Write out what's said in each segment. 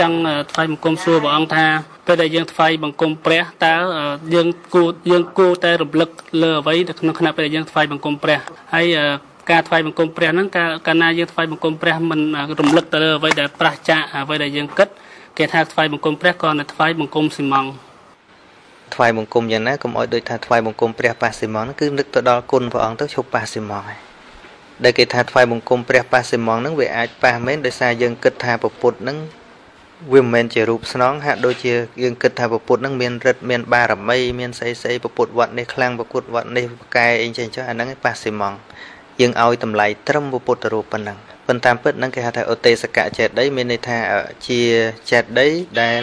ចង់ថ្វាយបង្គំសួរព្រះអង្គថាពេលដែលយើងថ្វាយបង្គំព្រះតើយើងគួរយើងគួរតែរំលឹកលើអ្វីនៅក្នុងខណៈពេលដែលយើងថ្វាយបង្គំព្រះហើយការថ្វាយបង្គំព្រះហ្នឹងការកាលណាយើងថ្វាយបង្គំព្រះមិនរំលឹកទៅលើអ្វីដែលប្រះចាកអ្វីដែលយើងគិតគេថាថ្វាយបង្គំព្រះក៏នៅថ្វាយបង្គំស៊ីម៉ង់ថ្វាយបង្គំយ៉ាងណាកុំអោយដូចថាថ្វាយបង្គំព្រះប៉ាស៊ីម៉ង់គឺនឹកទៅដល់គុណព្រះអង្គទៅឈប់ប៉ាស៊ីម៉ង់ហើយដែលគេថាថ្វាយបង្គំព្រះប៉ាស៊ីម៉ង់ហ្នឹងវាអាចប៉ះមែនដោយសារយើងគិតថាពពុទ្ធហ្នឹង វាមិនមែនជារូបស្នងហាក់ដូចជាយើងគិតថាពពុទ្ធហ្នឹងមានរិទ្ធមានបារមីមានស្អីស្អីពពុទ្ធវត្តនេះខ្លាំងពពុទ្ធវត្តនេះប្រកែអីចឹងចុះអាហ្នឹងប៉ាស៊ីម៉ង់យើងឲ្យតម្លៃត្រឹមពុទ្ធរូបប៉ុណ្ណឹងប៉ុន្តែពិតហ្នឹងគេហៅថាឧទេសកចេតដីមានន័យថាជាចេតដីដែល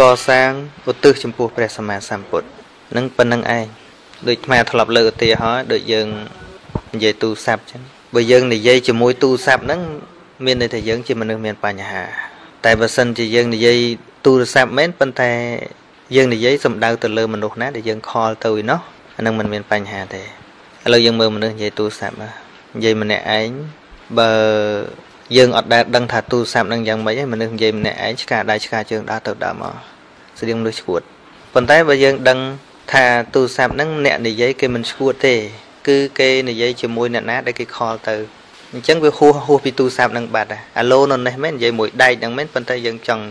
កសាងឧទ្ទិសចំពោះព្រះសម្មាសម្ពុទ្ធនឹងប៉ុណ្្នឹងឯងដូចអាធ្លាប់លើកឧទាហរណ៍ដូចយើងនិយាយទូរស័ព្ទចឹងបើយើងនិយាយជាមួយទូរស័ព្ទហ្នឹងមានន័យថាយើងជាមនុស្សមានបញ្ហា តែបើសិនជាយើងនិយាយទូរស័ព្ទមែនប៉ុន្តែយើងនិយាយសំដៅទៅលើមនុស្សណាដែលយើងខលទៅឯណោះអានឹងមិនមានបញ្ហាទេឥឡូវយើងមើលមនុស្សនិយាយទូរស័ព្ទនិយាយម្នាក់ឯងបើយើងអត់ដែលដឹងថាទូរស័ព្ទនឹងយ៉ាងម៉េចឯងមនុស្សនិយាយម្នាក់ឯងឆ្កាដៃឆ្កាជើងដើរទៅដើរមកស្រៀងមនុស្សឈួតប៉ុន្តែបើយើងដឹងថាទូរស័ព្ទហ្នឹងអ្នកនិយាយគេមិនឈួតទេ គឺគេនិយាយជាមួយអ្នកណាដែលគេខលទៅ អញ្ចឹងវាហួសហួសពីទូរស័ព្ទហ្នឹងបាត់អាឡូនៅនេះមែននិយាយមួយដែកហ្នឹងមែនប៉ុន្តែយើងចង់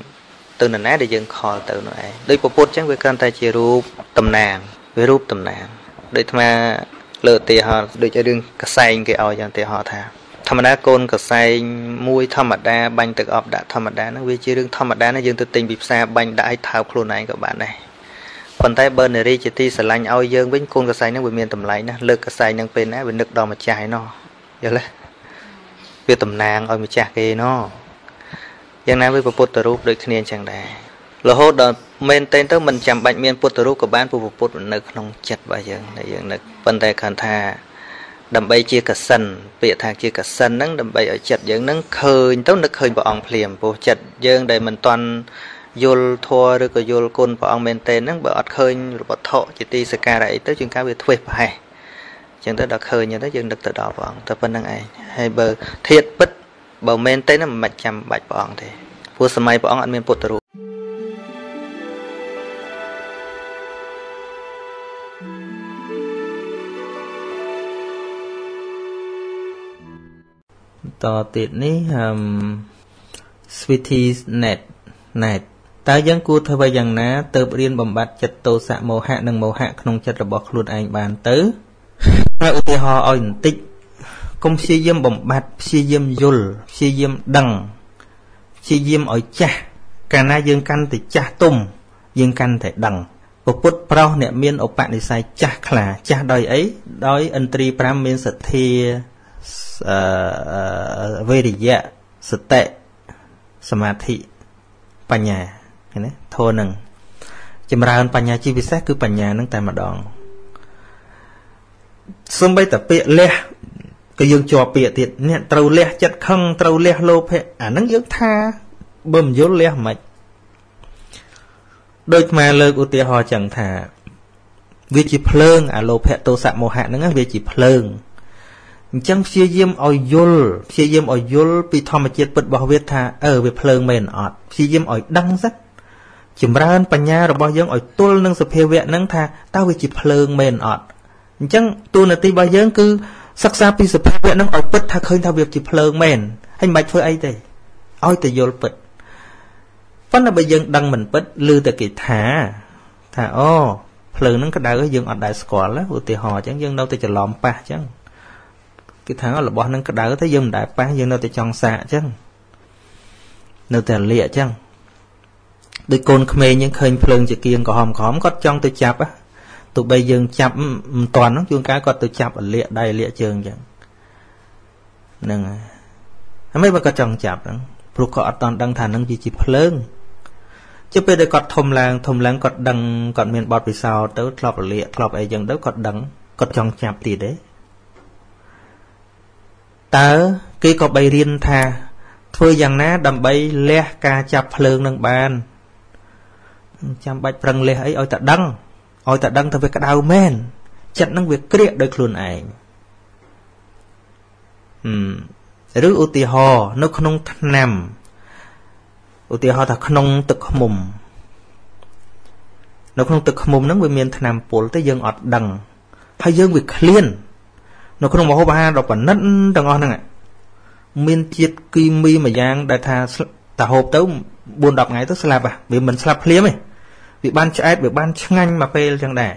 ទៅនរណាដែលយើងខលទៅនោះឯងដូចពពុទ្ធអញ្ចឹងវាគ្រាន់តែជារូបតំណាងវារូបតំណាងដូចអាលើឧទាហរណ៍ដូចរឿងកសែងគេឲ្យយ៉ាងឧទាហរណ៍ថាធម្មតាកូនកសែងមួយធម្មតាបាញ់ទឹកអប់ដាក់ធម្មតាហ្នឹងវាជារឿងធម្មតាណាយើងទៅទិញពីផ្សារបាញ់ដាក់ឲ្យថើបខ្លួនឯងក៏បានដែរប៉ុន្តែបើនារីជាទីស្រឡាញ់ឲ្យយើងវិញកូនកសែងហ្នឹងវាមានតម្លៃណាលើកកសែងហ្នឹងពេលណាវានឹកដល់ម្ចាស់ឯណោះយល់ទេ វាតំណាងឲ្យម្ចាស់គេណោះយ៉ាងណាវាពុទ្ធរូបដូចគ្នាអញ្ចឹងដែររហូតដល់មែនតែនទៅមិនចាំបាច់មានពុទ្ធរូបក៏បានពុទ្ធពុទ្ធនៅក្នុងចិត្តរបស់យើងដែលយើងនឹកប៉ុន្តែគ្រាន់ថា ដើម្បីជាកសិនពាក្យថាជាកសិនហ្នឹងដើម្បីឲ្យចិត្តយើងហ្នឹងឃើញទៅនឹកឃើញព្រះអង្គភ្លាមព្រោះចិត្តយើងដែលមិនទាន់យល់ធัวឬក៏យល់គុណព្រះអង្គមែនទេហ្នឹងបើអត់ឃើញវត្ថុជាទីសក្ការៈអីទៅជាងការវាធ្វេសប្រហែសអញ្ចឹងទៅដល់ឃើញទៅយើងនឹកទៅដល់ព្រះអង្គតែប៉ុណ្្នឹងឯងហើយបើធៀបពិតបើមែនទេហ្នឹងមិនចាំបាច់ព្រះអង្គទេព្រោះសម័យព្រះអង្គអត់មានពុទ្ធរូបតទៀតនេះអឺ Sweetie net net តើយើងគួរធ្វើយ៉ាងណាទៅរៀនបំបត្តិចិត្តទោសៈមោហៈនិងមោហៈក្នុងចិត្តរបស់ខ្លួនឯងបានទៅ ហើយឧទាហរណ៍ឲ្យបន្តិចកុំព្យាយាមបំបត្តិព្យាយាមយល់ព្យាយាមដឹងព្យាយាមឲ្យចាស់កាលណាយើងកាន់តែចាស់ទុំយើងកាន់តែដឹងពុទ្ធប្រុសអ្នកមានឧបនិស្ស័យចាស់ខ្លាចាស់ដោយអីដោយឥន្ទ្រី5មានសទ្ធាវេរិយៈសតិសមាធិបញ្ញាឃើញទេធម៌នឹងចម្រើនបញ្ញាជាពិសេសគឺបញ្ញានឹងតែម្ដង សំបីតពាក្យលះក៏យើងជាប់ពាក្យទៀតអ្នកត្រូវលះចិត្តខឹងត្រូវលះលោភៈអានឹងយើងថាបើមិនយល់លះមិនដូចមកលើកឧទាហរណ៍ចឹងថា វាជាភ្លើងអាលោភៈទោសៈមោហៈហ្នឹងវាជាភ្លើងអញ្ចឹងព្យាយាមឲ្យយល់ព្យាយាមឲ្យយល់ពីធម្មជាតិពិតរបស់វាថាអឺវាភ្លើងមែនអត់ព្យាយាមឲ្យដឹងសិនចម្រើនបញ្ញារបស់យើងឲ្យទល់នឹងសភាវៈហ្នឹងថាតើវាជាភ្លើងមែនអត់ អញ្ចឹងទូនាទីរបស់យើងគឺសិក្សាពីសភាវៈហ្នឹងឲ្យពិតថាឃើញថាវាជាភ្លើងមែនហើយមិនបាច់ធ្វើអីទេឲ្យតែយល់ពិតប៉ុន្តែបើយើងដឹងមិនពិតឮតែគេថាថាអូភ្លើងហ្នឹងក្តៅយើងអត់ដែលស្គាល់ឧទាហរណ៍អញ្ចឹងយើងនៅតែច្រឡំប៉ះអញ្ចឹងគេថារបស់នឹងក្តៅទៅយើងមិនដែលប៉ះយើងនៅតែចង់សាកអញ្ចឹងនៅតែលាកអញ្ចឹងដូចកូនក្មេងយើងឃើញភ្លើងជាគៀងក្រហមក្រហមគាត់ចង់ទៅចាប់ ទោះបីយើងចាប់មិនតាន់ហ្នឹងជួនកាលគាត់ទៅចាប់លាកដៃលាកជើងអញ្ចឹងហ្នឹងហើយមិនបើគាត់ចង់ចាប់ហ្នឹងព្រោះគាត់អត់តាន់ដឹងថានឹងវាជាភ្លើងជិះពេលដែលគាត់ធំឡើងធំឡើងគាត់ដឹងគាត់មានបទពិសោធន៍ទៅធ្លាប់រលាកធ្លាប់អីចឹងទៅគាត់ដឹងគាត់ចង់ចាប់ទៀតទេតើគេក៏បីរៀនថាធ្វើយ៉ាងណាដើម្បីលះការចាប់ភ្លើងនឹងបានចាំបាច់ប្រឹងលះអីឲ្យតែដឹង ឲ្យតែដឹងថាវាក្តៅមែនចិត្តនឹងវាក្រៀកដោយខ្លួនឯងឬឧទាហរណ៍នៅក្នុងឆ្នាំឧទាហរណ៍ថាក្នុងទឹកឃ្មុំនៅក្នុងទឹកឃ្មុំហ្នឹងវាមានថ្នាំពុលតែយើងអត់ដឹងហើយយើងវាឃ្លាន នៅក្នុងម្ហូបអាហារដ៏ប៉និតទាំងអស់ហ្នឹងមានជាតិគីមីមួយយ៉ាងដែលថាតាហូបទៅ4 10ថ្ងៃទៅស្លាប់ហ่ะវាមិនស្លាប់ភ្លាមទេ វាបានឆ្អែតវាបានឆ្ងាញ់មកពេលចឹងដែរ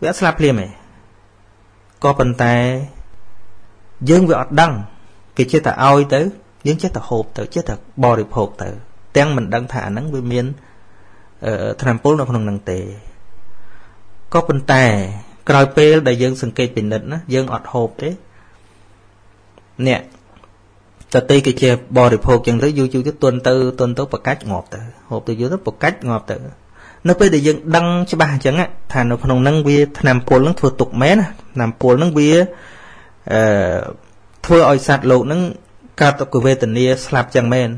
វាអត់ស្លាប់ភ្លាមទេក៏ប៉ុន្តែយើងវាអត់ដឹងគេចេះតែឲ្យទៅយើងចេះតែហូបទៅចេះតែបរិភោគទៅ ទាំងមិនដឹងថាអាហ្នឹងវាមានថ្នាំពុលនៅក្នុងហ្នឹងទេក៏ប៉ុន្តែក្រោយពេលដែលយើងសង្កេតពិនិត្យណាយើងអត់ហូបទេអ្នកតន្ត្រីគេជាបរិភោគចឹងទៅយូរយូរទៅទុនទៅទុនទៅប្រកាច់ងាប់ទៅហូបទៅយូរទៅប្រកាច់ងាប់ទៅ នៅពេលដែលយើងដឹងច្បាស់អញ្ចឹងថានៅក្នុងហ្នឹងវាថ្នាំពុលហ្នឹងធ្វើទុកមែនថ្នាំពុលហ្នឹងវាអឺធ្វើឲ្យសត្វលោកហ្នឹងកើតទុក្ខវេទនាស្លាប់ចឹងមែន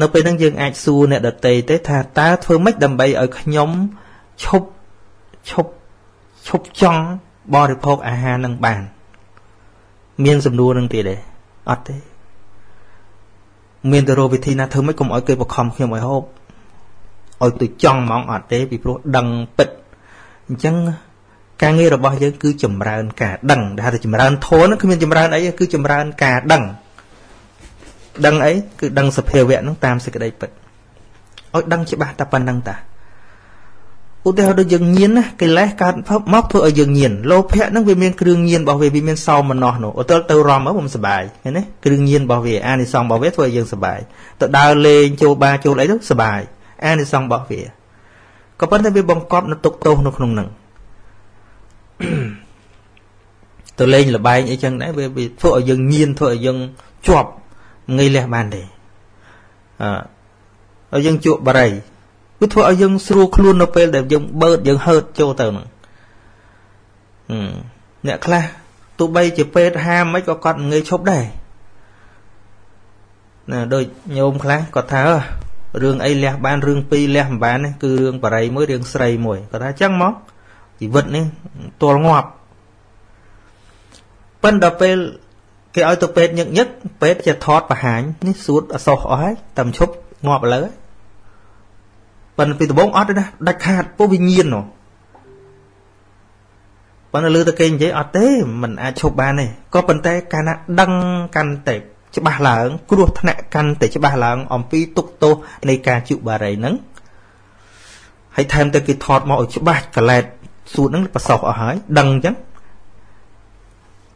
នៅពេលហ្នឹងយើងអាចសួរអ្នកដតីទេថាតើធ្វើម៉េចដើម្បីឲ្យខ្ញុំឈប់ឈប់ឈប់ចង់បរិភោគអាហារនឹងបាន មានសំណួរនឹងទៀតទេអត់ទេ មានតែរកវិធីណាធ្វើម៉េចកុំឲ្យគេបខំខ្ញុំឲ្យហូប ឲ្យទៅចង់ហ្មងអត់ទេពីព្រោះដឹងពិតអញ្ចឹងការងាររបស់យើងគឺចម្រើនការដឹងដែលថាចម្រើនធនគឺមានចម្រើនអីគឺចម្រើនការដឹងដឹងអីគឺដឹងសភាវៈនឹងតាមសេចក្តីពិតឲ្យដឹងច្បាស់តែប៉ុណ្្នឹងតាឧទាហរណ៍ដូចយើងញៀនណាកិលេសកើតមកធ្វើឲ្យយើងញៀនលោភៈហ្នឹងវាមានគ្រឿងញៀនរបស់វាវាមានសោមនស្សនោះឧទាហរណ៍ទៅរំមកខ្ញុំសប្បាយឃើញទេគ្រឿងញៀនរបស់វាអានិសង្សរបស់វាធ្វើឲ្យយើងសប្បាយទៅដើរលេងចូលបារចូលអីទៅសប្បាយ អានិសង្សរបស់វាក៏ប៉ុន្តែវាបង្កប់នៅទុកទោសនៅក្នុងហ្នឹងទៅលេងលបែងអីចឹងដែរវាធ្វើឲ្យយើងញៀនធ្វើឲ្យយើងជាប់ងាយលះបានទេអឺឲ្យយើងជក់បរិយវាធ្វើឲ្យយើងស្រួលខ្លួននៅពេលដែលយើងបើកយើងហើតចូលទៅហ្នឹងអ្នកខ្លះទោះបីជាពេទ្យហាមមិនក៏គាត់ងាយឈប់ដែរណាដូចញោមខ្លះគាត់ថា រឿងអីលះបានរឿងពីរលះមិនបានគឺរឿងបរិយមួយរឿងស្រីមួយគាត់ថាអញ្ចឹងមកជីវិតនេះទល់ងាប់ប៉ុន្តែដល់ពេលគេឲ្យទៅពេទ្យញឹកញឹកពេទ្យជាថតបង្ហាញនេះសួតអសោះអស់ហើយតែមិនឈប់ងាប់ឥឡូវប៉ុន្តែពីដំបូងអត់ទេណាដាច់ខាតពោះវិញ្ញាណនោះប៉ុន្តែលើតែគេនិយាយអត់ទេมันអាចឈប់បានទេក៏ប៉ុន្តែកាលណាដឹងកាន់តែ ច្បាស់ឡើង គ្រោះថ្នាក់កាន់តែច្បាស់ឡើង អំពីទុកទោសនៃការជុបារីហ្នឹងហើយថែមទៅគេថតមកឲ្យច្បាស់កលែតសួតហ្នឹងប្រសោះអស់ហើយដឹងអញ្ចឹង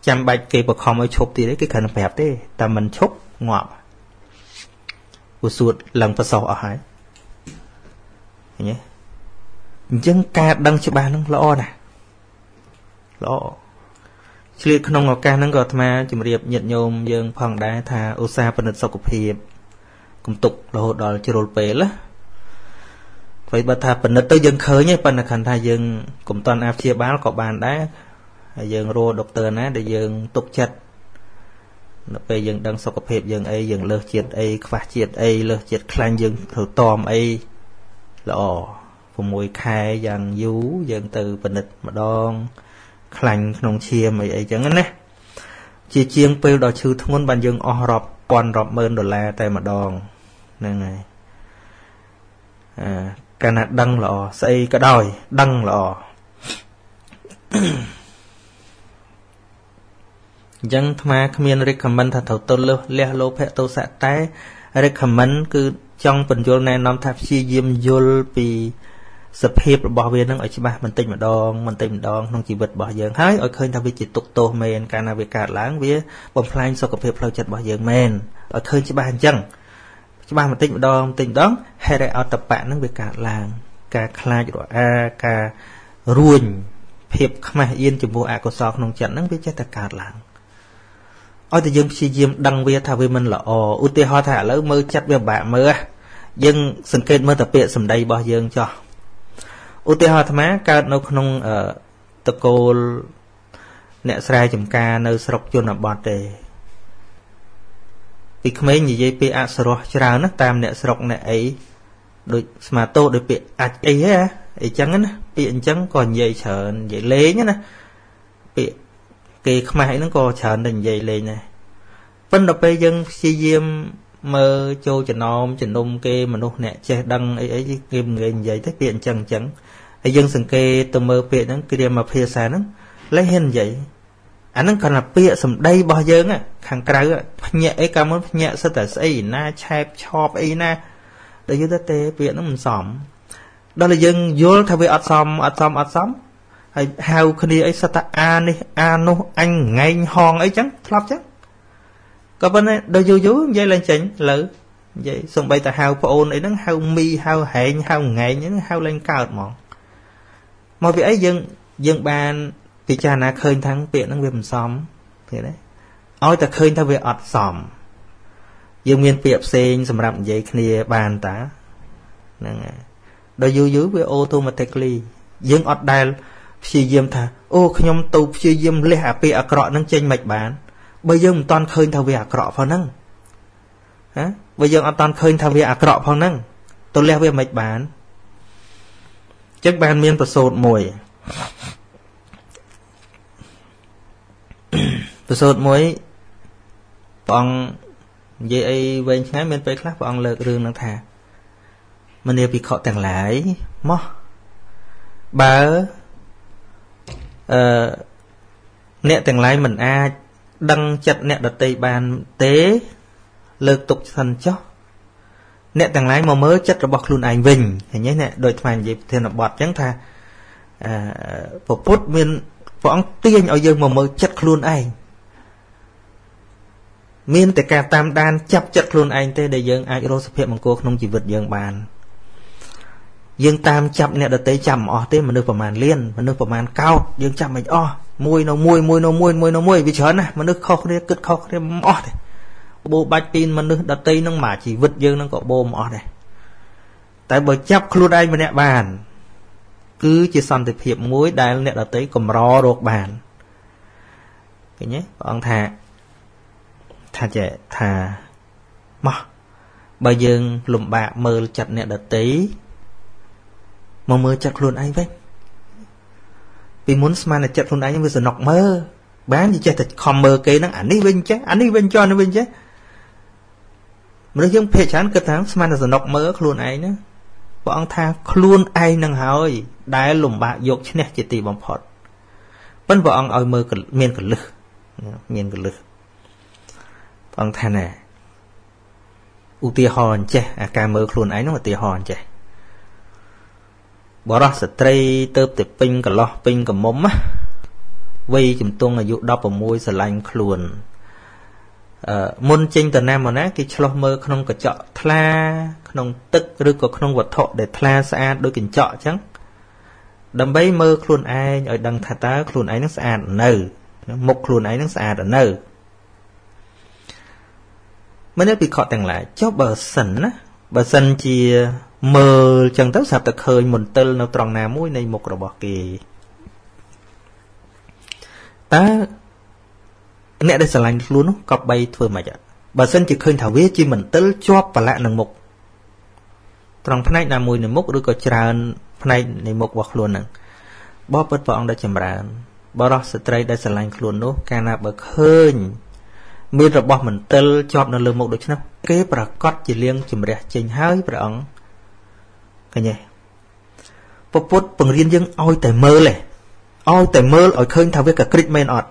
ចាំបាច់គេបខំឲ្យឈប់ទៀតទេគេគ្រាន់តែប្រាប់ទេតែមិនឈប់ងាប់ព្រោះសួតឡើងប្រសោះអស់ហើយឃើញទេអញ្ចឹងការដឹងច្បាស់ហ្នឹងល្អណាស់ល្អ ឆ្លៀតក្នុងឱកាសហ្នឹងក៏អាត្មាជម្រាបញាតិញោមយើងផងដែរថាឧស្សាហ៍ពិនិត្យសុខភាពកុំទុករហូតដល់ជ្រុលពេលណាព្រោះបើថាពិនិត្យទៅយើងឃើញទេប៉ុន្តែខណ្ឌថាយើងកុំតន់អាព្យាបាលក៏បានដែរហើយយើងរកដុកទ័រណាដែលយើងទុកចិត្តនៅពេលយើងដឹងសុខភាពយើងអីយើងលើសជាតិអីខ្វះជាតិអីលើសជាតិខ្លាញ់យើងត្រូវតមអីល្អ6ខែយ៉ាងយូរយើងទៅពិនិត្យម្ដង ខ្លាញ់ក្នុងឈាមអីអីចឹងណាជាជាងពេលដល់ឈឺធ្ងន់បានយើងអស់រាប់ពាន់រាប់ម៉ឺនដុល្លារតែម្ដងហ្នឹងហើយអឺកាលណាដឹងល្អស្អីក៏ដោយដឹងល្អអញ្ចឹងអាត្មាគ្មាន recommend ថាត្រូវទៅលះលះលោភៈទោសៈតែ recommend គឺចង់បញ្យល់ណែនាំថាព្យាយាមយល់ពី សភាពរបស់វានឹងឲ្យច្បាស់បន្តិចម្ដងបន្តិចម្ដងក្នុងជីវិតរបស់យើងហើយឲ្យឃើញថាវាជាទុកទោសមែនកាលណាវាកើតឡើងវាបំផ្លាញសុខភាពផ្លូវចិត្តរបស់យើងមែនឲ្យឃើញច្បាស់អញ្ចឹងច្បាស់បន្តិចម្ដងបន្តិចម្ដងហេរិអតបៈនឹងវាកើតឡើង ការខ្លាចរអាការរួញភាពខ្មាស់អៀនចំពោះអកុសលក្នុងចិត្តហ្នឹងវាចេះតែកើតឡើងឲ្យតែយើងព្យាយាមដឹងវាថាវាមិនល្អឧទាហរណ៍ថាឥឡូវមើលចិត្តវាបាក់មើលយើងសង្កេតមើលតែពាក្យសម្ដីរបស់យើងចោះ ឧទាហរណ៍អាត្មាកើតនៅក្នុងតកូលអ្នកស្រែចម្ការនៅស្រុកជនបទទេពីក្មេងនិយាយពាក្យអសរោះច្រើនណាតាមអ្នកស្រុកអ្នកអីដូចស្មាតោដូចពាក្យអាចអីហ៎អីចឹងណាពាក្យអញ្ចឹងក៏និយាយច្រើននិយាយលេងណាពាក្យគេខ្មាស់អីហ្នឹងក៏ច្រើនតែនិយាយលេងដែរប៉ុន្តែពេលយើងព្យាយាមមើលចូលចំណោមជំនុំគេមនុស្សអ្នកចេះដឹងអីអីគេមិនងាយនិយាយទេពាក្យអញ្ចឹងអញ្ចឹង ហើយយើងសង្កេតទៅមើលពាក្យហ្នឹងគ្រាមភាសាហ្នឹងលែងហ៊ាននិយាយអាហ្នឹងគ្រាន់តែពាក្យសម្ដីរបស់យើងខាងក្រៅភ្ញាក់អីកាលមុនភ្ញាក់សិតតែស្អីណាឆែបឆប់អីណាដល់យល់ទៅទេពាក្យហ្នឹងមិនសមដល់តែយើងយល់ថាវាអត់សមអត់សមអត់សមហើយហៅគ្នាអីសិតតែអានេះអានោះអញងែងហងអីចឹងធ្លាប់ចឹងក៏ប៉ុន្តែដល់យូរយូរនិយាយឡើងចេញលើនិយាយសំបីតែហៅប្អូនអីហ្នឹងហៅមីហៅហែងហៅងែងហ្នឹងហៅឡើងកើតហ្មង មកពីអីយើងយើងបានពិចារណាឃើញថាពាក្យហ្នឹងវាមិនសមឃើញទេឲ្យតែឃើញថាវាអត់សមយើងមានពាក្យផ្សេងសម្រាប់និយាយគ្នាបានតាហ្នឹងហើយដល់យូរយូរវា automatically យើងអត់ដែលព្យាយាមថាអូខ្ញុំទៅព្យាយាមលះអាពាក្យអាក្រក់ហ្នឹងចេញមិនបានបើយើងមិនតាន់ឃើញថាវាអាក្រក់ផងហ្នឹងហ៎បើយើងអត់តាន់ឃើញថាវាអាក្រក់ផងហ្នឹងទៅលះវាមិនបាន ចឹងបានមានប្រសូតមួយប្រសូតមួយព្រះអង្គនិយាយអីវែងឆ្ងាយមានពេលខ្លះព្រះអង្គលើករឿងហ្នឹងថាមនាភិក្ខុទាំងឡាយមកបើអឺអ្នកទាំងឡាយមិនអាច ដឹងចិត្តអ្នកដតីបានទេ លើកទុកសិនចុះ អ្នកទាំងឡាយមកមើលចិត្តរបស់ខ្លួនឯងវិញឃើញទេណាដូចថ្មនិយាយប្រធានបទអញ្ចឹងថាអឺពុទ្ធមានព្រះអង្គទាញឲ្យយើងមកមើលចិត្តខ្លួនឯងមានតែការតាមដានចាប់ចិត្តខ្លួនឯងទេដែលយើងអាចរកសុភមង្គលក្នុងជីវិតយើងបានយើងតាមចាប់អ្នកដតីចាំមិនអស់ទេមនុស្សប្រមាណលានមនុស្សប្រមាណកោតយើងចាំមិនអស់មួយនៅមួយមួយនៅមួយមួយនៅមួយវាច្រើនណាស់មនុស្សខុសគ្នាគិតខុសគ្នាមិនអស់ទេ បូបាច់ពីមនុស្សដតីនឹងមកជីវិតយើងនឹងក៏បូមិនអស់ដែរតែបើចាប់ខ្លួនឯងម្នាក់បាន គឺជាសន្តិភាពមួយដែលអ្នកដតីកម្ររកបានឃើញទេព្រះអង្គថាថាចេះថាមកបើយើងលំបាកមើលចិត្តអ្នកដតីមកមើលចិត្តខ្លួនឯងវិញពីមុនស្មានតែចិត្តខ្លួនឯងវាសនុកមើលបាននិយាយតែខំមើលគេហ្នឹងអានេះវិញចេះអានេះវិញចុះនេះវិញចេះ មនុស្សយើងភាកច្រើនគិតថាស្មានតែសនុកមើលខ្លួនឯងណាព្រះអង្គថាខ្លួនឯងនឹងហើយដែលលំបាកយកឈ្នះជាទីបំផុតប៉ុន្តែព្រះអង្គឲ្យមើលមានកលឹះមានកលឹះព្រះអង្គថាណែឧទាហរណ៍អញ្ចេះអាការមើលខ្លួនឯងនោះឧទាហរណ៍អញ្ចេះបរោះស្ត្រីទៅតែពេញកន្លោះពេញកមុំណាវ័យជំទង់អាយុ16ស្រឡាញ់ខ្លួនអឺ មុនចេញទៅណាមកណាគេឆ្លោះមើលក្នុងកញ្ចក់ថ្លា ក្នុងទឹកឬក៏ក្នុងវត្ថុដែលថ្លាស្អាតដូចកញ្ចក់អញ្ចឹងដើម្បីមើលខ្លួនឯងឲ្យដឹងថាតើខ្លួនឯងនឹងស្អាតនៅមុខខ្លួនឯងនឹងស្អាតនៅមិនពីខកទាំងឡាយចុះបើសិនណាបើសិនជាមើលចឹងទៅស្រាប់តែឃើញមន្ទិលនៅត្រង់ណាមួយនៃមុខរបស់គេតើ អ្នកដែលស្រឡាញ់ខ្លួននោះក៏បីធ្វើម៉េចបើសិនជាឃើញថាវាជាមន្ទិលជាប់ប្រឡាក់នឹងមុខត្រង់ផ្នែកណាមួយនៃមុខឬក៏ច្រើន ផ្នែកនៃមុខរបស់ខ្លួនហ្នឹងបបិទ្ធព្រះអង្គដែលចម្រើនបរោះស្ត្រីដែលស្រឡាញ់ខ្លួននោះ កាលណាបើឃើញមានរបស់មន្ទិលជាប់នៅលើមុខដូច្នោះគេប្រកាសជាលៀងជំរះចេញហើយព្រះអង្គឃើញទេពពុទ្ធបង្រៀនយើងឲ្យតែមើលឯងឲ្យតែមើលឲ្យឃើញថាវាកក្រិចមែនអត់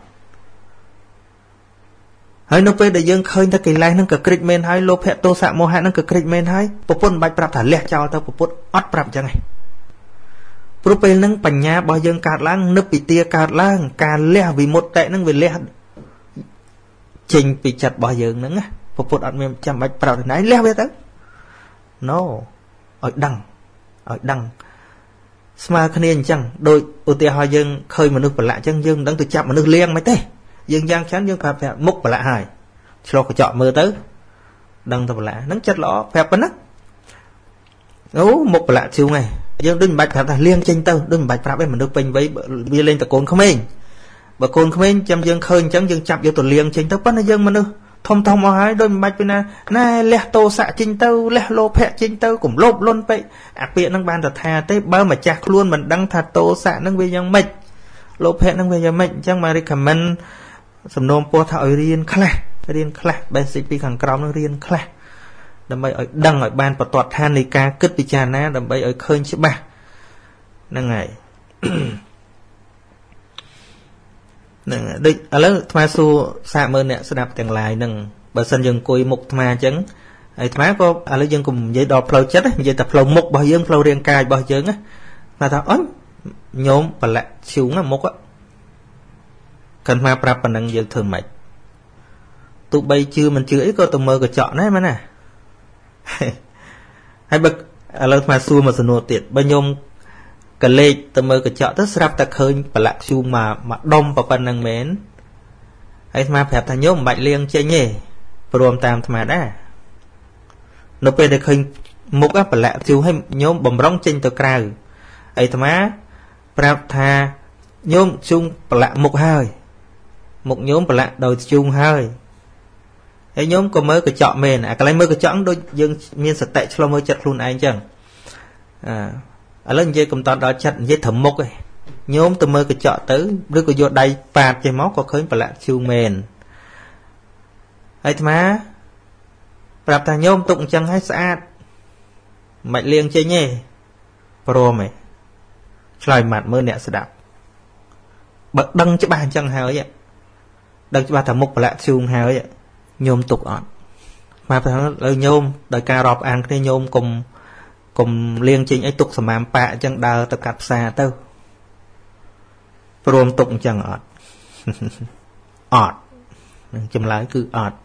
ហើយនៅពេលដែលយើងឃើញថាកិលេសហ្នឹងកក្រិចមែនហើយលោភៈទោសៈមោហៈហ្នឹងកក្រិចមែនហើយពពុទ្ធមិនបាច់ប្រាប់ថាលះចោលទៅពពុទ្ធអត់ប្រាប់អញ្ចឹងឯងព្រោះពេលហ្នឹងបញ្ញារបស់យើងកើតឡើងនឹកពីទាកើតឡើង ការលះវិមុតតិហ្នឹងវាលះចេញពីចិត្តរបស់យើងហ្នឹងណាពពុទ្ធអត់មានចាំបាច់ប្រាប់ទៅណាលះវាទៅ no ឲ្យដឹងឲ្យដឹងស្មើគ្នាអញ្ចឹងដូចឧទាហរណ៍យើងឃើញមនុស្សប្រឡាក់អញ្ចឹងយើងមិនដឹងទៅចាប់មនុស្សលៀងមិនទេ យើងយ៉ាងច្រើនយើងប្រាប់ថាមុខប្រឡាក់ហើយឆ្លោះកញ្ចក់មើលទៅដឹងទៅប្រឡាក់ហ្នឹងចិត្តល្អប្រាប់ប៉ុណ្ណាអូមុខប្រឡាក់ជូងឯងយើងដូចមិនបាច់ប្រាប់ថាលៀងចេញទៅដូចមិនបាច់ប្រាប់ឯងមនុស្សពេញវ័យវាលេងតកូនក្មេងបើកូនក្មេងចាំយើងឃើញអញ្ចឹងយើងចាប់យកទៅលៀងចេញទៅប៉ុន្តែយើងមនុស្សធំធំអស់ហើយដូចមិនបាច់ពីណាណែលះតោសៈចេញទៅលះលោភៈចេញទៅកុំលោភលន់ពេកអាពាក្យហ្នឹងបានទៅថាទេបើម្ចាស់ខ្លួនមិនដឹងថាតោសៈហ្នឹងវាយ៉ាងម៉េចលោភៈហ្នឹងវាយ៉ាងម៉េចអញ្ចឹងមក recommend សំណូមពរថាឲ្យរៀនខ្លះរៀនខ្លះ basic ពីខាងក្រោមហ្នឹងរៀនខ្លះដើម្បីឲ្យដឹងឲ្យបានបន្ទាត់ឋាននៃការគិតពិចារណា ដើម្បីឲ្យឃើញច្បាស់ហ្នឹងហើយហ្នឹងហើយដូចឥឡូវអាត្មាសួរសាកមើលអ្នកស្ដាប់ទាំងឡាយហ្នឹងបើសិនយើងអង្គុយមុខអាត្មាអញ្ចឹងហើយអាត្មាក៏ឥឡូវយើងកុំនិយាយដល់ផ្លូវចិត្តនិយាយតែផ្លូវមុខរបស់យើងផ្លូវរាងកាយរបស់យើងណាថាអញញោមប្រឡាក់ឈូងមុខ កាន់មកប្រាប់ប៉ុណ្ណឹងយើងធ្វើម៉េចទោះបីជឿមិនជឿអីក៏ទៅមើលកញ្ចក់ដែរមែនណាហើយបើឥឡូវអាសួរមកសំណួរទៀតបើញោមកលេចទៅមើលកញ្ចក់ទៅស្រាប់តែឃើញប្រឡាក់ឈូងមកមកដុំប៉ុណ្ណឹងមែនហើយអាប្រាប់ថាញោមមិនបាច់លាងចេញទេព្រមតាមអាត្មាដែរនៅពេលដែលឃើញមុខប្រឡាក់ជូរឲ្យញោមបំរុងចេញទៅក្រៅអាត្មាប្រាប់ថាញោមជូងប្រឡាក់មុខហើយ មុខញោមប្រឡាក់ដោយជូងហើយហើយញោមក៏មើលកញ្ចក់មែនអាកន្លែងមើលកញ្ចក់ដូចយើងមានសតិឆ្លុះមើលចិត្តខ្លួនឯងចឹងអឺឥឡូវនិយាយកំតត់ដល់ចិត្តនិយាយត្រឹមមុខឯងញោមទៅមើលកញ្ចក់ទៅឬក៏យកដៃប៉ាតចេះមកក៏ឃើញប្រឡាក់ជូងមែនហើយអាត្មាប្រាប់ថាញោមទុកអញ្ចឹងឲ្យស្អាតមិនលាងចេញទេព្រមឯងឆ្លើយម៉ាត់មើលអ្នកស្ដាប់បើដឹងច្បាស់អញ្ចឹងហើយ ដឹងច្បាស់ថាមុខប្រឡាក់ជូងហើយញោមទុកអត់មកថាលើញោមដោយការរាប់អានគ្នាញោមកុំកុំលៀងចេញអីទុកសមាមប៉ាអញ្ចឹងដើរទៅកាត់ផ្សារទៅព្រមទុកអញ្ចឹងអត់អត់នឹងចម្លើយគឺអត់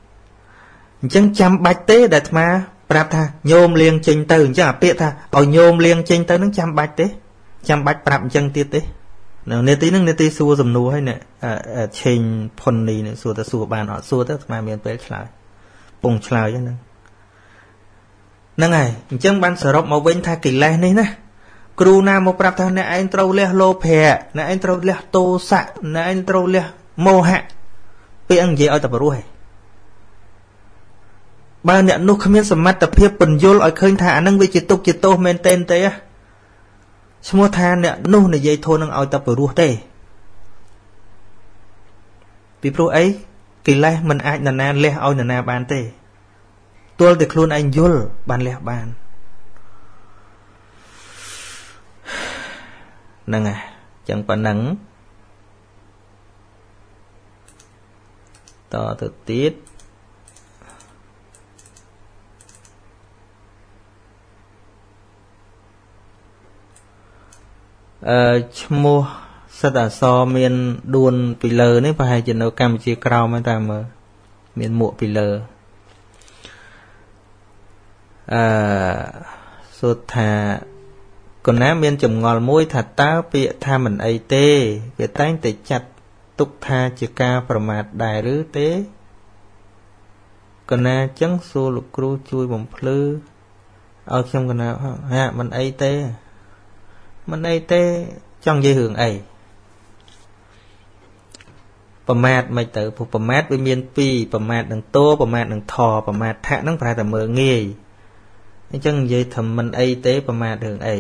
អញ្ចឹងចាំបាច់ទេដែលអាត្មាប្រាប់ថាញោមលៀងចេញទៅអញ្ចឹងអាពាក្យថាឲ្យញោមលៀងចេញទៅនឹងចាំបាច់ទេចាំបាច់ប្រាប់អញ្ចឹងទៀតទេ នៅនេតិហ្នឹងនេតិសួរសំណួរឲ្យអ្នកឆេងផុននេះសួរទៅសួរបានអត់សួរទៅស្មានមានពេលឆ្លើយពងឆ្លើយហ្នឹងហ្នឹងហើយអញ្ចឹងបានសរុបមកវិញថាកិលេសនេះណាគ្រូណាមកប្រាប់ថាអ្នកឯងត្រូវលះលោភៈអ្នកឯងត្រូវលះទោសៈអ្នកឯងត្រូវលះមោហៈពេលអង្គនិយាយឲ្យតែព្រោះឯងបើអ្នកនោះគ្មានសមត្ថភាពពន្យល់ឲ្យឃើញថាអានឹងវាជាទុកជាទោសមែនតែនទេ ឈ្មោះថាអ្នកនោះនិយាយធូរនឹងឲ្យតែព្រោះទេពីព្រោះអីកិលេសមិនអាចនរណាលះឲ្យនរណាបានទេទល់តែខ្លួនឯងយល់បានលះបានហ្នឹងហើយចឹងប៉ុណ្ណឹងតទៅទៀត អឺឈ្មោះសិតអសមាន4ពីលើនេះប្រហែលជានៅកម្ពុជាក្រោមតែមើលមានមួកពីលើអឺសូត្រថាកណាមានចម្ងល់មួយ ថាតើពាក្យថាមិនអីទេ វាតែងតែចាត់ទុកថាជាការប្រមាថដែរឬទេកណាចឹងសួរលោកគ្រូជួយបំភ្លឺឲ្យខ្ញុំកណាហាមិនអីទេ មិនអីទេចង់និយាយរឿងអីប្រមាទមិនទៅព្រោះប្រមាទវាមានពីរប្រមាទនឹងតោប្រមាទនឹងថប្រមាទថៈហ្នឹងប្រហែលតែមើលងាយអញ្ចឹងនិយាយថាមិនអីទេប្រមាទរឿងអី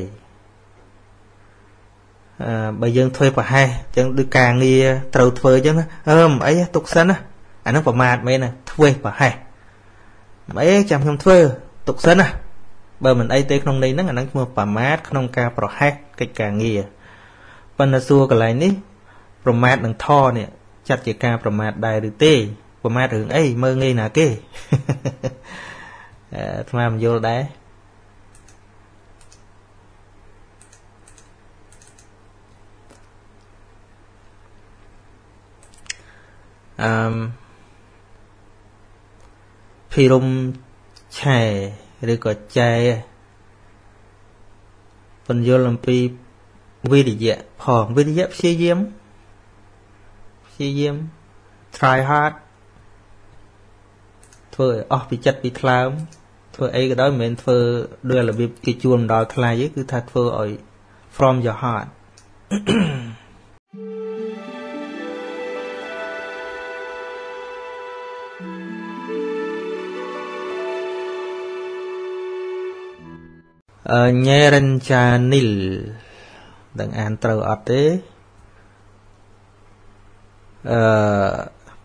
អឺបើយើងធ្វើប្រហែសអញ្ចឹងដូចការងារត្រូវធ្វើអញ្ចឹងអឺមិនអីទុកសិនណាអាហ្នឹងប្រមាទមែនណាធ្វើប្រហែសមិនអីចាំខ្ញុំធ្វើទុកសិនណា បើមិនអីទេក្នុងន័យហ្នឹងអាហ្នឹងឈ្មោះប្រមាទក្នុងការប្រហែសកិច្ចការងារប៉ុន្តែសួរកន្លែងនេះប្រមាទនឹងថនេះចាត់ជាការប្រមាទដែរឬទេប្រមាទរឿងអីមើងងាយណាគេអាថ្មមិនយល់ដែរអឺភិរមឆែ ឬក៏ចែពន្យល់អំពីវិរិយៈផងវិរិយៈព្យាយាមព្យាយាម try hard ធ្វើឲ្យអស់ពីចិត្តពីថ្លើមធ្វើអីក៏ដោយមិនមែនធ្វើដោយរបៀបគេជួលមិនដល់ថ្លៃទេគឺថាធ្វើឲ្យ from your heart ញេរិនចានីលដឹងអានត្រូវអត់ទេអឺ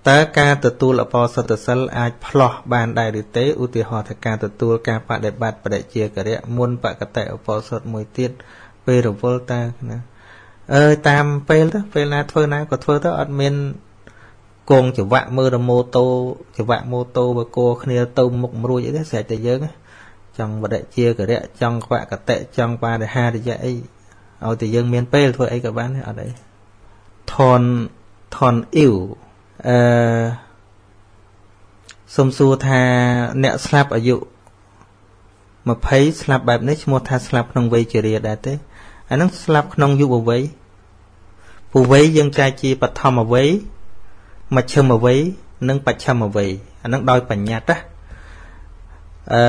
តើការទទួលអបសតសិលអាចផ្លោះបានដែរឬទេឧទាហរណ៍ថាការទទួលការបដិបត្តិបដិជាករៈមុនបកតិអបសតមួយទៀតពេលរវល់តើណាអើតាមពេលទៅពេលណាធ្វើណាក៏ធ្វើទៅអត់មានគងចង្វាក់មើលរម៉ូតូចង្វាក់ម៉ូតូបើគោគ្នាទៅមុខមិនរួចអីទេស្រេចតែយើង ចង់បដិជាករៈចង់បកតិចង់បារិហារយៈអីឲ្យតែយើងមានពេលធ្វើអីក៏បានអត់អីថនថនអ៊ីវអឺសុំសួរថាអ្នកស្លាប់អាយុ20ស្លាប់បែបនេះឈ្មោះថាស្លាប់ក្នុងវ័យជារាដែរទេអានឹងស្លាប់ក្នុងយុវវ័យពវ័យយើងចែកជាបឋមវ័យមជ្ឈិមវ័យនិងបច្ឆិមវ័យអានឹងដោយបញ្ញត្តិណា អឺ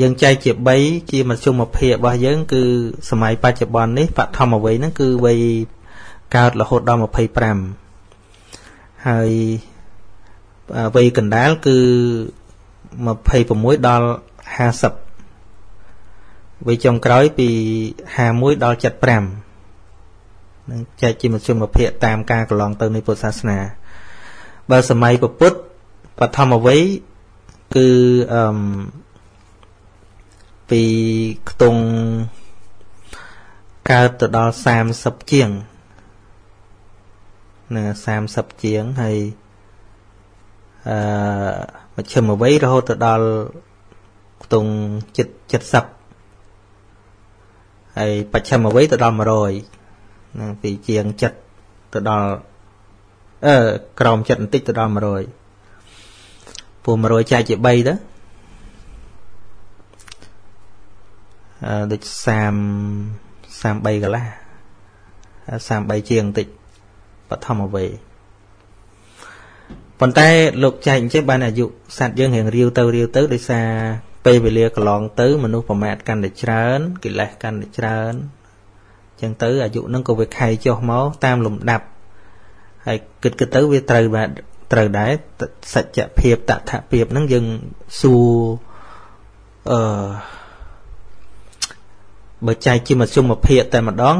យើងចែកជា3ជាមជ្ឈមភាពរបស់យើង គឺសម័យបច្ចុប្បន្ននេះបឋមវ័យហ្នឹងគឺវ័យកើតរហូតដល់25ហើយវ័យកណ្ដាលគឺ26ដល់50វ័យចុងក្រោយពី51ដល់75នឹងចែកជាមជ្ឈមភាពតាមការកន្លងទៅនៃពុទ្ធសាសនា បើសម័យពុទ្ធបឋមវ័យគឺអឺ ពីខ្ទង់កើតទៅដល់30ជាងណា30ជាងហើយអឺមជ្ឈិមវ័យរហូតទៅដល់ខ្ទង់70ហើយបច្ឆិមវ័យទៅដល់100ណាពីជាងចិត្តទៅដល់អឺក្រោមចិត្តបន្តិចទៅដល់100ពួក100ចែកជា3ទៅអឺ ដូច30 33កន្លះ33ជាងបន្តិចបឋមវ័យប៉ុន្តែលោកចែកអញ្ចឹងបានអាយុសត្វយើងរៀងរាវទៅរាវទៅដោយសារពេលវេលាកន្លងទៅមនុស្សប្រមាថកាន់តែច្រើនកិលេសកាន់តែច្រើនអញ្ចឹងទៅអាយុនឹងក៏វាខែចុះមកតាមលំដាប់ហើយគិតគិតទៅវាត្រូវបាទត្រូវដែរសច្ចភាពតថភាពហ្នឹងយើងសួរអឺ បើចែកជាមធ្យមភាពតែម្ដង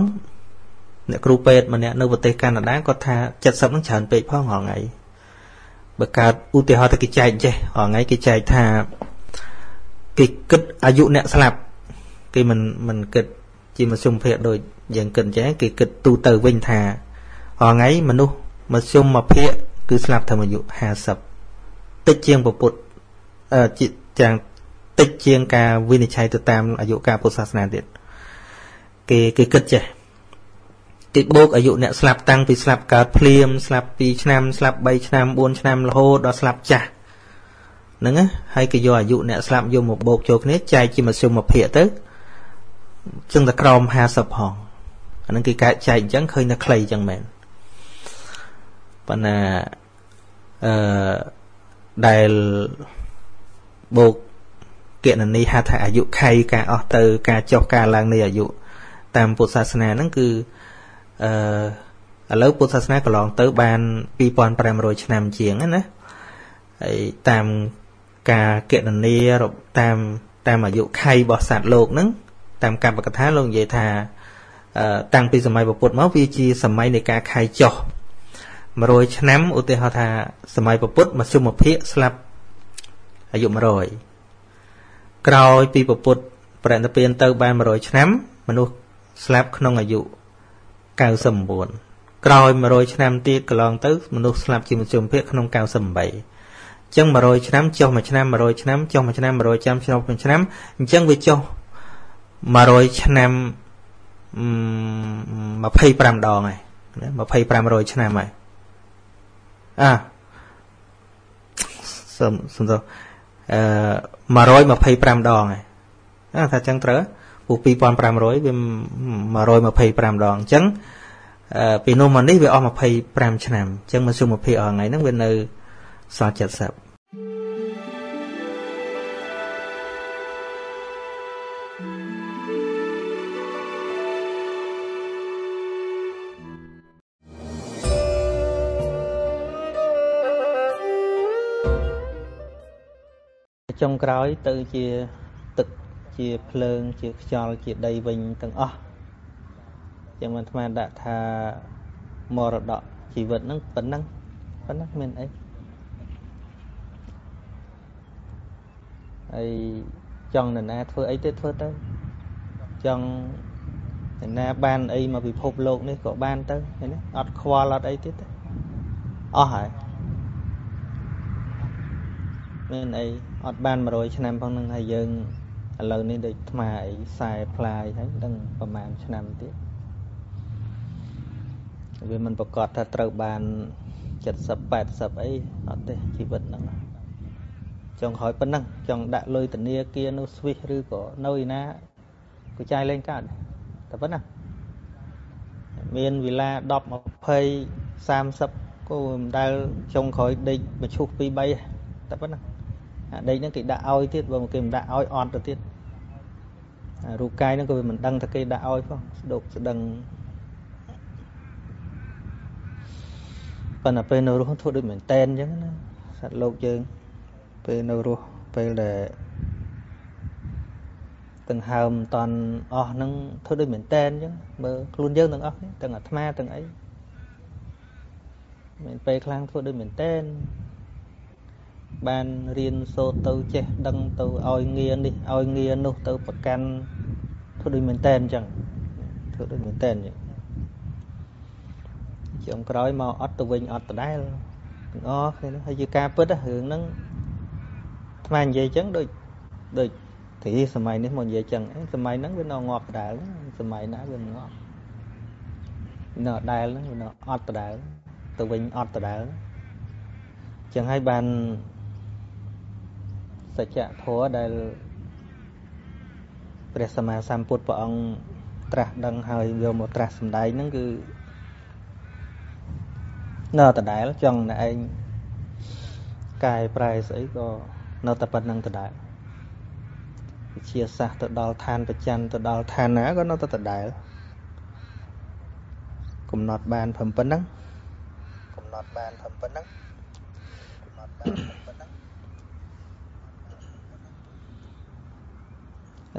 អ្នកគ្រូពេទ្យម្នាក់នៅប្រទេសកាណាដាគាត់ថា70ហ្នឹងច្រើនពេកផងហងៃបើកើតឧទាហរណ៍ទៅគេចែកចេះហងៃគេចែកថាគេគិតអាយុអ្នកស្លាប់គេមិនមិនគិតជាមធ្យមភាពដូចយើងគិតអញ្ចឹងគេគិតទូទៅវិញថាហងៃមនុស្សមធ្យមភាពគឺស្លាប់តាមអាយុ50តិចជាងពុទ្ធអឺយ៉ាងតិចជាងការវិនិច្ឆ័យទៅតាមអាយុកាលពុទ្ធសាសនាទៀត គេគេគិតចេះគេបូកអាយុអ្នកស្លាប់តាំងពីស្លាប់កើតភ្លាម ស្លាប់2ឆ្នាំស្លាប់3ឆ្នាំ4ឆ្នាំរហូតដល់ស្លាប់ចាស់ហ្នឹងណាហើយគេយកអាយុអ្នកស្លាប់យកមកបូកចូលគ្នាចែកជាមធ្យមភាគទៅចឹងតែក្រោម50ផងអាហ្នឹងគេកែចែកអញ្ចឹងឃើញតែខ្លីអញ្ចឹងមែនប៉ុន្តែអឺដែលបូកគណនីហៅថាអាយុខៃការអស់ទៅ ការចុះការឡើងនៃអាយុ តាមពុទ្ធសាសនាហ្នឹងគឺអឺឥឡូវពុទ្ធសាសនាកន្លងទៅ បាន2500ឆ្នាំជាងណាហើយតាមការគណនាតាមតាមអាយុខៃរបស់សត្វលោកហ្នឹងតាមកម្មកថាលោកនិយាយថាតាំងពីសម័យពុទ្ធមកវាជាសម័យនៃការខៃចុះ100ឆ្នាំឧទាហរណ៍ថាសម័យពុទ្ធមធ្យមភាគស្លាប់អាយុ100ក្រោយពីពុទ្ធប្រណិពានទៅបាន100ឆ្នាំមនុស្ស ស្លាប់ក្នុងអាយុ99ក្រោយ100ឆ្នាំទៀតកន្លងទៅមនុស្សស្លាប់ជាមធ្យមភាគក្នុង98ចឹង100ឆ្នាំចុះមួយឆ្នាំ100ឆ្នាំចុះមួយឆ្នាំ100ឆ្នាំឆ្លុះមួយឆ្នាំអញ្ចឹងវាចុះ100ឆ្នាំ25ដងហើយ2500ឆ្នាំហើយអាសំសំទៅអឺ125ដងហើយអាថាចឹងត្រូវ ពូ2500វា125ដងអញ្ចឹងពីនោះមកនេះវាអស់25ឆ្នាំអញ្ចឹងមកសុំ20អស់ថ្ងៃហ្នឹងវានៅសល់70ចុងក្រោយទៅជាទឹក ជាភ្លើងជាខ្យល់ជាដីវិញទាំងអស់ចឹងមិនអាត្មាដាក់ថាមរតកជីវិតហ្នឹងប៉ុណ្ណឹងប៉ុណ្ណឹងមានអីហើយចង់នរណាធ្វើអីទៅធ្វើទៅចង់នរណាបានអីមកពិភពលោកនេះក៏បានទៅឃើញទេអត់ខ្វល់អត់អីទៀតទេអស់ហើយមានអីអត់បាន100ឆ្នាំផងហ្នឹងហើយយើង ឥឡូវនេះដូចថ្មអីខ្សែផ្លាយហើយដឹងប្រហែលឆ្នាំទៀតវាមិនប្រកាសថាត្រូវបាន70 80អីអត់ទេជីវិតហ្នឹងចង់ក្រោយប៉ុណ្ណឹងចង់ដាក់លុយធនាគារនោះស្វីសឬក៏នៅឯណាក៏ចាយលេងកើតតែប៉ុណ្ណាមានវិឡា10 20 30ក៏មិនដែលចុងក្រោយដេកមឈូស2 3តែប៉ុណ្ណា អាដេកហ្នឹងគេដាក់ឲ្យទៀតបើគេមិនដាក់ឲ្យអត់ទៅទៀតរូបកាយហ្នឹងក៏វាមិនដឹងថាគេដាក់ឲ្យផងស្ដុកស្ដឹងប៉ុន្តែពេលនៅរស់ធ្វើដូចមែនតែនអញ្ចឹងណាសត្វលោកយើងពេលនៅរស់ពេលដែលទាំងហើមតន់អស់ហ្នឹងធ្វើដូចមែនតែនអញ្ចឹងមើលខ្លួនយើងទាំងអស់ទាំងអាត្មាទាំងអីមានពេលខ្លាំងធ្វើដូចមែនតែន បានរៀនសូត្រទៅចេះដឹងទៅឲ្យងារនេះឲ្យងារនោះទៅប្រកាន់ធ្វើដូចមែនតែនអញ្ចឹងធ្វើដូចមែនតែនអញ្ចឹងជាងក្រោយមកអត់ទៅវិញអត់ដដែលទាំងអស់គ្នាហើយជាការពិតរឿងហ្នឹងថ្មនិយាយអញ្ចឹងដូចដូចទីសម័យនេះមកនិយាយអញ្ចឹងសម័យហ្នឹងវានៅងាប់ដដែលសម័យណាវាងាប់នៅដដែលហ្នឹងវានៅអត់ដដែលទៅវិញអត់ដដែលអញ្ចឹងហើយបាន សច្ចធម៌ដែលព្រះសម្មាសម្ពុទ្ធព្រះអង្គត្រាស់ដឹងហើយយកមកត្រាស់សម្ដែងហ្នឹងគឺនៅដដែលចង់តែឯងកាយប្រែស្អីក៏នៅតែប៉ុណ្្នឹងដដែលវិជាសាស្ត្រទៅដល់ឋានប្រច័នទៅដល់ឋានណាក៏នៅតែដដែលកំណត់បានប៉ុណ្្នឹងកំណត់បានប៉ុណ្្នឹងកំណត់បាន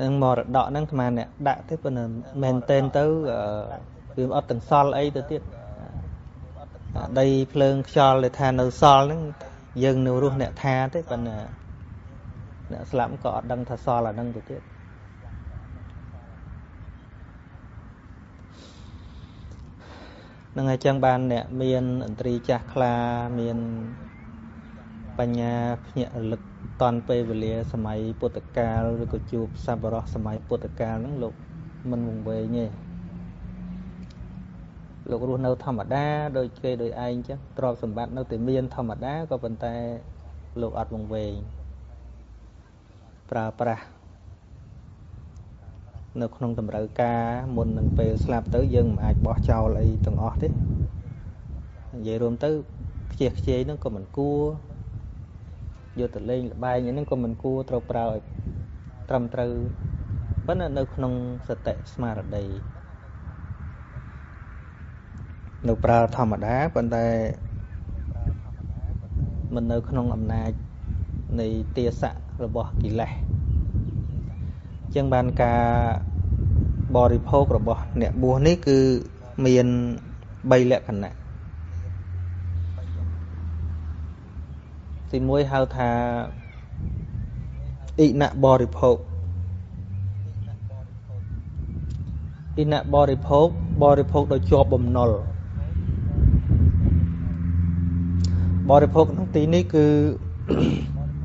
នឹងមរតកហ្នឹងអាអ្នកដាក់ទេប៉ុន្តែមែនតែនទៅវាអត់ទាំងសល់អីទៅទៀតដីភ្លើងខ្យល់ដែលថានៅសល់ហ្នឹងយើងនៅរស់អ្នកថាទេប៉ុន្តែអ្នកស្លាប់ក៏អត់ដឹងថាសល់អាហ្នឹងទៅទៀតនឹងហើយចឹងបានអ្នកមានឥន្ទ្រីចាស់ខ្លាមានបញ្ញាភ្ញាក់រលឹក តន់ពេលវេលាសម័យពុទ្ធកាលឬក៏ជួបសប្បុរសសម័យពុទ្ធកាលហ្នឹងលោកមិនវង្វេងទេលោករស់នៅធម្មតាដូចគេដូចឯងចឹងទ្រព្យសម្បត្តិនៅតែមានធម្មតាក៏ប៉ុន្តែលោកអត់វង្វេងប្រើប្រាស់នៅក្នុងតម្រូវការមុននឹងពេលស្លាប់ទៅយើងមិនអាចបោះចោលអីទាំងអស់ទេនិយាយរួមទៅខ្ជិះខ្ជាយនឹងក៏មិនគួរ យកទៅលេងលបែងហ្នឹងក៏មិនគួរត្រូវប្រើឲ្យត្រឹមត្រូវប៉ុន្តែនៅក្នុងសតិស្មារតីនៅប្រើធម្មតាប៉ុន្តែមិននៅក្នុងអំណាចនៃទាស័ករបស់កិលេសចឹងបានការបរិភោគរបស់អ្នកបួសនេះគឺមាន3លក្ខណៈ ទី1ហៅថាអ៊ីណបរិភោគអ៊ីណបរិភោគបរិភោគដោយជាប់បំណុលបរិភោគក្នុងទីនេះគឺ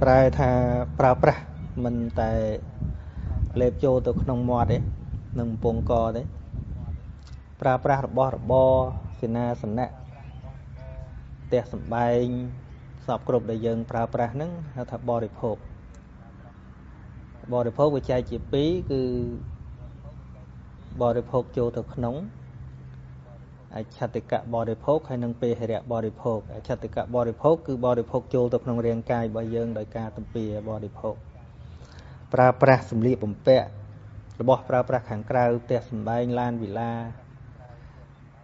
ប្រែថាប្រើប្រាស់មិនតែលេបចូលទៅក្នុងមាត់ទេនឹងពងកទេប្រើប្រាស់របស់របរសេនាសនៈផ្ទះសំបែង សពគ្រប់ដែលយើងប្រើប្រាស់ហ្នឹងហៅថាបរិភោគបរិភោគវាចែកជា2គឺបរិភោគចូលទៅក្នុងអច្ឆតិកៈបរិភោគហើយនិងពេហរៈបរិភោគអច្ឆតិកៈបរិភោគគឺបរិភោគចូលទៅក្នុងរាងកាយរបស់យើងដោយការទំពាបរិភោគប្រើប្រាស់សម្លៀកបំពាក់របស់ប្រើប្រាស់ខាងក្រៅផ្ទះសម្បែងឡានវិឡា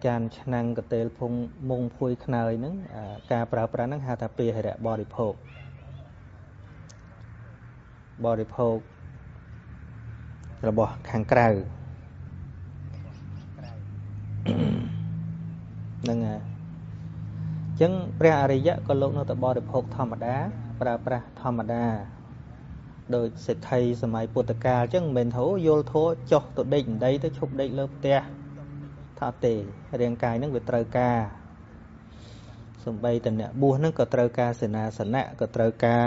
ចានឆ្នាំងកតេលភុងមុងភួយខ្នើយហ្នឹងការប្រើប្រាស់ហ្នឹងហៅថាពាហិរៈបរិភោគបរិភោគរបស់ខាងក្រៅហ្នឹងហើយអញ្ចឹងព្រះអរិយៈក៏លោកនៅតែបរិភោគធម្មតា ប្រើប្រាស់ធម្មតាដូចសេដ្ឋីសម័យពុទ្ធកាលអញ្ចឹងមិនមែនថាយល់ធោះចុះទៅដេកដីទៅឈប់ដេកលើផ្ទះ ថាទេរាងកាយហ្នឹងវាត្រូវការសំបីតអ្នកបួសហ្នឹងក៏ត្រូវការសេនាសនៈក៏ត្រូវការ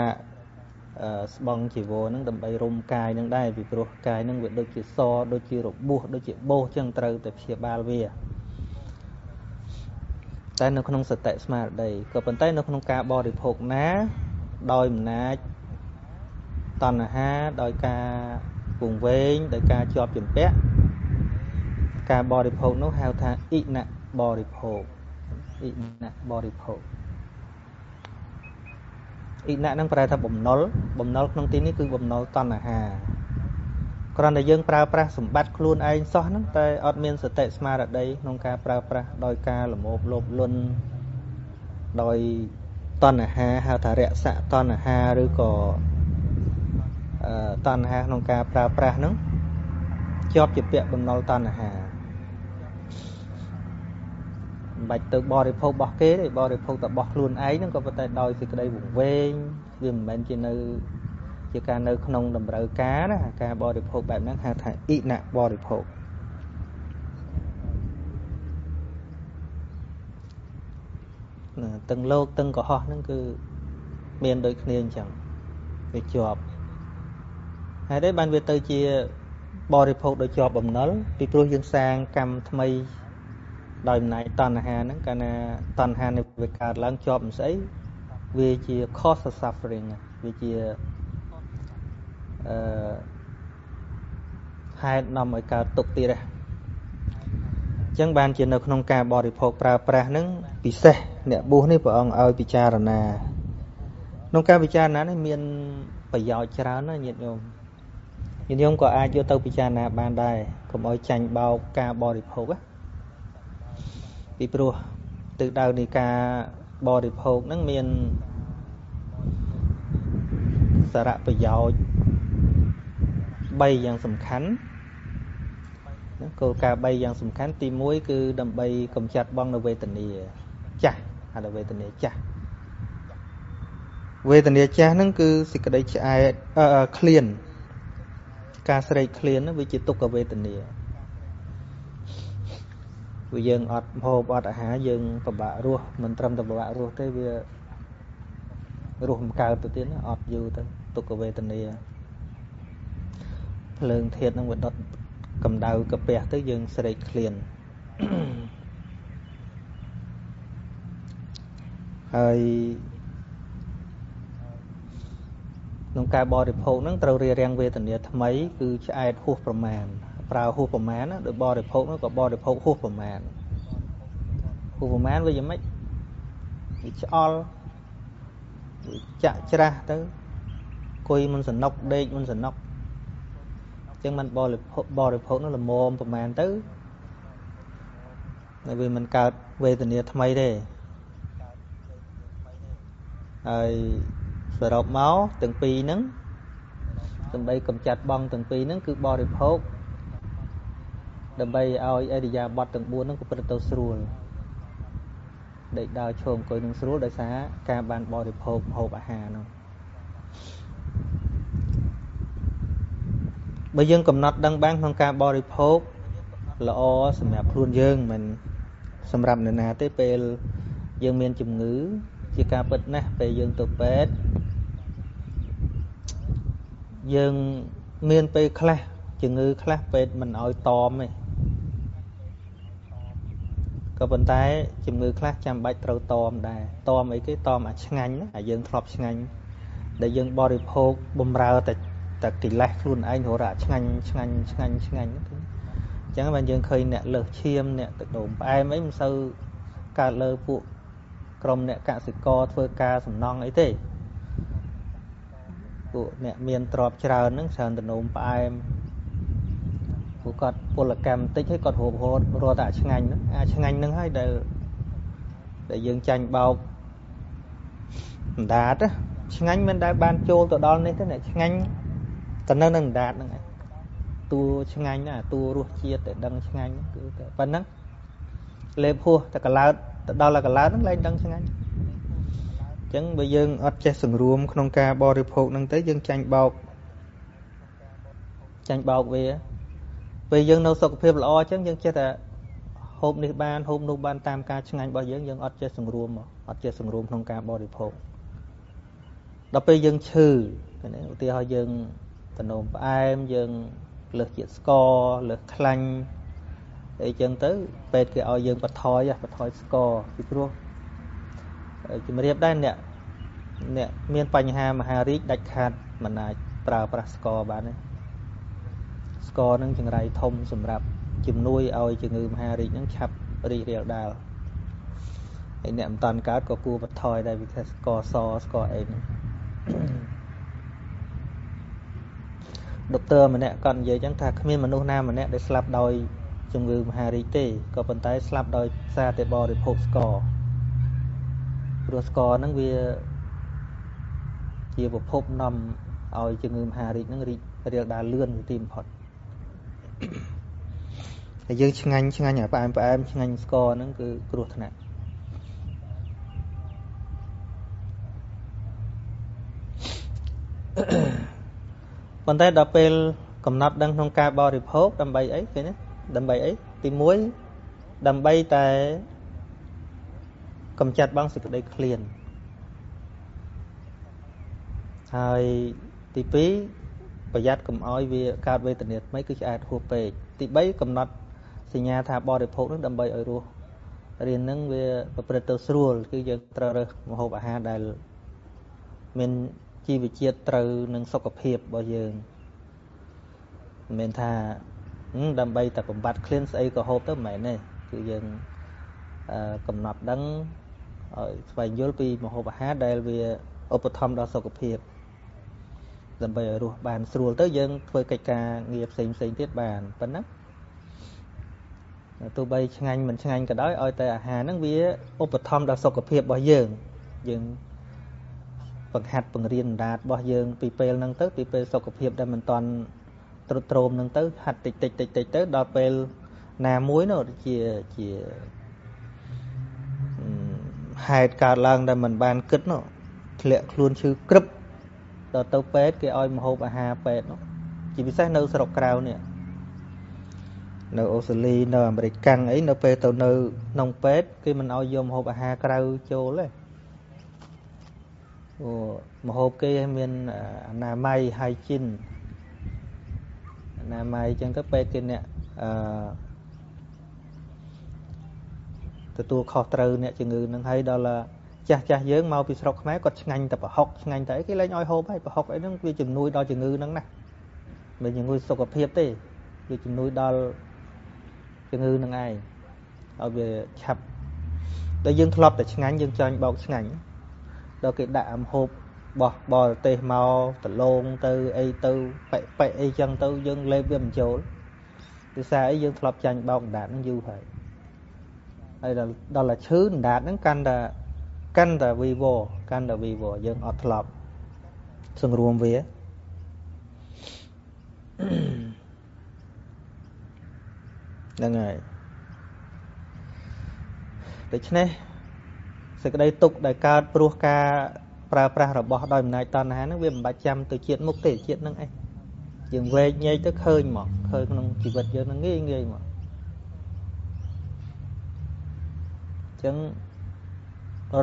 ស្បង់ជីវរហ្នឹងដើម្បីរុំកាយហ្នឹងដែរពីព្រោះកាយហ្នឹងវាដូចជាសដូចជារបួសដូចជាបោសចឹងត្រូវតែព្យាបាលវាតែនៅក្នុងសតិស្មារតីក៏ប៉ុន្តែនៅក្នុងការបរិភោគណាដោយអំណាចតណ្ហាដោយការពងវែងដោយការជាប់ជំពាក់ ការបរិភោគនោះហៅថាអ៊ីណបរិភោគអ៊ីណបរិភោគអ៊ីណនឹងប្រែថាបំណុលបំណុលក្នុងទីនេះគឺបំណុលតណ្ហាគ្រាន់តែយើងប្រើប្រាស់សម្បត្តិខ្លួនឯងសោះហ្នឹងតែអត់មានសតិស្មារតីក្នុងការប្រើប្រាស់ដោយការលមោបលោភលន់ដោយតណ្ហាហៅថារសៈតណ្ហាឬក៏តណ្ហាក្នុងការប្រើប្រាស់ហ្នឹងជាប់ជាពាក់បំណុលតណ្ហា មិនបាច់ទៅបរិភោគរបស់គេទេបរិភោគតែរបស់ខ្លួនឯងហ្នឹងក៏ប៉ុន្តែដោយសេចក្តីវង្វេងវាមិនមែនជានៅជាការនៅក្នុងតម្រូវការណាការបរិភោគបែបហ្នឹងហៅថាអ៊ីណបរិភោគណាទាំងលោកទាំងកុហកហ្នឹងគឺមានដូចគ្នាអញ្ចឹងវាជាប់ហើយដែរបានវាទៅជាបរិភោគដោយជាប់បំណុលពីព្រោះយើងសាងកម្មថ្មី ដោយអំណាចតណ្ហាហ្នឹងកាលណាតណ្ហានេះវាកើតឡើងជាប់មិនស្អីវាជា cause of suffering វាជាអឺហេតុនាំឲ្យកើតទុក្ខទៀតដែរអញ្ចឹងបានជានៅក្នុងការបរិភោគប្រើប្រាស់ហ្នឹងពិសេសអ្នកបួសនេះព្រះអង្គឲ្យពិចារណាក្នុងការពិចារណានេះមានប្រយោជន៍ច្រើនណាញាតិញោមញាតិញោមក៏អាចយកទៅពិចារណាបានដែរកុំឲ្យចាញ់បោកការបរិភោគណា ពីព្រោះទិសដៅនៃការបរិភោគហ្នឹងមានសារៈប្រយោជន៍3យ៉ាងសំខាន់គោលការណ៍3យ៉ាងសំខាន់ទី1គឺដើម្បីកម្ចាត់បងនៅវេទនាចាស់ហៅវេទនាចាស់វេទនាចាស់ហ្នឹងគឺសេចក្តីឆ្អែតឃ្លានការស្រេកឃ្លានហ្នឹងវាជាទុក្ខវេទនា វាយើងអត់ហូបអត់អាហារយើងពិបាករស់មិនត្រឹមតែពិបាករស់ទេវារស់មិនកើតទៅទៀតអត់យូរទៅទុក្ខវេទនាភ្លើងធាតនឹងវាដុតកម្ដៅកាពះទៅយើងស្រេកឃ្លានហើយក្នុងការបរិភោគហ្នឹងត្រូវរៀបរៀងវេទនាថ្មី គឺឆ្អែតហួសប្រមាណ ប្រើហួសប្រមាណដោយបរិភោគនោះក៏បរិភោគហួសប្រមាណហួសប្រមាណវាយ៉ាងម៉េចវាឆ្អល់វាចាក់ច្រាស់ទៅគុយមិនសនុកដេកមិនសនុកអញ្ចឹងมันបរិភោគបរិភោគនោះល្មមប្រមាណទៅនៅវាមិនកើតវេទនាថ្មីទេហើយសរុបមកទាំងពីរហ្នឹងដើម្បីកម្ចាត់បងទាំងពីរហ្នឹងគឺបរិភោគ ដើម្បីឲ្យអរិយាប័តទាំង4ហ្នឹងក៏ពិតទៅស្រួលដេកដើរឈរអង្គុយនឹងស្រួលដោយសារការបានបរិភោគហូបអាហារនោះបើយើងកំណត់ដឹងបានក្នុងការបរិភោគល្អសម្រាប់ខ្លួនយើងមិនសម្រាប់អ្នកណាទេពេលយើងមានជំងឺ ជាការពិតណាស់ពេលយើងទៅពេទ្យយើងមានពេលខ្លះជំងឺខ្លះពេទ្យមិនអោយតមទេ ក៏ប៉ុន្តែជំងឺខ្លះចាំបាច់ត្រូវតមដែរតមអីគេតមអាឆ្ងាញ់អាយើងធ្លាប់ឆ្ងាញ់ដែលយើងបរិភោគបំរើតែតែកិលេសខ្លួនឯងរហូតឆ្ងាញ់ឆ្ងាញ់ឆ្ងាញ់ឆ្ងាញ់ហ្នឹងអញ្ចឹងបានយើងឃើញអ្នកលើសឈាមអ្នកទឹកដូងផ្អែមអីមិនសូវកើតលើពួកក្រុមអ្នកកសិករធ្វើការសំណង់អីទេពួកអ្នកមានទ្រព្យច្រើនហ្នឹងច្រើនតំណោមផ្អែម ពួកគាត់ពលកម្មតិចហើយគាត់រੂបរត់រត់តែឆ្ងាញ់ហ្នឹងអាឆ្ងាញ់ហ្នឹងហើយដែលដែលយើងចាញ់បោកអណ្ដាតឆ្ងាញ់មិនដែលបានចូលទៅដល់នេះទេអ្នកឆ្ងាញ់តែនៅនឹងអណ្ដាតហ្នឹងឯងតួឆ្ងាញ់ណាតួរសជាតិតែដឹងឆ្ងាញ់គឺតែប៉ុណ្ណឹងលេបហួសតែកឡោតទៅដល់តែកឡោតហ្នឹងលែងដឹងឆ្ងាញ់អញ្ចឹងបើយើងអត់ចេះសង្រួមក្នុងការបរិភោគហ្នឹងទៅយើងចាញ់បោកចាញ់បោកវា ពេលយើងនៅសុខភាពល្អអញ្ចឹងយើងចេះតែហូបនេះបានហូបនោះបានតាមការឆ្ងាញ់របស់យើងយើងអត់ចេះសង្រួមអត់ចេះសង្រួមក្នុងការបរិភោគដល់ពេលយើងឈឺណាឧទាហរណ៍យើងតំណោមផ្អែមយើងលើសជាតិស្ករលើសខ្លាញ់អីចឹងទៅពេទ្យគេឲ្យយើងបន្ថយបន្ថយស្ករពីព្រោះជំរាបដែរអ្នកអ្នកមានបញ្ហាមហារីកដាច់ខាតមិនអាចប្រើប្រាស់ស្ករបានទេ ស្ករនឹងចង្រៃធំសម្រាប់ជំនួយឲ្យជំងឺមហារីកនឹងឆាប់រីករាលដាលហើយអ្នកមិនតាន់កើតក៏គួរបន្ថយដែរវាថាស្ករសស្ករអីហ្នឹងដុកទ័រម្នាក់គាត់និយាយចឹងថាគ្មានមនុស្សណាម្នាក់ដែលស្លាប់ដោយជំងឺមហារីកទេក៏ប៉ុន្តែស្លាប់ដោយសារតែបរិភោគស្ករព្រោះស្ករហ្នឹងវាជាប្រភពនាំឲ្យជំងឺមហារីកហ្នឹងរីករាលដាលលឿនទីបំផុត ហើយយើងឆ្ងាញ់ឆ្ងាញ់អាផ្អែមផ្អែមឆ្ងាញ់ស្ករហ្នឹងគឺគ្រោះថ្នាក់ប៉ុន្តែដល់ពេលកំណត់ដឹងក្នុងការបរិភោគដើម្បីអីឃើញទេដើម្បីអីទី1ដើម្បីតែកំចាត់បងសេចក្តីឃ្លានហើយទី2 ប្រយ័ត្នកុំឲ្យវាកើតវេទនាថ្មីគឺឆ្អែតហួសពេកទី3កំណត់សញ្ញាថាបរិភោគនឹងដើម្បីឲ្យរស់រៀននឹងវាប្រព្រឹត្តទៅស្រួល គឺយើងត្រូវរើសម្ហូបអាហារដែលមានជីវជាតិត្រូវនឹងសុខភាពរបស់យើងមិនមែនថាដើម្បីតែបំបត្តិឃ្លានស្អីក៏ហូបទៅមិនមែនទេគឺយើងកំណត់ដឹងឲ្យស្វែងយល់ពីម្ហូបអាហារដែលវាឧបត្ថម្ភដល់សុខភាព ដើម្បីឲ្យរស់បានស្រួលទៅយើងធ្វើកិច្ចការងារផ្សេងផ្សេងទៀតបានប៉ុណ្ណាទោះបីឆ្ងាញ់មិនឆ្ងាញ់ក៏ដោយឲ្យតែអាហារហ្នឹងវាឧបត្ថម្ភដល់សុខភាពរបស់យើងយើងបង្ហាត់បង្រៀនអណ្ដាតរបស់យើងពីពេលហ្នឹងទៅពីពេលសុខភាពដែលមិនតាន់ត្រុតត្រោមហ្នឹងទៅហាត់តិចតិចតិចតិចទៅដល់ពេលណាមួយនោះជាជាហេតុកើតឡើងដែលមិនបានគិតនោះធ្លាក់ខ្លួនឈឺក្រឹប ដល់ទៅពេទ្យគេឲ្យមហូបអាហារពេទ្យនោះជាពិសេសនៅស្រុកក្រៅនេះនៅអូស្ត្រាលីនៅអាមេរិកកាំងអីនៅពេលទៅនៅក្នុងពេទ្យគេមិនឲ្យយកម្ហូបអាហារក្រៅចូលទេអូម្ហូបគេមានអនាម័យ hygiene អនាម័យអញ្ចឹងទៅពេទ្យគេអ្នកអឺទទួលខុសត្រូវអ្នកជំងឺនឹងហើយដល់ ចាស់ចាស់យើងមកពីស្រុកខ្មែរគាត់ឆ្ងាញ់តែប្រហុកឆ្ងាញ់តែអីគេលែងឲ្យហូបហើយប្រហុកអីហ្នឹងវាជំនួយដល់ជំងឺហ្នឹងណាមិនជំនួយសុខភាពទេវាជំនួយដល់ជំងឺហ្នឹងឯងឲ្យវាឆាប់ដែលយើងធ្លាប់តែឆ្ងាញ់យើងចាញ់បោកឆ្ងាញ់ដល់គេដាក់អំហូបបោះបរទេសមកដលងទៅអីទៅប៉ិប៉ិអីចឹងទៅយើងលេបវាមិនចូលដោយសារអីយើងធ្លាប់ចាញ់បោកអណ្ដាតហ្នឹងយូរហើយហើយដល់ដល់តែឈឺអណ្ដាតហ្នឹងកាន់តែ កាន់តែវីវកាន់តែវីវយើងអត់ធ្លាប់សង្រួមវាហ្នឹងហើយដូច្នេះសេចក្តីទុកដែលកើតព្រោះការប្រើប្រាស់របស់ដោយអំណាចតណ្ហាហ្នឹងវាមិនបាច់ចាំទៅជាតិមុខទេជាតិហ្នឹងឯងយើងវែកញែកទៅឃើញមកឃើញក្នុងជីវិតយើងហ្នឹងងាយងាយមកអញ្ចឹង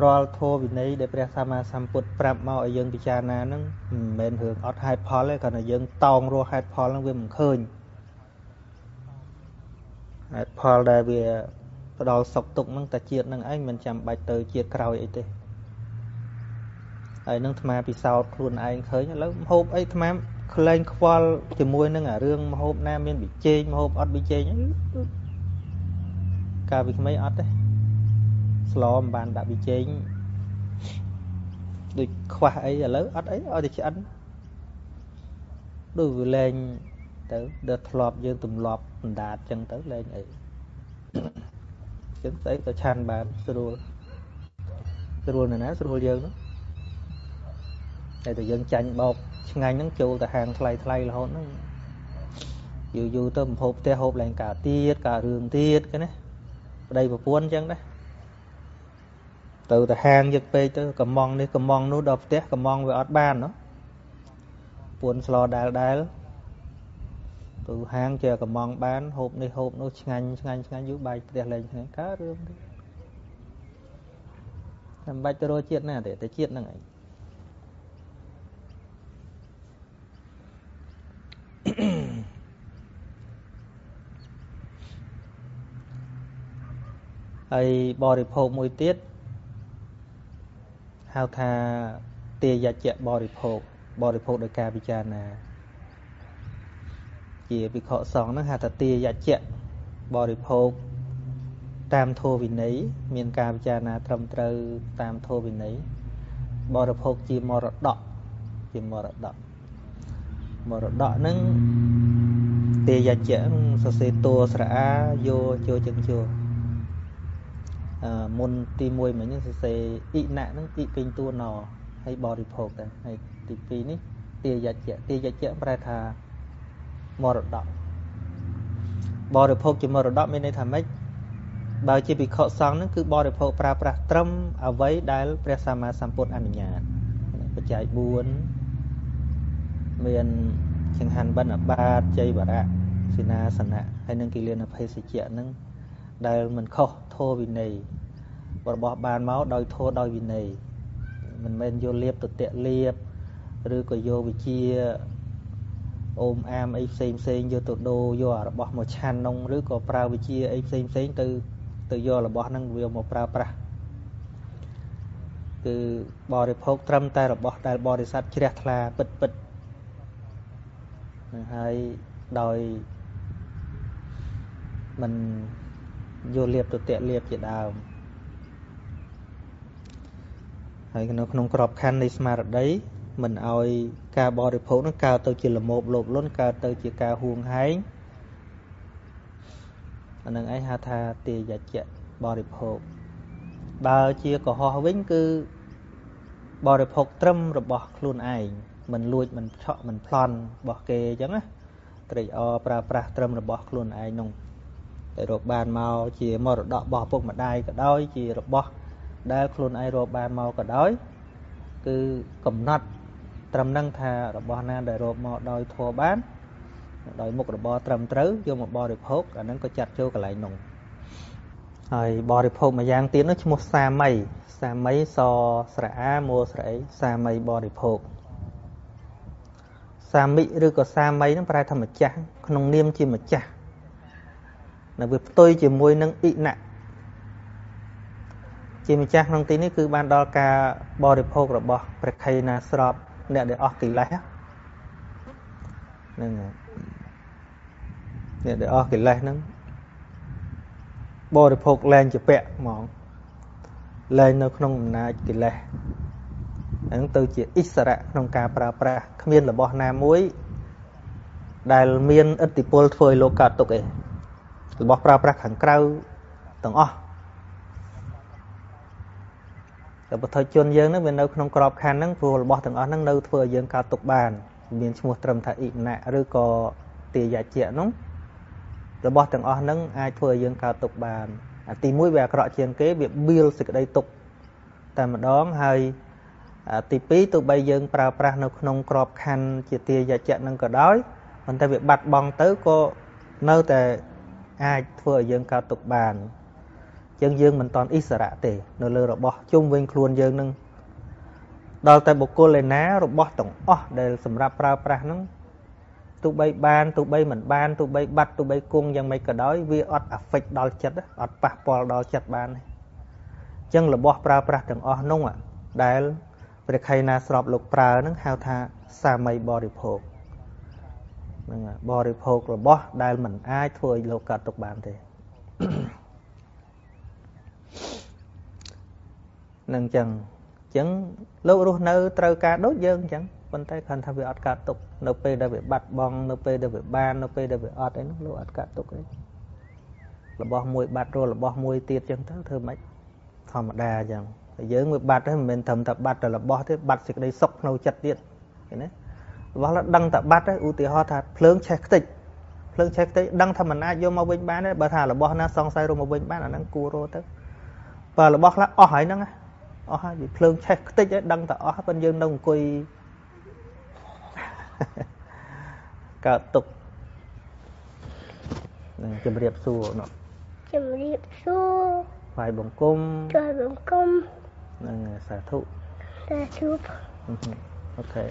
រាល់ធម៌វិន័យដែលព្រះសម្មាសម្ពុទ្ធប្រាប់មកឲ្យយើងពិចារណាហ្នឹងមិនមែនរឿងអត់ហេតុផលទេគ្រាន់តែយើងតោងរស់ហេតុផលហ្នឹងវាមិនឃើញហេតុផលដែលវាផ្ដល់សុខទុក្ខហ្នឹងតែជាតិហ្នឹងឯងមិនចាំបាច់ទៅជាតិក្រោយអីទេហើយនឹងអាត្មាពិសោធន៍ខ្លួនឯងឃើញឥឡូវមហូបអីអាត្មាក្លែងខ្វល់ជាមួយនឹងអារឿងមហូបណាមានប៊ីចេងមហូបអត់ប៊ីចេងកាលពីក្មេងអត់ទេ ស្លមិនបានដាក់ប៊ីចេងដូចខ្វះអីឥឡូវអត់អីឲ្យតែឆ្អិនដូចវាលែងទៅដល់ធ្លាប់យើងទម្លាប់បណ្ដាតចឹងទៅលែងអីចឹងស្អីទៅឆាន់បានស្រួលស្រួលណាស់ណាស្រួលយើងនោះតែតែយើងចាញ់បោកឆ្ងាញ់ហ្នឹងចូលទៅហាងថ្លៃថ្លៃរហូតហ្នឹងយូរយូរទៅមហូបផ្ទះហូបឡើងកើតទៀតកើតរឿងទៀតគេណាប្តីប្រពន្ធអញ្ចឹងដែរ ទៅទៅហាងយកពេកទៅកំងនេះកំងនោះដល់ផ្ទះកំងវាអត់បានណោះពួនស្លដែលដែលទៅហាងជាកំងបានហូបនេះហូបនោះឆ្ងាញ់ឆ្ងាញ់ឆ្ងាញ់យូរបាយផ្ទះលែងឆ្ងាញ់កើតរឿងទេតែមិនបាច់ទៅរកជាតិណាទេតែជាតិហ្នឹងឯងហើយបរិភោគមួយទៀត ហៅថាទាយច្ចៈបរិភោគបរិភោគដោយការពិចារណា ជាវិខសង្ឃហ្នឹងហៅថាទាយច្ចៈបរិភោគតាមធម៌វិន័យមានការពិចារណាត្រឹមត្រូវតាមធម៌វិន័យបរិភោគជាមរតកជាមរតកមរតកហ្នឹងទេយច្ចៈសរសេរតួស្រអាយោចូលជឹងជួអឺ មុនទី1មិញសរសេរអ៊ីណៈហ្នឹងអ៊ីពេញតួណហើយបរិភោគដែរហើយទី2នេះទេយច្ចៈទេយច្ចៈប្រែថាមរតកបរិភោគជាមរតកមានន័យថាម៉េចបើជាភិក្ខុសង្ឃហ្នឹងគឺបរិភោគប្រើប្រាស់ត្រឹមអ្វីដែលព្រះសម្មាសម្ពុទ្ធអនុញ្ញាតបច្ច័យ4មានចង្ហាន់បិណ្ឌបាតជ័យវរៈសេនាសនៈហើយនឹងគិលានភេសជ្ជៈហ្នឹង ដែលមិនខុសធម៌វិន័យរបស់បានមកដោយធម៌ដោយវិន័យមិនមែនយកលៀបទៅតាក់លៀបឬក៏យកវិជាអូមអាមអីផ្សេងផ្សេងយកទៅដូរយករបស់មកឆាន់នងឬក៏ប្រើវិជាអីផ្សេងផ្សេងទៅទៅយករបស់ហ្នឹងវាមកប្រើប្រាស់គឺបរិភោគត្រឹមតែរបស់ដែលបរិស័ទជ្រះថ្លាពិតពិតនឹងហើយដោយមិន យកលៀបទៅតាក់លៀបជាដើមហើយនៅក្នុងក្របខ័ណ្ឌនៃស្មារតីមិនឲ្យការបរិភោគនឹងកើតទៅជាលមោបលោភលន់កើតទៅជាការហួងហែងអានឹងឯងហៅថាទាយច្ចៈបរិភោគបើជាកុហកវិញគឺបរិភោគត្រឹមរបស់ខ្លួនឯងមិនលួចមិនឆក់មិនប្លន់របស់គេអញ្ចឹងណាត្រេកអរប្រើប្រាស់ត្រឹមរបស់ខ្លួនឯងនោះ តែរកបានមកជាមរតករបស់ពុកម្ដាយក៏ដោយ ជារបស់ដែលខ្លួនឯងរកបានមកក៏ដោយ គឺកំណត់ត្រឹមនឹងថារបស់ណាដែលរកមកដោយធัวបានដោយមុខរបរត្រឹមត្រូវយកមកបរិភោគអានឹងក៏ចាត់ចូលកន្លែងនោះហើយបរិភោគមួយយ៉ាងទៀតនោះឈ្មោះសាមីសាមីសស្រអាមួស្រអីសាមីបរិភោគសាមិឬក៏សាមីនឹងប្រែថាម្ចាស់ក្នុងនាមជាម្ចាស់ នៅវាផ្ទុយជាមួយនឹងអ៊ីណៈជាម្ចាស់ក្នុងទីនេះគឺបានដល់ការបរិភោគរបស់ព្រះខេណាស្របអ្នកដែលអស់កិលេសហ្នឹងអ្នកដែលអស់កិលេសហ្នឹងបរិភោគលែងជាពាក់ហ្មងលែងនៅក្នុងអំណាចកិលេសហ្នឹងទៅជាអិសរៈក្នុងការប្រើប្រាស់គ្មានរបស់ណាមួយដែលមានឥទ្ធិពលធ្វើឲ្យលោកកើតទុកឯង របស់ប្រើប្រាស់ខាងក្រៅទាំងអស់តែបុថុជនយើងនឹងវានៅក្នុងក្របខ័ណ្ឌហ្នឹងព្រោះរបស់ទាំងអស់ហ្នឹងនៅធ្វើឲ្យយើងកើតទុកបានមានឈ្មោះត្រឹមថាអ៊ីណៈឬក៏ទាយជៈហ្នឹងរបស់ទាំងអស់ហ្នឹងអាចធ្វើឲ្យយើងកើតទុកបានអាទី1វាអាក្រក់ជាងគេវាបៀលសេចក្តីទុកតែម្ដងហើយទី2ទោះបីយើងប្រើប្រាស់នៅក្នុងក្របខ័ណ្ឌជាទាយជៈហ្នឹងក៏ដោយប៉ុន្តែវាបាត់បង់ទៅក៏នៅតែ អាចធ្វើឲ្យយើងកើតទុកបានចឹងយើងមិនតន់អិសរៈទេ នៅលើរបស់ជុំវិញខ្លួនយើងនឹងដល់តែបុគ្គលឯណារបស់ទាំងអស់ដែលសម្រាប់ប្រើប្រាស់ហ្នឹងទោះបីបានទោះបីមិនបានទោះបីបាត់ទោះបីគង់យ៉ាងម៉េចក៏ដោយវាអត់ affect ដល់ចិត្តអត់ប៉ះពាល់ដល់ចិត្តបានទេអញ្ចឹងរបស់ប្រើប្រាស់ទាំងអស់នោះដែលព្រះខៃណាស្របលោកប្រើហ្នឹងហៅថាសាមីបរិភោគ ហ្នឹងបរិភោគរបស់ដែលមិនអាចធ្វើឲ្យលោកកាត់ទុកបានទេនឹងអញ្ចឹងអញ្ចឹងលោករស់នៅត្រូវការដូចយើងអញ្ចឹងប៉ុន្តែគ្រាន់ថាវាអត់កាត់ទុកនៅពេលដែលវាបាត់បង់នៅពេលដែលវាបាននៅពេលដែលវាអត់អីនោះលោកអត់កាត់ទុកទេរបស់មួយបាត់ររបស់មួយទៀតអញ្ចឹងទៅធ្វើម៉េចធម្មតាអញ្ចឹងតែយើងវាបាត់ហើយមិនមែនត្រឹមតែបាត់តែរបស់ទេបាត់សេចក្តីសុខក្នុងចិត្តទៀតឃើញទេ របស់ឡើដឹងតែបាត់ហើយឧទាហរណ៍ថាភ្លើងឆេះខ្ទេចភ្លើងឆេះខ្ទេចដឹងថាមិនអាចយកមកវិញបានទេបើថារបស់ណាសង្ស័យរមកវិញបានអាហ្នឹងគួររទៅបើរបស់ខ្លះអស់ហើយហ្នឹងណាអស់ហើយវាភ្លើងឆេះខ្ទេចហើយដឹងតែអស់ប៉ុន្តែយើងនៅអង្គុយកើតទុកនឹងជំរាបសួរនោះជំរាបសួរថ្វាយបង្គំចូលបង្គំនឹងសាធុសាធុអូខេ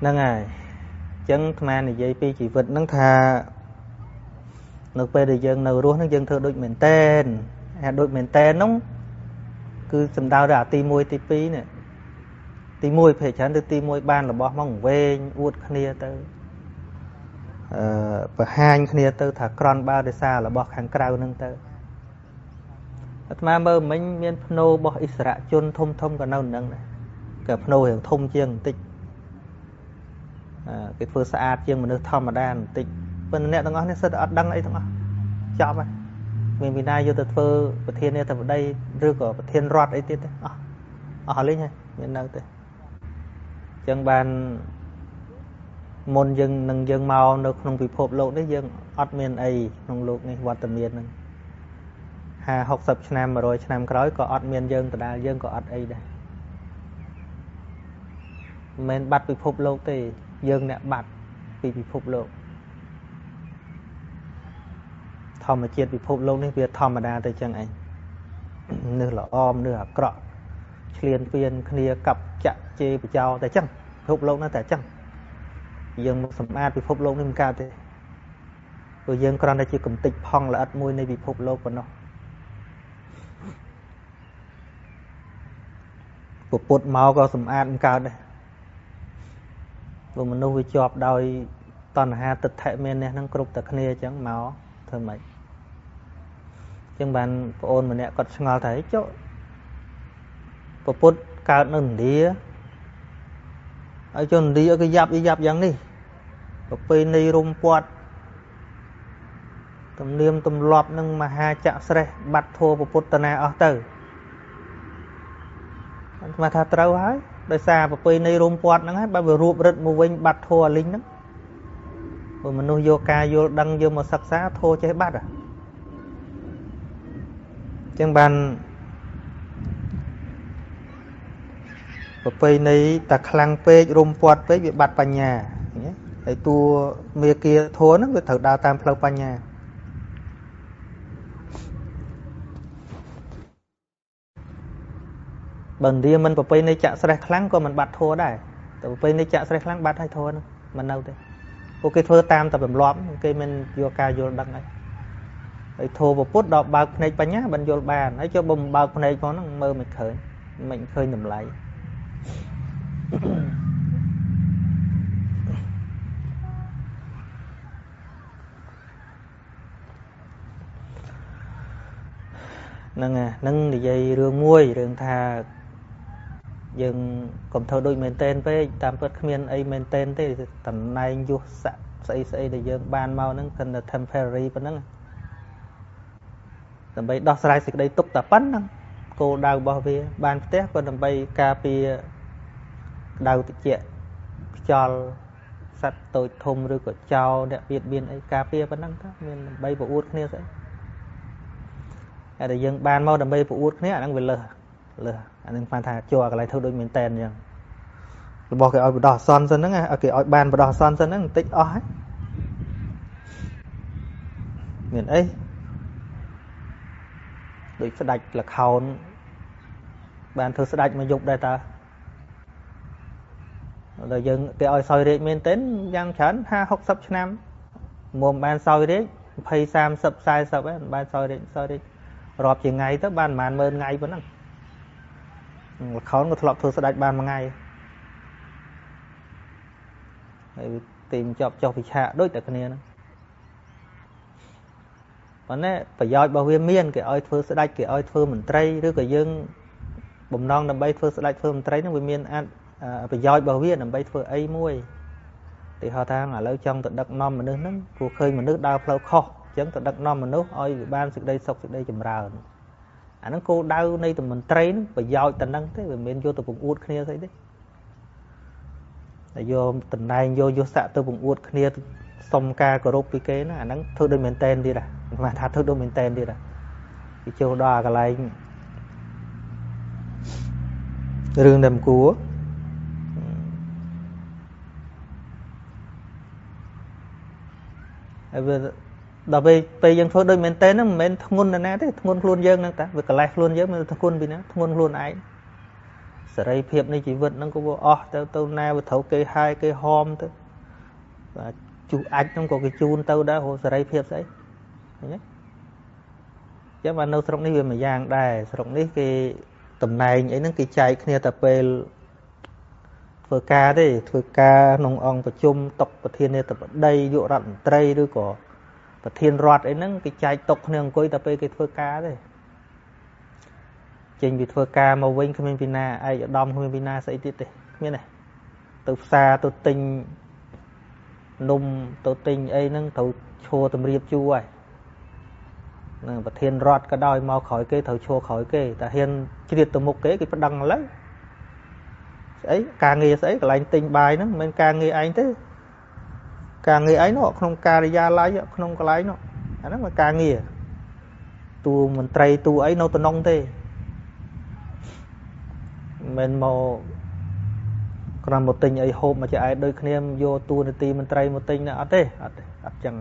ហ្នឹងហើយអញ្ចឹងអាត្មានិយាយពីជីវិតហ្នឹងថានៅពេលដែលយើងនៅរស់ហ្នឹងយើងធ្វើដូចមែនតែនអាដូចមែនតែនហ្នឹងគឺសំដៅដល់អាទី1ទី2នេះទី1ភាគច្រើនទៅទី1បានរបស់មកវែងអួតគ្នាទៅអឺបង្ហាញគ្នាទៅថាក្រន់បើដោយសាររបស់ខាងក្រៅហ្នឹងទៅអាត្មាមើលមិញមានភ្នោរបស់អិសរាជជនធំធំក៏នៅនឹងដែរ ក៏ភ្នោរៀងធំជាងបន្តិចអឺគេធ្វើស្អាតជាងមនុស្សធម្មតាបន្តិចប៉ុន្តែអ្នកទាំងអស់នេះសិតតែអត់ដឹងអីទាំងអស់ចប់ហើយមានវិណាយកទៅធ្វើប្រធាននេះទៅប្តីឬក៏ប្រធានរដ្ឋអីទៀតទេអស់អស់លេងហើយមាននៅទេអញ្ចឹងបានមុនយើងនឹងយើងមកនៅក្នុងពិភពលោកនេះយើងអត់មានអីក្នុងលោកនេះវត្តមានហ្នឹង50 60ឆ្នាំ100ឆ្នាំក្រោយក៏អត់មានយើងដដែលយើងក៏អត់អីដែរ មិនមែនបាត់ពិភពលោកទេ យើងអ្នកបាត់ពីពិភពលោកធម្មជាតិពិភពលោកនេះវាធម្មតាទៅចឹងឯងនឹកល្អមនឹកអាក្រក់ឆ្លៀនពៀនគ្នាកັບចាក់ជេរបចោតែចឹងពិភពលោកនោះតែចឹងយើងមកសម្អាតពិភពលោកនេះមិនកើតទេព្រោះយើងគ្រាន់តែជាកំតិចផង់ល្អិតមួយនៃពិភពលោកប៉ុណ្ណោះពុទ្ធមកក៏សម្អាតមិនកើតដែរ ព្រោះមនុស្សវាជាប់ដោយតណ្ហាទិដ្ឋិមាននេះហ្នឹងគ្រប់តែគ្នាអញ្ចឹងមកធ្វើម៉េចអញ្ចឹងបានប្អូនម្នាក់គាត់ឆ្ងល់ថាចុះពុទ្ធកើតនៅឥណ្ឌាហើយចុះឥណ្ឌាគេយ៉ាប់យ៉ាប់យ៉ាងនេះប្រពៃណីរុំពាត់ទំនៀមទម្លាប់នឹងមហាចក្រស្រេះបាត់ធัวពុទ្ធនាអស់ទៅអាត្មាថាត្រូវហើយ ដោយសារប្រពៃណីរុំពាត់ហ្នឹងហើយបើវារួបរឹតមកវិញបាត់ធัวលីងហ្នឹងព្រោះមនុស្សយកការយល់ដឹងយកមកសិក្សាធัวចេះបាត់អញ្ចឹងបានប្រពៃណីតែខ្លាំងពេករុំពាត់ពេកវាបាត់បញ្ញាហើយតួមេគាធัวហ្នឹងវាត្រូវដើរតាមផ្លូវបញ្ញា បើឥណ្ឌាមិនប្រពៃណីចាក់ស្រេះខ្លាំងក៏មិនបាត់ធัวដែរតែប្រពៃណីចាក់ស្រេះខ្លាំងបាត់ហើយធัวហ្នឹងមិននៅទេពួកគេធ្វើតាមតែទម្លាប់គេមិនយកការយល់ដឹងអីហើយធัวពុទ្ធដល់បើកភ្នែកបញ្ញាមិនយល់បានហើយចុះបើមិនបើកភ្នែកផងហ្នឹងមើលមិនឃើញមិនឃើញតម្លៃហ្នឹងហ្នឹងនិយាយរឿងមួយរឿងថា យើងកុំធ្វើដូចមែនតែនពេកតាមពិតគ្មានអីមែនតែនទេតំណែងយុស័កស្អីស្អីដែលយើងបានមកហ្នឹងគិតតែ temporary ប៉ុណ្ណឹងដើម្បីដោះស្រាយសេចក្តីទុកតែប៉ុណ្្នឹងគោលដៅរបស់វា បានផ្ទះក៏ដើម្បីការពារក្តៅតិចខ្យល់សត្វតូចធំឬក៏ចោលអ្នកបៀតបៀនអីការពារប៉ុណ្ណឹងទៅមានដើម្បីប្រអួតគ្នាស្អីតែដែលយើងបានមកដើម្បីប្រអួតគ្នាអាហ្នឹងវាលើសលើស អានឹងបានថាជួកន្លែងធ្វើដូចមែនតែនអញ្ចឹងរបស់គេឲ្យបដោះអសន្នសិនហ្នឹងគេឲ្យបានបដោះអសន្នសិនហ្នឹងបន្តិចអស់ហើយមានអីដូចស្ដាច់លខោនបានធ្វើស្ដាច់មកយប់ដែរតើដល់យើងគេឲ្យសោយរាជមែនទែនយ៉ាងច្រើន50 60ឆ្នាំមុំបានសោយរាជ20 30 40ហ្នឹងបានសោយរាជសោយរាជរាប់ជាថ្ងៃទៅបានប្រហែល10000ថ្ងៃប៉ុណ្ណឹង លខោនក៏ធ្លាប់ធ្វើស្ដាច់បានមួយថ្ងៃហើយទីមជាប់ចុះវិឆាកដូចតែគ្នាហ្នឹងប៉ុន្តែប្រយោជន៍របស់វាមានគេឲ្យធ្វើស្ដាច់គេឲ្យធ្វើមន្ត្រីឬក៏យើងបំណងដើម្បីធ្វើស្ដាច់ធ្វើមន្ត្រីហ្នឹងវាមានអាចប្រយោជន៍របស់វាដើម្បីធ្វើអីមួយទីហៅថាឥឡូវចង់ទៅដឹកនាំមនុស្សហ្នឹងព្រោះឃើញមនុស្សដើរផ្លូវខុសអញ្ចឹងទៅដឹកនាំមនុស្សឲ្យវាបានសេចក្តីសុខសេចក្តីចម្រើន អាហ្នឹងគោលដៅនៃតមន្ត្រីហ្នឹងប្រយោជន៍តែហ្នឹងទេវាមិនយកទៅពង្អួតគ្នាស្អីទេតែយកតំណែងយកយុស័កទៅពង្អួតគ្នាសុំការគោរពពីគេណាអាហ្នឹងធ្វើដូចមែនតែនទៀតអាមិនថាធ្វើដូចមែនតែនទៀតអាគេចូលដល់កន្លែងរឿងដែលមិនគួរហើយវា ដល់ពេលពេលយើងធ្វើដូចមែនតើហ្នឹងមិនមែនធ្ងន់ណាស់ទេធ្ងន់ខ្លួនយើងហ្នឹងតាវាកលេសខ្លួនយើងមិនធ្ងន់ពីណាធ្ងន់ខ្លួនឯងសេរីភាពនៃជីវិតហ្នឹងក៏វាអស់ទៅទៅណាវាត្រូវគេហាយគេហមទៅបាទជុះអាចហ្នឹងក៏គេជូនទៅដែរហូសេរីភាពស្អីឃើញទេចឹងបាននៅស្រុកនេះវាមួយយ៉ាងដែរស្រុកនេះគេតំណែងអីហ្នឹងគេចែកគ្នាតែពេលធ្វើការទេធ្វើការក្នុងអង្គប្រជុំតុកប្រធានាធិបតីយុរដ្ឋមន្ត្រីឬក៏ ប្រធានរដ្ឋអីហ្នឹងគេចែកតុកគ្នាអង្គុយតែពេលគេធ្វើការទេចេញពីធ្វើការមកវិញគ្មានពីណាឯកឧត្តមគ្មានពីណាស្អីទៀតទេគ្មានទេទៅផ្សារទៅទិញនំទៅទិញអីហ្នឹងត្រូវឈរតម្រៀបជួរហើយនឹងប្រធានរដ្ឋក៏ដោយមកក្រោយគេត្រូវឈរក្រោយគេតែហ៊ានជ្រៀតទៅមុខគេគេប្តឹងឥឡូវស្អីការងារស្អីកន្លែងទិញបាយហ្នឹងមិនមែនការងារឯងទេ ការងារឯងនោះក្នុងការិយាល័យក្នុងកន្លែងនោះអាហ្នឹងមកការងារតួមន្ត្រីតួអីនៅតំណងទេមិនមកគ្រាន់មកទិញអីហូបមកចែកដូចគ្នាយកតួនាទីមន្ត្រីមកទិញណាអត់ទេអត់ទេអត់ចឹង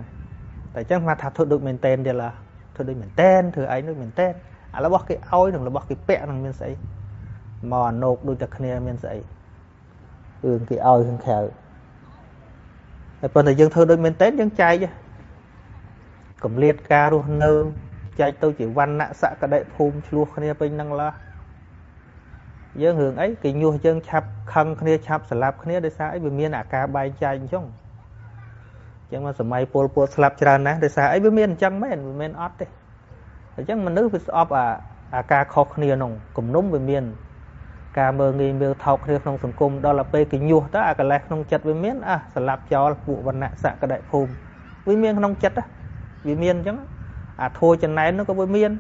តែចឹងមកថាធ្វើដូចមែនតែនទៀតឡាធ្វើដូចមែនតែនធ្វើឯងដូចមែនតែនអារបស់គេឲ្យនឹងរបស់គេពាក់នឹងមានស្អីមកអាណោកដូចតែគ្នាមានស្អីរឿងគេឲ្យខាងក្រៅ តែប៉ុន្តែយើងធ្វើដូចមែនតែនយើងចែកកំលៀតការរស់នៅចែកទៅជាវណ្ណៈសក្តិភូមិឆ្លោះគ្នាពេញនឹងឡាយើងរឿងអីគេញុះយើងឆាប់ខឹងគ្នាឆាប់ស្លាប់គ្នាដោយសារអីវាមានអាការបែងចែកអញ្ចឹងអញ្ចឹងមកសម័យពលពលស្លាប់ច្រើនណាស់ដោយសារអីវាមានអញ្ចឹងមែនវាមិនអត់ទេអញ្ចឹងមនុស្សវាស្អប់អាអាការខុសគ្នាក្នុងគំនុំវាមាន ការមើងងាយមើលថោកគ្នាក្នុងសង្គមដល់ទៅពេលគេញុះទៅអាកលេសក្នុងចិត្តវាមានអាស្លាប់ចោលពួកវណ្ណៈសក្តិភូមិវាមានក្នុងចិត្តវាមានអញ្ចឹងអាធัวចំណែននោះក៏វាមាន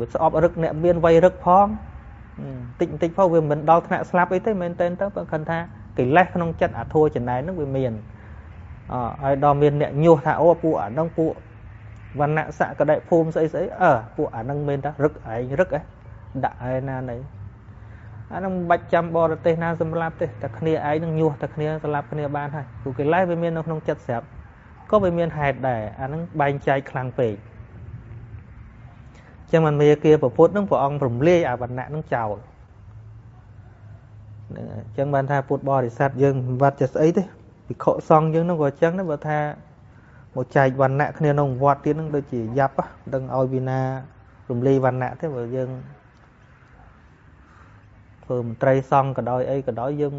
វាស្អប់រឹកអ្នកមានវ័យរឹកផងតិចបន្តិចផងវាមិនដល់ថ្នាក់ស្លាប់អីទេមែនតើទៅបើខិនថាកិលេសក្នុងចិត្តអាធัวចំណែននោះវាមានអហើយដល់មានអ្នកញុះថាអូពួកអានឹងពួកវណ្ណៈសក្តិភូមិស្អីស្អីអើពួកអានឹងមែនតារឹកឯងរឹកឯដាក់ឯណាណី អានឹងមិនបាច់ចាំបរទេសណាសម្លាប់ទេតែគ្នាឯងនឹងញុះតែគ្នាសម្លាប់គ្នាបានហើយព្រោះកិលេសវាមាននៅក្នុងចិត្តស្រាប់ក៏វាមានហេតុដែរអានឹងបែងចែកខ្លាំងពេកចឹងមិនមេគាប្រពុតនឹងព្រះអង្គរំលាយអាវណ្ណៈនឹងចោលហ្នឹងអញ្ចឹងបានថាពុទ្ធបរិស័ទយើងមិនបាត់ចេះស្អីទេវិខសង្ឃយើងនឹងក៏អញ្ចឹងដែរបើថាមកចែកវណ្ណៈគ្នាក្នុងវត្តទៀតនឹងដូចជាយ៉ាប់ដឹងឲ្យវិណារំលាយវណ្ណៈទេបើយើង ធ្វើមន្ត្រីសង្ឃក៏ដោយអីក៏ដោយយើង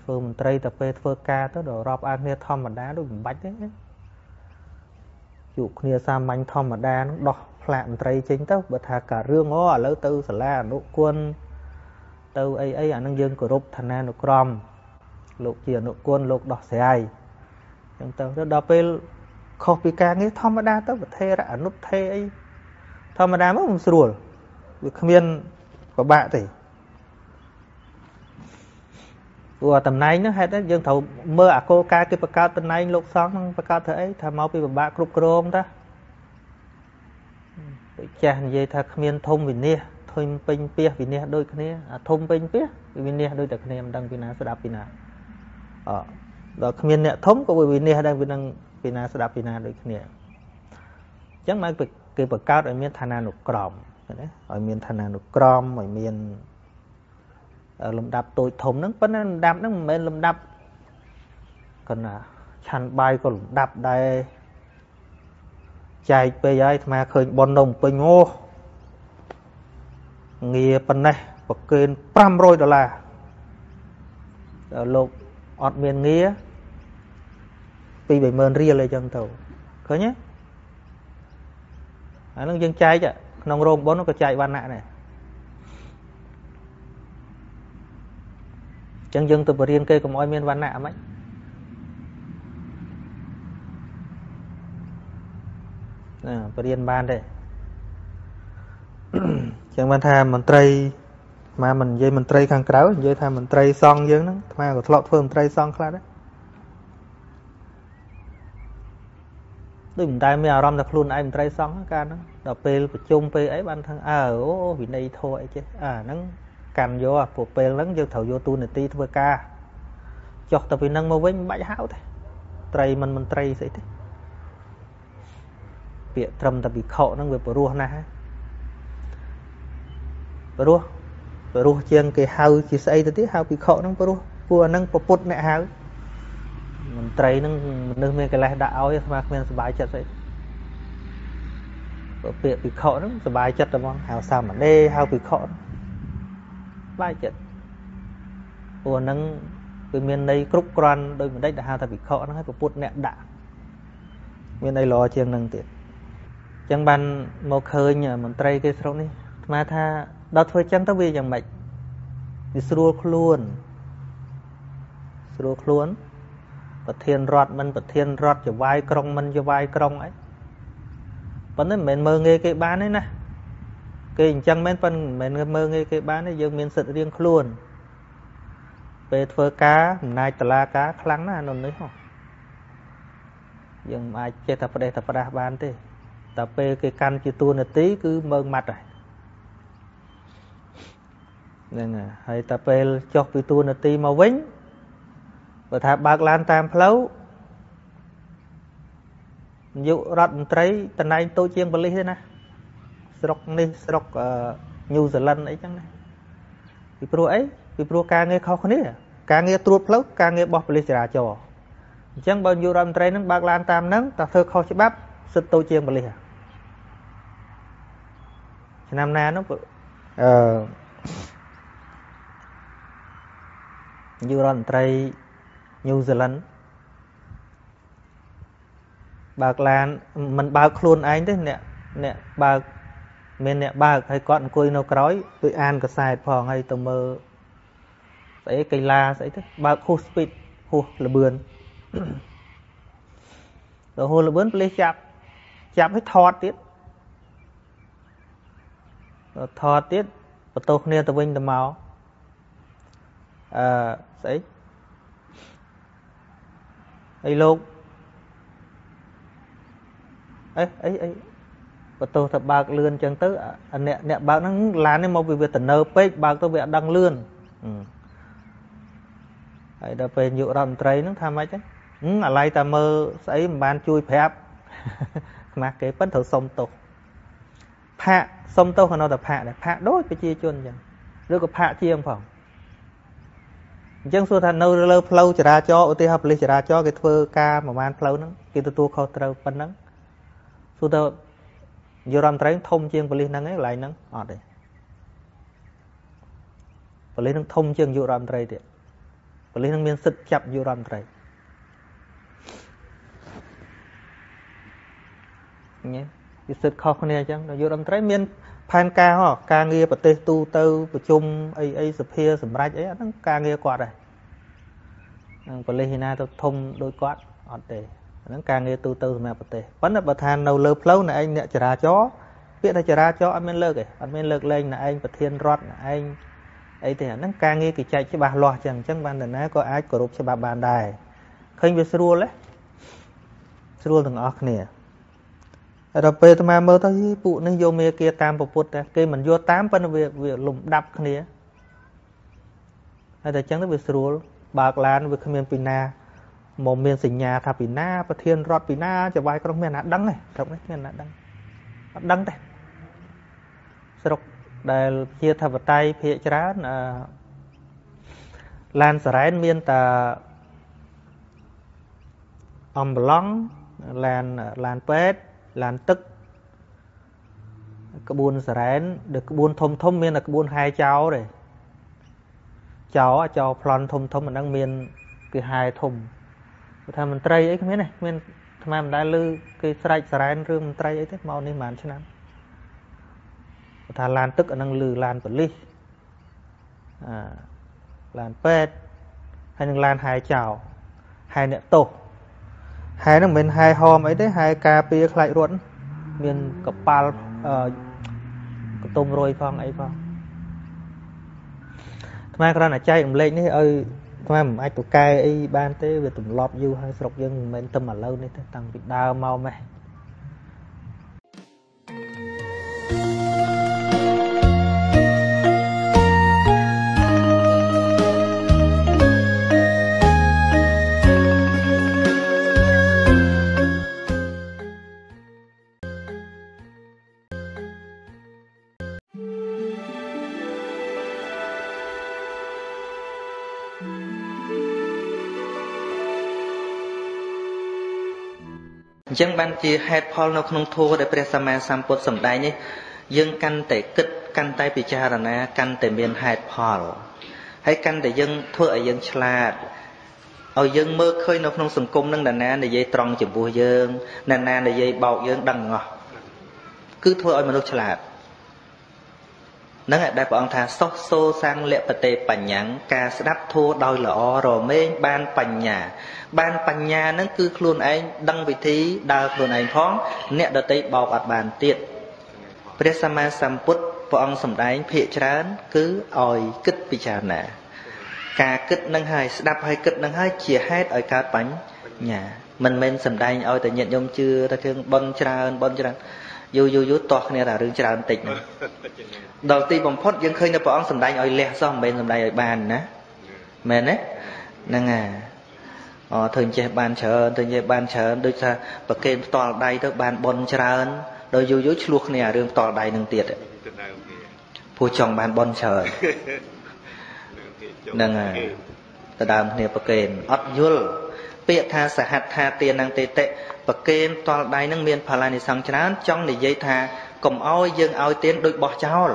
ធ្វើមន្ត្រីតែពេលធ្វើការទៅដល់រាប់អានគ្នាធម្មតាដូចមិនបាច់ទេជួបគ្នាសាមញ្ញធម្មតានឹងដោះផ្លាកមន្ត្រីចេញទៅបើថាការរឿងអូឥឡូវទៅសាលាអនុគុណទៅអីអីអានឹងយើងគោរពឋានានុក្រមលោកជាអនុគុណលោកដោះស្រាយអញ្ចឹងទៅដល់ពេលខុសពីការងារធម្មតាទៅប្រធេរអនុថេអីធម្មតាមកមិនស្រួលវាគ្មានពិបាកទេ ព្រោះតំណែងហ្នឹងហេតុតែយើងត្រូវមើលអាគោលការណ៍គេបង្កើតតំណែងលោកសង្ឃហ្នឹងបង្កើតធ្វើអីថាមកពីពិបាកគ្រប់គ្រងតាដូចចាស់និយាយថាគ្មានធំវិនិច្ឆ័យធំពេញពះវិនិច្ឆ័យដូចគ្នាអាធំពេញពះវិនិច្ឆ័យដូចតែគ្នាមិនដឹងពីណាស្ដាប់ពីណាអដល់គ្មានអ្នកធំក៏វិនិច្ឆ័យដែរពីនឹងពីណាស្ដាប់ពីណាដូចគ្នាអញ្ចឹងមកគេបង្កើតឲ្យមានឋានានុក្រមណាឲ្យមានឋានានុក្រមឲ្យមាន លំដាប់តូចធំហ្នឹងប៉ុន្តែលំដាប់ហ្នឹងមិនមែនលំដាប់កណ្ណាឆាន់បាយក៏លំដាប់ដែរចែកពេកហើយអាត្មាឃើញប៉ុននៅពេញអូងារប៉ុណ្ណេះប្រកេន500ដុល្លារដល់លោកអត់មានងារពី20000រៀលអីចឹងទៅឃើញទេអានឹងយើងចែកក្នុងរោងបុណ្យក៏ចែកវណ្ណៈដែរ ចឹងយើងទៅបរៀនគេកុំឲ្យមានវណ្ណៈអីណាបរៀនបានទេចឹងបានថាមន្ត្រីមកមិននិយាយមន្ត្រីខាងក្រៅនិយាយថាមន្ត្រីសង្ឃយើងហ្នឹងអាក៏ធ្លាប់ធ្វើមន្ត្រីសង្ឃខ្លះដែរដូចមិនដែលមានអារម្មណ៍ថាខ្លួនឯងមន្ត្រីសង្ឃកាលហ្នឹងដល់ពេលប្រជុំពេលអីបានថាអើអូវិន័យធម៌អីចេះអាហ្នឹង កាន់យកពួកពេលហ្នឹងយើងត្រូវយកទូនាទីធ្វើការចុះទៅពីហ្នឹងមកវិញមិនបាច់ហៅទេត្រីមិនមន្ត្រីស្អីទេពាក្យត្រឹមតែភិក្ខុហ្នឹងវាព្រោះណាស់ហើយព្រោះព្រោះជាងគេហៅជាស្អីទៅទៀតហៅភិក្ខុហ្នឹងព្រោះពួកអាហ្នឹងពពុទ្ធអ្នកហៅមន្ត្រីហ្នឹងមនុស្សមានកិលេសដាក់ឲ្យស្មាគ្មានសុបាយចិត្តស្អីពាក្យភិក្ខុហ្នឹងសុបាយចិត្តតែហ្មងហៅសាមណេរហៅភិក្ខុ សុបាយចិត្តពួកហ្នឹងវាមានន័យគ្រប់គ្រាន់ដោយមិនដេចដែលហៅថាភិក្ខុហ្នឹងហើយពុទ្ធអ្នកដាក់មានន័យល្អជាងនឹងទៀតអញ្ចឹងបានមកឃើញមន្ត្រីគេស្រុកនេះស្មាថាដល់ធ្វើចឹងទៅវាយ៉ាងម៉េចវាស្រួលខ្លួនស្រួលខ្លួន ប្រធានរដ្ឋមិនប្រធានរដ្ឋចវាយក្រុងមិនចវាយក្រុងអីប៉ុន្តែមិនមែនមើងងាយគេបានទេណា គេអញ្ចឹងមែនប៉ុន្តែមិនមែនមើងងាយគេបានទេយើងមានសិទ្ធិរៀងខ្លួនពេលធ្វើការអំណាចតឡាការខ្លាំងណាស់នោះនេះហ៎យើងមិនអាចចេះតែប្រទេសតែប្រាស់បានទេតែពេលគេកាន់ជាតួនាទីគឺមើងម៉ាត់ហើយហ្នឹងហើយតែពេលចុះពីតួនាទីមកវិញបើថាបើកឡានតាមផ្លូវនាយករដ្ឋមន្ត្រីតំណែងតូចជាងប៉ូលីសទេណា ស្រុកនេះស្រុកញូហ្សេឡង់អីចឹងណាពីព្រោះអីពីព្រោះការងារខុសគ្នា ការងារត្រួតផ្លូវការងាររបស់ប៉ូលីសចរាចរណ៍អញ្ចឹងបើនាយករដ្ឋមន្ត្រីនឹងបើកឡានតាមហ្នឹងតែធ្វើខុសច្បាប់សិទ្ធតូចជាងប៉ូលីសឆ្នាំណានោះអឺនាយករដ្ឋមន្ត្រីញូហ្សេឡង់បើកឡានមិនបើកខ្លួនឯងទេអ្នកអ្នកបើក មានអ្នកបើកហើយគាត់អង្គុយនៅក្រោយដូចអានកសែតផងហើយទៅមើលស្អីកីឡាស្អីទៅបើកហួស speed ហួសលបឿនទៅហួសលបឿនប៉ូលីសចាប់ចាប់ឲ្យថតទៀតថតទៀតបន្ទោសគ្នាទៅវិញទៅមកអឺស្អីអីលោកអីអីអី បន្ទោសទៅបើកលឿនចឹងទៅអ្នកអ្នកបើកហ្នឹងឡាននេះមកវាវាទៅនៅពេកបើកទៅវាអត់ដឹងលឿនហើយដល់ពេលនាយករដ្ឋមន្ត្រីហ្នឹងថាម៉េចទេអាឡ័យតែមើលស្អីមិនបានជួយប្រាប់ខ្មាស់គេប៉ិនត្រូវសុំទោសផាកសុំទោសក៏នៅតែផាកដែរផាកដូចប្រជាជនអញ្ចឹងឬក៏ផាកជាងផងអញ្ចឹងសួរថានៅលើផ្លូវចរាចរណ៍ឧទាហរណ៍ប៉ូលីសចរាចរណ៍គេធ្វើការប្រមាណផ្លូវហ្នឹងគេទទួលខុសត្រូវប៉ុណ្ណឹងសួរទៅ យុរដ្ឋមន្ត្រីធំជាងប៉ូលីសហ្នឹងឯងកន្លែងហ្នឹងអត់ទេប៉ូលីសហ្នឹងធំជាងយុរដ្ឋមន្ត្រីទៀតប៉ូលីសនឹងមានសិទ្ធិចាប់យុរដ្ឋមន្ត្រីញ៉េវាសិទ្ធិខុសគ្នាអញ្ចឹងយុរដ្ឋមន្ត្រីមានផែនការហ៎ការងារប្រទេសទូទៅប្រជុំអីអីសភាសម្រាប់អីអាហ្នឹងការងារគាត់ដែរនឹងប៉ូលីសឯណាទៅធំដូចគាត់អត់ទេអា ហ្នឹងការងារទូទៅសម្រាប់ប្រទេសប៉ុន្តែបើថានៅលើផ្លូវណែឯងអ្នកចរាចរណ៍ពាក្យថាចរាចរណ៍អត់មានលើកទេអត់មានលើកលែងណែឯងប្រធានរដ្ឋណែឯងអីទេអាហ្នឹងការងារគេចែកច្បាស់លាស់ចឹងអញ្ចឹងបានតែណាក៏អាចគោរពច្បាប់បានដែរឃើញវាស្រួលទេស្រួលទាំងអស់គ្នាហើយដល់ពេលអាត្មាមើលទៅពួកនេះយកមេគាតាមពុទ្ធតែគេមិនយកតាមប៉ុន្តែវាវាលំដាប់គ្នាហើយតែអញ្ចឹងទៅវាស្រួលបើកឡានវាគ្មានពីណា មកមានសញ្ញាថាពីណាប្រធានរដ្ឋពីណាចវាយក្រុងមានណាដឹងទេស្រុកនេះមានណាដឹងអត់ដឹងទេស្រុកដែលជាធិបតេយ្យភាគច្រើនអឺឡានសារ៉ែនមានតែអំប្លង់ឡានឡានពេទ្យឡានទឹកក្បួនសារ៉ែនដែលក្បួនធំធំមានតែក្បួនហែចោទេចោចោប្លន់ធំធំអាហ្នឹងមានគេហែធំ គេថាមន្ត្រីអីគ្មានទេគ្មានថ្មមិនដែលឮគេស្រែកសារ៉ែនរឿងមន្ត្រីអីទេមកនេះប្រហែលឆ្នាំថាឡានទឹកអានឹងឮឡានប៉ូលីសអាឡានពេទ្យហើយនឹងឡានហែចោហែអ្នកទោសហែនឹងមិនមែនហែហមអីទេហែការពារខ្លាច់រត់មានកប៉ាល់អឺកតុំរយផងអីផងថ្មគ្រាន់តែចែករំលែកនេះឲ្យ ថ្មមិនអាចទៅកែអីបានទេវាទម្លាប់យូរហើយស្រុកយើងមិនមែនតែឥឡូវនេះទេតាំងពីដើមមកម៉េះ ញ្ចឹងបានជាហេតុផលនៅក្នុងធម៌ដែលព្រះសម្មាសម្ពុទ្ធសម្ដែងនេះយើងកាន់តែគិតកាន់តែពិចារណាកាន់តែមានហេតុផលហើយកាន់តែយើងធ្វើឲ្យយើងឆ្លាតឲ្យយើងមើលឃើញនៅក្នុងសង្គមនឹងអ្នកណានិយាយត្រង់ចំពោះយើងអ្នកណានិយាយបោកយើងដឹងងោះគឺធ្វើឲ្យមនុស្សឆ្លាត នឹងដែលព្រះអង្គថាសុសោសាំងលពតេបញ្ញាំការស្ដាប់ធัวដោយល្អរមែងបានបញ្ញា បានបញ្ញានឹងគឺខ្លួនឯងដឹងវិធីដើរខ្លួនឯងផងអ្នកដតីបោកអត់បានទៀតព្រះសម្មាសម្ពុទ្ធព្រះអង្គសម្ដែងភាកច្រើន គឺឲ្យគិតពិចារណា ការគិតនឹងហើយស្ដាប់ហើយគិតនឹងហើយជាហេតុឲ្យកើតបញ្ញាមិនមែនសម្ដែងឲ្យតែញាតិញោមជឿតែគ្រឿងបន់ច្រើនបន់ច្រើន យូរយូរយូរតោះគ្នាតែរឿងច្រើនតិចហ្នឹងដល់ទីបំផុតយើងឃើញនៅព្រះអង្គសម្ដែងឲ្យលះសោះមិនមែនសម្ដែងឲ្យបានណាមែនទេហ្នឹងហើយអូធ្វើអញ្ចេះបានច្រើនធ្វើអញ្ចេះបានច្រើនដូចថាប្រកេនផ្ទាល់ដៃទៅបានបនច្រើនដល់យូរយូរឆ្លោះគ្នារឿងផ្ទាល់ដៃនឹងទៀតព្រោះចង់បានបនច្រើនហ្នឹងហើយទៅដើមគ្នាប្រកេនអត់យល់ ពាក្យថាសហត្ថាទានងទេតិប្រកេនផ្ទាល់ដៃនឹងមានផលានិសង្ឃច្រើនចង់និយាយថាកុំអោយយើងឲ្យទានដូចបោះចោល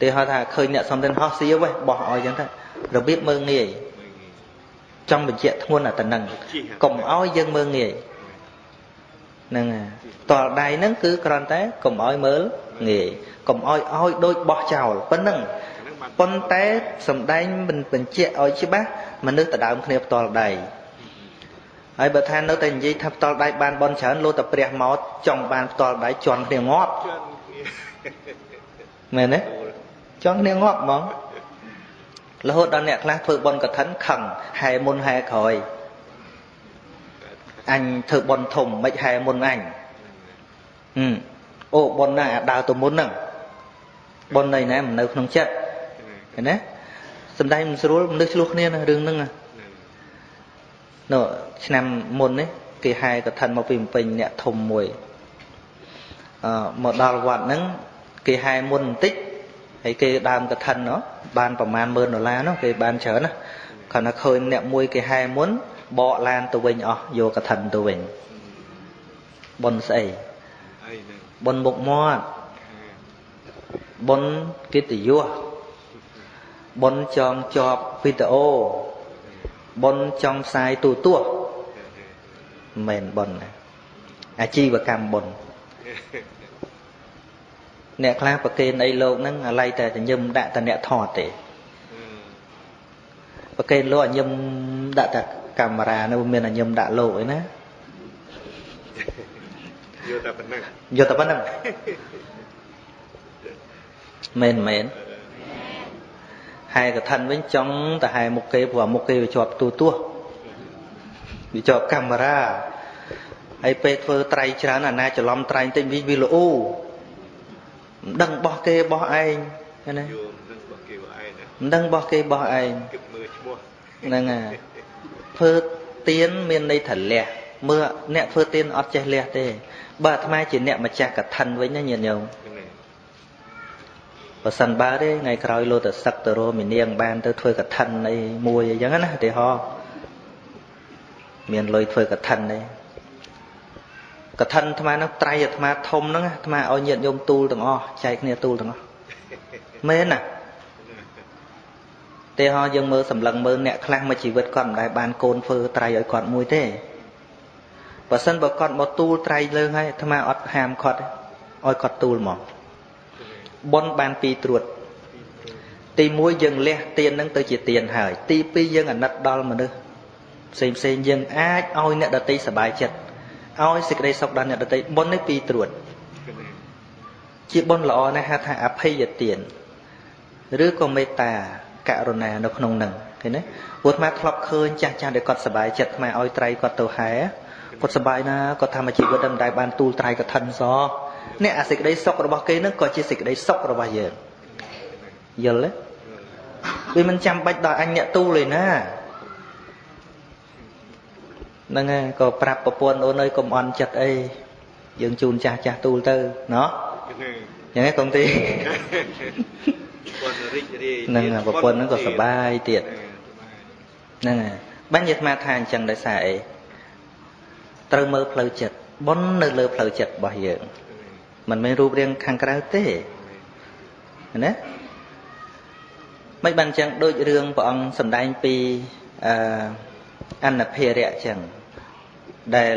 ទេហៅថាឃើញអ្នកសំរិនហោះសៀវបោះឲ្យចឹងទៅរបៀបមើងងាយចង់បញ្ជាក់ធ្ងន់អាតនឹងកុំអោយយើងមើងងាយហ្នឹងតលដៃហ្នឹងគឺគ្រាន់តែកុំអោយមើលងាយកុំអោយឲ្យដូចបោះចោលប៉ុណ្ណឹងប៉ុន្តែសំដែងមិនបញ្ជាក់ឲ្យច្បាស់មនុស្សដដើមគ្នាផ្ទាល់ដៃ ហើយបើថានៅតែនិយាយថាផ្ទាល់ដៃបានបនច្រើនលោតែព្រះមកចង់បានផ្ទាល់ដៃជន់គ្នាងាប់មែនទេចង់គ្នាងាប់ហ្មងរហូតដល់អ្នកខ្លះធ្វើបនកឋិនខឹងហែមុនហែក្រោយអញធ្វើបនធំមិនហែមុនអញអូបនណាដើរទៅមុនហ្នឹងបននៃណាមិននៅក្នុងចិត្តឃើញទេសំដែងមិនស្រួលមនុស្សឆ្លោះគ្នាណារឿងហ្នឹងណា នោះឆ្នាំមុននេះគេហែកឋិនមកពីភ្នំពេញអ្នកធំមួយអឺមកដល់វត្តហ្នឹងគេហែមុនបន្តិចហើយគេដើមកឋិននោះបានប្រមាណ10000ដុល្លារនោះគេបានច្រើនណាគាត់ថាឃើញអ្នកមួយគេហែមុនបកឡានទៅវិញអស់យកកឋិនទៅវិញប៉ុនស្អីប៉ុនមុខមាត់ប៉ុនកិត្តិយសប៉ុនចងជាប់វីដេអូ បុណ្យចង់ផ្សាយទូទាស់មិនមែនបុណ្យណាអាជីវកម្មបុណ្យអ្នកខ្លះប្រកេនអីលោកហ្នឹងអាឡ័យតែញឹមដាក់តែអ្នកថតទេប្រកេនលោកអាញឹមដាក់តែកាមេរ៉ានោះមានអាញឹមដាក់លោកឯណាយកតែប៉ុណ្ណឹងយកតែប៉ុណ្ណឹងមែនមែន ហែកឋិនវិញចង់ទៅហែមុខគេព្រោះមុខគេវាជាប់ទូទាស់វាជាប់កាមេរ៉ាហើយពេលធ្វើត្រៃច្រើនអាណាច្រឡំត្រៃតិចវិញវាល្អមិនដឹងបោះគេបោះឯងណាមិនដឹងបោះគេបោះឯងហ្នឹងហើយធ្វើទៀនមានន័យថាលះមើលអ្នកធ្វើទៀនអត់ចេះលះទេបើអាត្មាជាអ្នកម្ចាស់កឋិនវិញណាញាតិញោម បើសិនបើទេថ្ងៃក្រោយលោទៅសឹកទៅរមីនាងបានទៅធ្វើកឋិនអីមួយអីចឹងណាឧទាហរណ៍មានលុយធ្វើកឋិនទេកឋិនអាត្មាហ្នឹងត្រៃអាត្មាធំហ្នឹងអាត្មាឲ្យញាតិញោមទូលទាំងអស់ចែកគ្នាទូលទាំងអស់មែនណាទេហោយើងមើលសម្លឹងមើលអ្នកខ្លះមួយជីវិតគាត់មិនដែលបានកូនធ្វើត្រៃឲ្យគាត់មួយទេបើសិនបើគាត់មកទូលត្រៃលើហើយអាត្មាអត់ហាមគាត់ឲ្យគាត់ទូលមក បុណ្យបានពីរត្រួតទី1យើងលះទាននឹងទៅជាទានហើយ ទី2យើងអាណិតដល់មនុស្សផ្សេងផ្សេងយើងអាចឲ្យអ្នកដតីសบายចិត្តឲ្យសេចក្តីសុខដល់អ្នកដតីបុណ្យនេះពីរត្រួតជាបុណ្យល្អណាស់ហៅថាអភ័យទានឬក៏មេត្តាករុណានៅក្នុងនឹងឃើញទេព្រោះអាធ្លាប់ឃើញចាស់ចាស់ដែលគាត់សบายចិត្តអាឲ្យត្រៃគាត់ទៅហែគាត់សบายណាគាត់ថាមកជីវិតមិនដែលបានទូលត្រៃកឋិនសោះ អ្នកអាសេចក្តីសុខរបស់គេនឹងក៏ជាសេចក្តីសុខរបស់យើងយល់ទេវាមិនចាំបាច់ដល់អញអ្នកទូលឯណាហ្នឹងហើយក៏ប្រាប់ប្រពន្ធអូនអើយកុំអន់ចិត្តអីយើងជូនចាស់ចាស់ទូលទៅណោះយ៉ាងនេះកុំទីហ្នឹងប្រពន្ធហ្នឹងក៏សុបាយទៀតហ្នឹងហើយបាញ់យាស្មាថាអញ្ចឹងដោយសារអីត្រូវមើលផ្លូវចិត្តបុណ្យនៅលើផ្លូវចិត្តរបស់យើង មិនមែនរូបរាងខាងក្រៅទេណាមិនបានចឹងដូចរឿងព្រះអង្គសម្ដែងពីអឺអនភិរៈចឹងដែល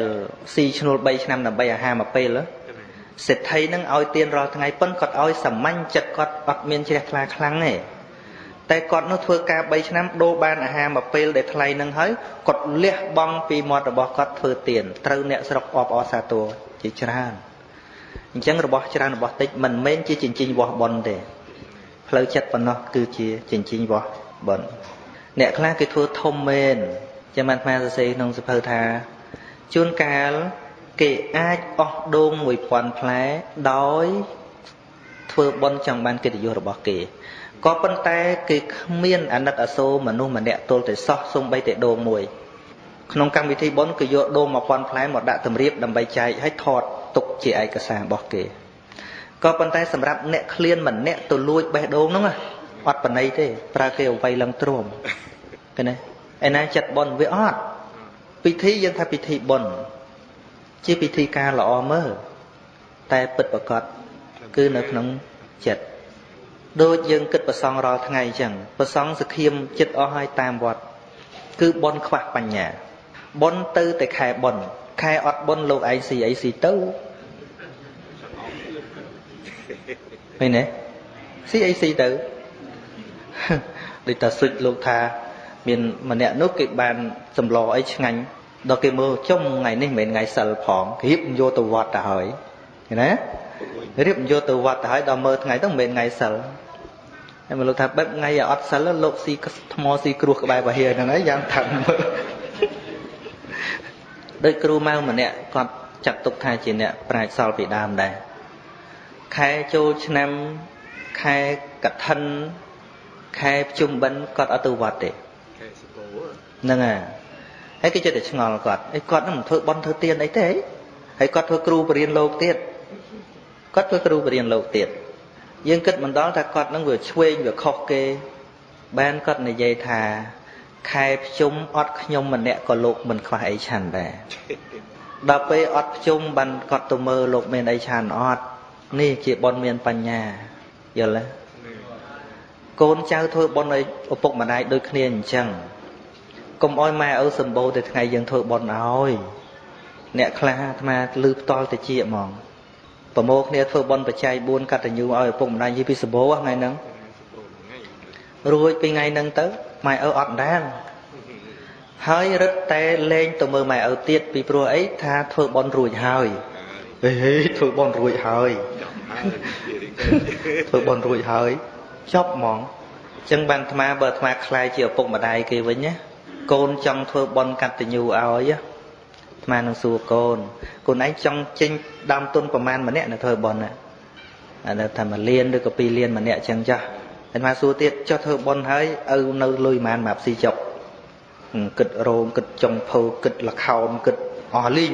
ស៊ីឈ្នួល3ឆ្នាំដើម្បីអាហារមួយពេលសេដ្ឋីនឹងឲ្យទានរាល់ថ្ងៃប៉ុនគាត់ឲ្យសាមញ្ញចិត្តគាត់អត់មានជ្រះថ្លាខ្លាំងទេតែគាត់នោះធ្វើការ3ឆ្នាំដូរបានអាហារមួយពេលដែលថ្លៃនឹងហើយគាត់លះបង់ពីមាត់របស់គាត់ធ្វើទានត្រូវអ្នកស្រុកអបអរសាទរជាច្រើន អញ្ចឹងរបស់ច្រើនរបស់តិចមិនមែនជាចិញ្ចិញវាស់ប៉ុនទេផ្លូវចិត្តប៉ុណ្ណោះគឺជាចិញ្ចិញវាស់ប៉ុនអ្នកខ្លះគេធ្វើធំមែនចាំបានអាសរសេរក្នុងសភៅថាជួនកាលគេអាចអស់ដូង1000ផ្លែដោយធ្វើបន់ចង់បានកិត្តិយសរបស់គេក៏ប៉ុន្តែគេគ្មានអាណិតអាសូរមនុស្សម្នាក់ទល់តែសោះសំបីតែដូងមួយក្នុងកម្មវិធីបន់គឺយកដូង1000ផ្លែមកដាក់តម្រៀបដើម្បីចែកឲ្យថត ទុកជាឯកសាររបស់គេក៏ប៉ុន្តែសម្រាប់អ្នកឃ្លានម្នាក់ទៅលួចបេះដូងហ្នឹងអត់បណៃទេ ប្រើគេអវ័យឡើងទ្រាំឃើញទេឯណាចិត្តបន់វាអត់ពិធីយើងថាពិធីបន់ជាពិធីការល្អមើលតែពិតប្រកបគឺនៅក្នុងចិត្តដូចយើងគិតប្រសងរាល់ថ្ងៃអញ្ចឹងប្រសងសខៀមចិត្តអស់ហើយតាមវត្ត គឺបនខ្វះបញ្ញាបនទៅតែខែបន ខែអត់បនលោកឯងស៊ីអីស៊ីទៅឃើញទេស៊ីអីស៊ីទៅដូចតាសុចលោកថា មានម្នាក់នោះគេបានសម្លអីឆ្ងាញ់ដល់គេមើលចុំថ្ងៃនេះមិនមែនថ្ងៃសិលផងរៀបយកទៅវត្តទៅហើយឃើញណារៀបយកទៅវត្តទៅហើយដល់មើលថ្ងៃទៅមិនមែនថ្ងៃសិលហើយមកលោកថាបែបថ្ងៃអត់សិលលោកស៊ីថ្មស៊ីគ្រោះក្បែរបាហៀហ្នឹងហើយយ៉ាងថាមើល ដូចគ្រូម៉ៅម្នាក់គាត់ចាត់ទុកថាជាអ្នកប្រាជ្ញសល់ពីដើមដែរខែចូលឆ្នាំខែកឋិនខែភ្ជុំបិណ្ឌគាត់អត់ទៅវត្តទេហ្នឹងហើយហើយគេចិត្តតែឆ្ងល់គាត់អីគាត់នឹងមិនធ្វើបន់ធ្វើទានអីទេហើយគាត់ធ្វើគ្រូបរិញ្ញាលោកទៀតគាត់ធ្វើគ្រូបរិញ្ញាលោកទៀតយើងគិតមិនដល់ថាគាត់នឹងវាឆ្វេងវាខុសគេបានគាត់និយាយថា ខែភ្ជុំអត់ខ្ញុំម្នាក់ក៏លោកមិនខ្វះអីឆាន់ដែរដល់ពេលអត់ភ្ជុំបានគាត់ទៅមើលលោកមានអីឆាន់អត់នេះជាបនមានបញ្ញាយល់ទេកូនចៅធ្វើបន់ឲ្យឪពុកម្ដាយដូចគ្នាអញ្ចឹងកុំអោយម៉ែឪសម្បូរទៅថ្ងៃយើងធ្វើបន់ឲ្យអ្នកខ្លះអាត្មាលឺផ្ដាល់តិចហ្មងប្រមូលគ្នាធ្វើបន់បច្ច័យ4កតញ្ញូឲ្យឪពុកម្ដាយនិយាយពីសម្បូរថ្ងៃហ្នឹងរួចពីថ្ងៃហ្នឹងទៅ ម៉ែឪអត់ដែរហើយរឹតតែលេងទៅមើលម៉ែឪទៀតពីព្រោះអីថាធ្វើបន់រួចហើយហេហេធ្វើបន់រួចហើយធ្វើបន់រួចហើយចប់ហ្មងអញ្ចឹងបានអាត្មាបើអាត្មាខ្លាយជាឪពុកម្ដាយគេវិញណាកូនចង់ធ្វើបន់កតញ្ញូឲ្យអាត្មានឹងសួរកូនកូនឯងចង់ចេញដើមទុនប្រមាណម្នាក់នៅធ្វើបន់ណាអានេះថាមួយលានឬក៏ពីរលានម្នាក់អញ្ចឹងចាស់ អាត្មាសួរទៀតចុះធ្វើបន់ហើយឪនៅលុយប្រមាណមកស៊ីចុកគិតរោងគិតចុងភៅគិតលខោនគិតអស់លីង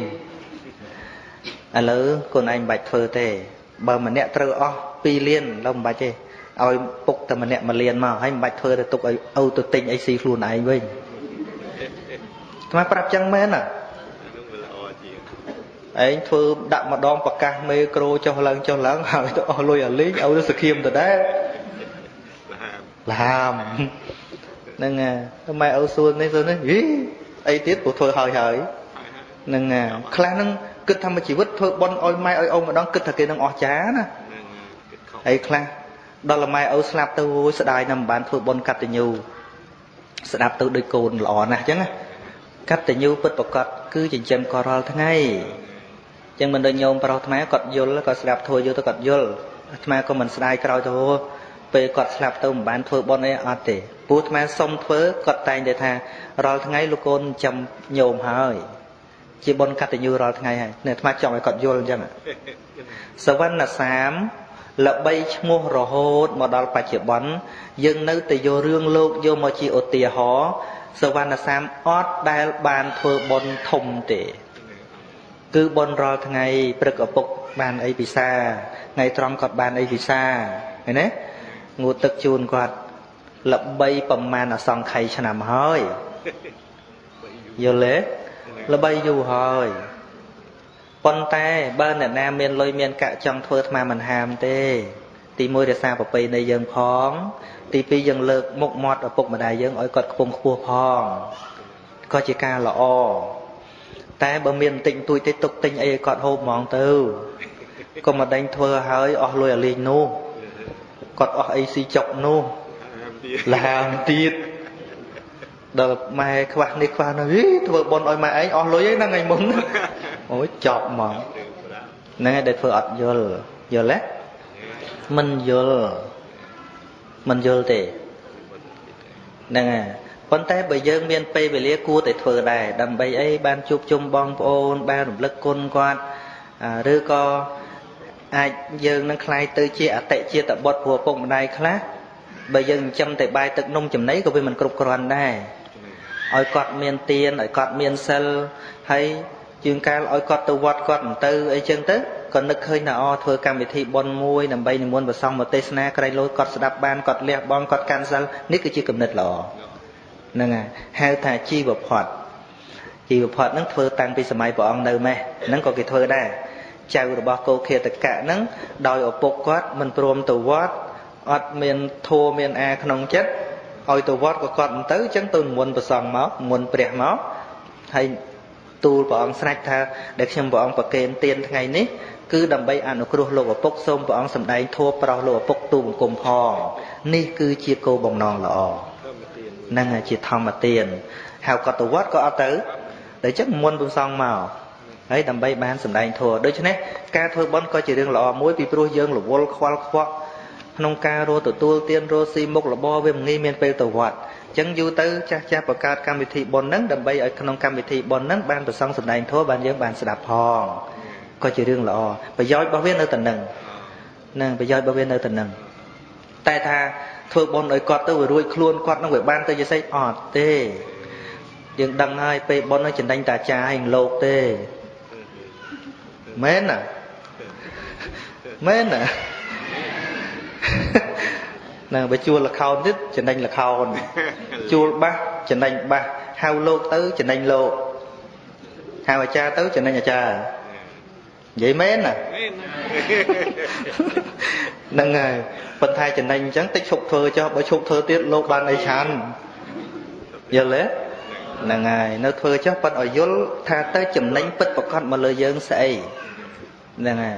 ឥឡូវកូនឯងមិនបាច់ធ្វើទេ បើម្នាក់ត្រូវអស់2លានឡើយមិនបាច់ទេឲ្យពុកតែម្នាក់មួយលានមកហើយមិនបាច់ធ្វើទៅទុកឲ្យឪទៅទិញអីស៊ីខ្លួនឯងវិញថ្មប្រាប់ចឹងមែនណាឯងធ្វើដាក់ម្ដងប្រកាសមេក្រូចុះឡើងចុះឡើងហើយទៅអស់លុយអាលីងឲ្យទៅសខៀមទៅដែរ លហាមហ្នឹងហើយម៉ែឪសួរនេះសួរនេះយីអីទៀតព្រោះធ្វើហើយហើយហ្នឹងខ្លះហ្នឹងគិតថាមួយជីវិតធ្វើបន់ឲ្យម៉ែឲ្យអូនម្ដងគិតថាគេនឹងអស់ចាណាហើយខ្លះដល់ម៉ែឪស្លាប់ទៅអូយស្ដាយណាស់មិនបានធ្វើបន់កតញ្ញូស្ដាប់ទៅដូចកូនល្អណាស់អញ្ចឹងណាកតញ្ញូពិតប្រកបគឺចិញ្ចឹមគាត់រាល់ថ្ងៃចឹងមិនដូចញោមប្រុសអាត្មាគាត់យល់គាត់ស្ដាប់ធัวយល់ទៅគាត់យល់អាត្មាក៏មិនស្ដាយក្រោយទៅ ពេលគាត់ស្លាប់ទៅមិនបានធ្វើបន់អីអត់ទេព្រោះអាត្មាសុំធ្វើគាត់តែងតែថារាល់ថ្ងៃលោកកូនចាំញោមហើយជាបនកតញ្ញូរាល់ថ្ងៃហើយនេះអាត្មាចង់ឲ្យគាត់យល់អញ្ចឹងសវណ្ណសាមល្បីឈ្មោះរហូតមកដល់បច្ចុប្បន្នយើងនៅតែយករឿងលោកយកមកជាឧទាហរណ៍សវណ្ណសាមអត់ដែលបានធ្វើបន់ធំទេ គឺបនរាល់ថ្ងៃព្រឹកឪពុកបានអីពិសាថ្ងៃត្រង់គាត់បានអីពិសាឃើញទេ ងូតទឹកជូនគាត់ល្បីប្រមាណអសង្ខ័យឆ្នាំហើយយល់ទេល្បីយូរហើយប៉ុន្តែបើអ្នកណាមានលុយមានកាក់ចង់ធ្វើអាត្មាមិនហាមទេ ទីមួយរក្សាប្រពៃណីយើងផង ទីពីរយើងលើកមុខមាត់ឪពុកម្ដាយយើងឲ្យគាត់ខ្ពង់ខ្ពស់ផងក៏ជាការល្អតែបើមានបន្តិចបន្តួចទេទុកទិញអីឲ្យគាត់ហូបហ្មងទៅកុំមកដេញធ្វើហើយអស់លុយអាលេងនោះ គាត់អស់អីស៊ីចុកនោះលហាមទៀតដល់ម៉ែខ្វះនេះខ្វះនោះហីធ្វើបន់ឲ្យម៉ែឯងអស់លុយហ្នឹងឯងមុនអូយចប់ហ្មងហ្នឹងឯងដែលធ្វើអត់យល់យល់ទេមិនយល់មិនយល់ទេហ្នឹងហើយប៉ុន្តែបើយើងមានពេលវេលាគួរតែធ្វើដែរដើម្បីអីបានជួបជុំបងប្អូនបានរំលឹកគុណគាត់ឬក៏ អាចយើងនឹងคล้ายទៅជាអតិជាតបុត្រព្រោះពុកម្ដាយខ្លះបើយើងចិញ្ចឹមតែបាយទឹកនំចំណីក៏វាមិនគ្រប់គ្រាន់ដែរឲ្យគាត់មានទានឲ្យគាត់មានសិលហើយជាងកាលឲ្យគាត់ទៅវត្តគាត់មិនទៅអីចឹងទៅក៏នឹកឃើញថាអធ្វើកម្មវិធីបុណ្យមួយដើម្បីនិមន្តព្រះសង្ឃមកទេសនាក្រៃលោគាត់ស្ដាប់បានគាត់លះបង់គាត់កាន់សិលនេះគឺជាគំនិតល្អហ្នឹងហើយហៅថាជីវផាត់ជីវផាត់ហ្នឹងធ្វើតាំងពីសម័យព្រះអង្គនៅម៉េះហ្នឹងក៏គេធ្វើដែរ ចៅរបស់គោខេតកៈហ្នឹងដោយឪពុកគាត់មិនព្រមទៅវត្តអត់មានធัวមានអាក្នុងចិត្តឲ្យទៅវត្តក៏គាត់មិនទៅអញ្ចឹងទៅនិមន្តព្រះសង្ឃមកមុនព្រះមកហើយទូលព្រះអង្គស្រេចថាដែលខ្ញុំព្រះអង្គប្រគេនទានថ្ងៃនេះគឺដើម្បីអនុគ្រោះលោកឪពុកសូមព្រះអង្គសម្ដែងធัวប្រោសលោកឪពុកទូបង្គំផងនេះគឺជាគោលបំណងល្អហ្នឹងជាធម្មទានហៅគាត់ទៅវត្តក៏អត់ទៅតែអញ្ចឹងមុនព្រះសង្ឃមក ហើយដើម្បីបានសម្ដែងធម៌ដូច្នេះការធ្វើបុណ្យក៏ជារឿងល្អមួយពីព្រោះយើងរវល់ខ្វល់ខ្វក់ក្នុងការរស់ទទួលទានរស់ស៊ីមុខរបរវាមិនងាយមានពេលទៅវត្តអញ្ចឹងយូរទៅចាស់ចាស់បង្កើតកម្មវិធីបុណ្យហ្នឹងដើម្បីឲ្យក្នុងកម្មវិធីបុណ្យហ្នឹងបានប្រសងសម្ដែងធម៌បានយើងបានស្ដាប់ផងក៏ជារឿងល្អប្រយោជន៍របស់វានៅតែនឹងនឹងប្រយោជន៍របស់វានៅតែនឹងតែថាធ្វើបុណ្យឲ្យគាត់ទៅវារួចខ្លួនគាត់នឹងវាបានទៅជាស្អីអត់ទេយើងដឹងហើយពេលបុណ្យនឹងចំណេញតាចាឲ្យលោកទេ មែនណាមែនណានឹងបើជួលលខោនទៀតចំណេញលខោនជួលបាសចំណេញបាសហៅលោកទៅចំណេញលោកហៅអាចារ្យទៅចំណេញអាចារ្យនិយាយមែនណាហ្នឹងហើយប៉ុន្តែចំណេញអញ្ចឹងតិចឈប់ធ្វើចុះបើឈប់ធ្វើទៀតលោកបានអីឆាន់យល់ទេហ្នឹងហើយនៅធ្វើចុះប៉ុន្តែឲ្យយល់ថាទៅចំណេញពិតប្រកបមកលើយើងស្អី ហ្នឹងហើយ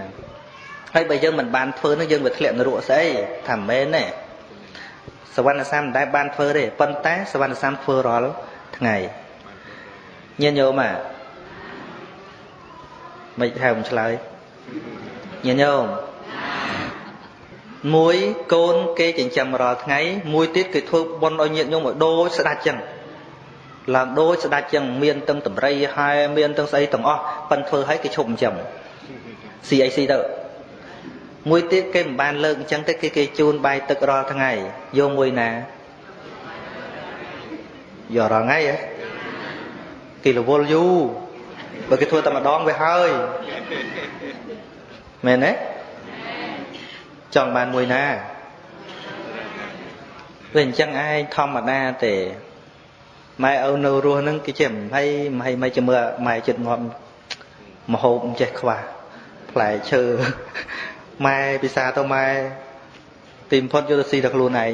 ហើយបើយើងមិនបានធ្វើនោះយើងវាធ្លាក់នរកស្អីថាមិនមែនទេសវណ្ណសាមមិនដែលបានធ្វើទេប៉ុន្តែសវណ្ណសាមធ្វើរាល់ថ្ងៃញាតិញោមអាមិនហៅមិនឆ្លើយញាតិញោមមួយកូនគេចិញ្ចឹមរាល់ថ្ងៃមួយទៀតគេធ្វើបុណ្យឲ្យញាតិញោមឲ្យដូចស្ដាច់ចឹងឡើងដូចស្ដាច់ចឹងមានទាំងតម្រៃហែមានទាំងស្អីទាំងអស់ប៉ិនធ្វើឲ្យគេឈប់ចិញ្ចឹម ស៊ីអីស៊ីទៅមួយទៀតគេមិនបានលើកអញ្ចឹងទេគេគេជូនបាយទឹករាល់ថ្ងៃយកមួយណាយករាល់ថ្ងៃហ៎គេរវល់យូរបើគេធ្វើតែម្ដងវាហើយមែនទេចង់បានមួយណាវាអញ្ចឹងឯងធម្មតាទេម៉ែឪនៅរស់ហ្នឹងគេចេះមិនហើយមិនហើយមិនចាំមើលម៉ែចិត្តងាប់មហូបមិនចេះខ្វះ ផ្លែឈើម៉ែពិសាទៅម៉ែទីបំផុតយកទៅស៊ីតែខ្លួនឯង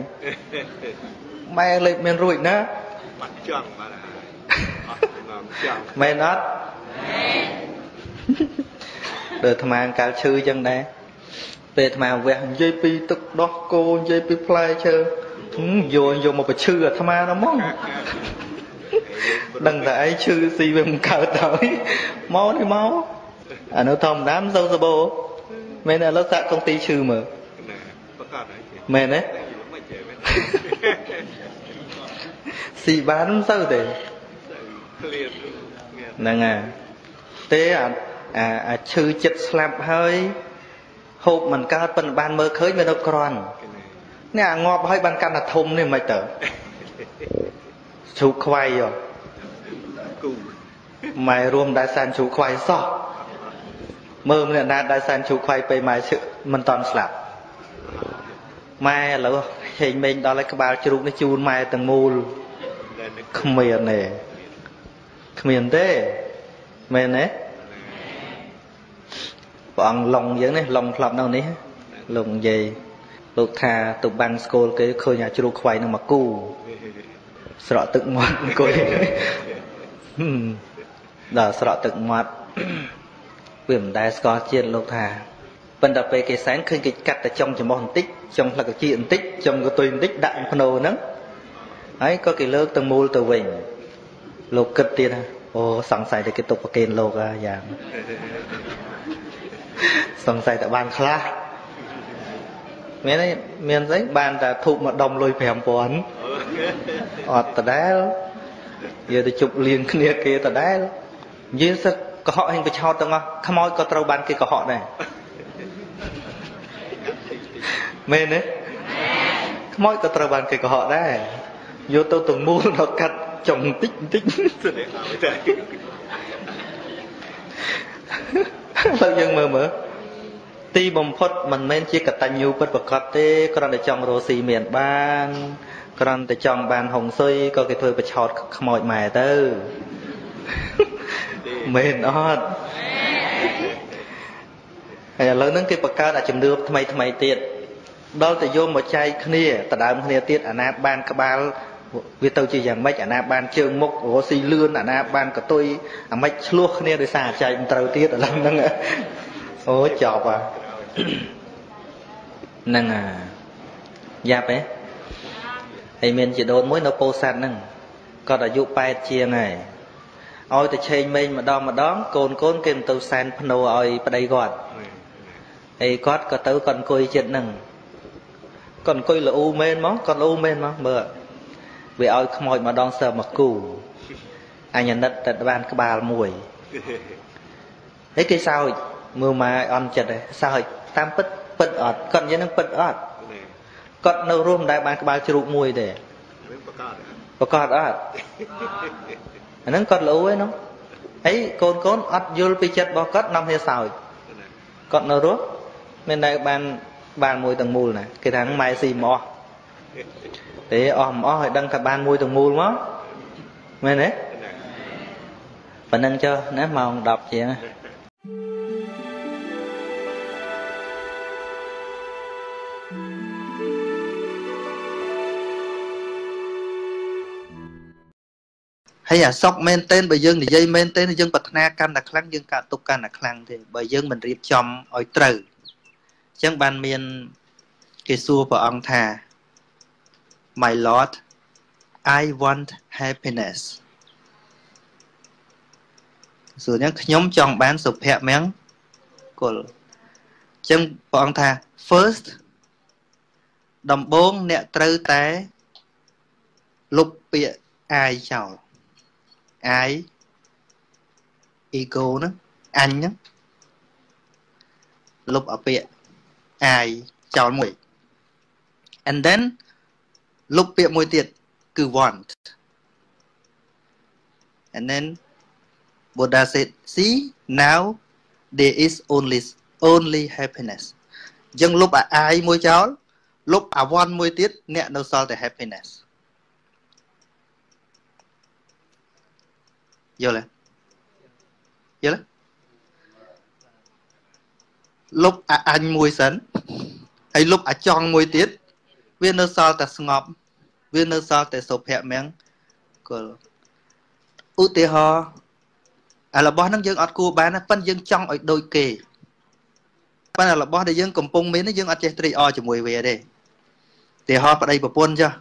ម៉ែលេបមានរួចណាបាត់ចង់បាទអត់ចង់មែនអត់ដល់អាត្មាកាលឈឺចឹងដែរពេលអាត្មាវះនិយាយពីទឹកដោះគោនិយាយពីផ្លែឈើយកយកមកប្រឈឺអាត្មានោះមកដឹងតែឯងឈឺស៊ីវាមិនកើតហើយមកនេះមក អានោះធម្មតាមិនសូវសបោមែនឥឡូវសាក់កុងទីឈឺមើលប្រកាសហើយមែនទេស៊ីបានមិនសូវទេហ្នឹងហើយទេអាអាឈឺចិត្តស្លាប់ហើយហូបមិនកើតប៉ុន្តែបានមើលឃើញវានៅក្រន់នេះអាងាប់ហើយបានកាន់តែធំនេះមិនទៅជ្រូកខ្វៃយោគូម៉ែរួមដែរសានជ្រូកខ្វៃសោះ មើលម្នាក់ណាដែលសែនជ្រូកខ្វៃពេលម៉ែឈឹកមិនតន់ស្លាប់ម៉ែឥឡូវហេងមេងដល់ហើយក្បាលជ្រូកនេះជូនម៉ែទាំងមូលគ្មានទេគ្មានទេមែនទេព្រះអង្គឡុងយើងនេះឡុងផ្លប់នៅនេះលោកនិយាយលោកថាទៅបាំងស្គលគេឃើញអាជ្រូកខ្វៃនឹងមកគូស្រក់ទឹកមាត់អង្គុយដល់ស្រក់ទឹកមាត់ វាមិនដែលស្គាល់ជាតិលោកថាប៉ុន្តែពេលគេសែនឃើញគេកាត់តែចុងច្រមុះបន្តិចចុងផ្លឹកកជីបន្តិចចុងកតុយបន្តិចដាក់ភ្នោហ្នឹងហើយក៏គេលើកទៅមូលទៅវិញលោកគិតទៀតណាអូសង្ស័យតែគេទុកប្រគេនលោកអាយ៉ាងសង្ស័យតែបានខ្លះមានទេមានស្អីបានតែធូបមួយដុំលុយ5000អត់ដដែលយកទៅជប់លៀងគ្នាគេដដែលនិយាយសឹក កុហកហេងបឆោតទាំងអស់ខ្មោចក៏ត្រូវបានគេកុហកដែរមែនទេខ្មោចក៏ត្រូវបានគេកុហកដែរយកទៅទាំងមូលដល់កាត់ចុងតិចតិចបើយើងមើលមើលទីបំផុតមិនមែនជាកតញ្ញូពិតប្រកបទេគ្រាន់តែចង់រស់ស៊ីមានបានគ្រាន់តែចង់បានហុងស៊ុយក៏គេធ្វើបឆោតខ្មោចម៉ែទៅ មែនអត់ហើយឥឡូវហ្នឹងគេបង្កើតអាជំនឿថ្មីថ្មីទៀតដល់ទៅយកមកចែកគ្នាដដើមគ្នាទៀតអាណាបានក្បាលវាទៅជាយ៉ាងម៉េចអាណាបានជើងមុខរស់ស៊ីលឿនអាណាបានកតុយអាម៉េចឆ្លោះគ្នាដោយសារចែកមិនត្រូវទៀតឥឡូវហ្នឹងអូចប់ហ่ะហ្នឹងអាយ៉ាប់ហ៎ហើយមានជាដូនមួយនៅពោធិ៍សាត់ហ្នឹងគាត់អាយុ8ជាងហើយ ឲ្យទៅឆេងមេងម្ដងម្ដង កូនកូនគេមិនទៅសែនភ្នោឲ្យប្តីគាត់ហើយគាត់ក៏ទៅគាត់អង្គុយចិត្តហ្នឹងគាត់អង្គុយល្អូមែនហ្មងគាត់ល្អូមែនហ្មងមើលវាឲ្យខ្មោចម្ដងសើមកគូអញ្ញនិតតែបានក្បាលមួយហើយគេសើចមើលម៉ែអន់ចិត្តឯងសើចតាមពិតពិតអត់គាត់និយាយនឹងពិតអត់គាត់នៅរួមមិនដែលបានក្បាលជ្រូកមួយទេប្រកាសអត់ អាហ្នឹងគាត់លោឯនោះហើយកូនកូនអត់យល់ពីចិត្តរបស់គាត់នាំគ្នាសើចគាត់នៅរស់មានតែបានបានមួយទាំងមូលណាគេថាម៉ែស៊ីមអស់ទេអស់មិនអស់ឲ្យដឹងថាបានមួយទាំងមូលមកមែនទេប៉ណ្ណឹងចុះណាម៉ោង10ជាង ហើយអាសុកមែនទែនបើយើងនិយាយមែនទែនយើងប្រាថ្នាកាន់តែខ្លាំងយើងកាត់ទុកកាន់តែខ្លាំងទេបើយើងមិនរៀបចំឲ្យត្រូវអញ្ចឹងបានមានគេសួរព្រះអង្គថា My Lord I want happiness សួរយ៉ាងខ្ញុំចង់បានសុភមង្គលអញ្ចឹងព្រះអង្គថា first ដំបូងអ្នកត្រូវតែលុបពាក្យអាយចោល អាយ ego ហ្នឹងអញហ្នឹងលុបអាពាក្យអាយចោលមួយ and then លុបពាក្យមួយទៀតគឺ want and then Buddha said see now there is only only happiness អញ្ចឹងលុបអាអាយមួយចោលលុបអា want មួយទៀតអ្នកនៅសល់តែ happiness យល់ទេយល់ទេលុបអាអញមួយសិនហើយលុបអាចង់មួយទៀតវានៅសល់តែស្ងប់ វានៅសល់តែសុភមង្គលឧទាហរណ៍អារបស់ហ្នឹងយើងអត់គួរបានណាប៉ិនយើងចង់ឲ្យដូចគេប៉ិនអារបស់ដែលយើងកំពុងមានយើងអត់ចេះត្រេកអរជាមួយវាទេឧទាហរណ៍ប្តីប្រពន្ធចុះ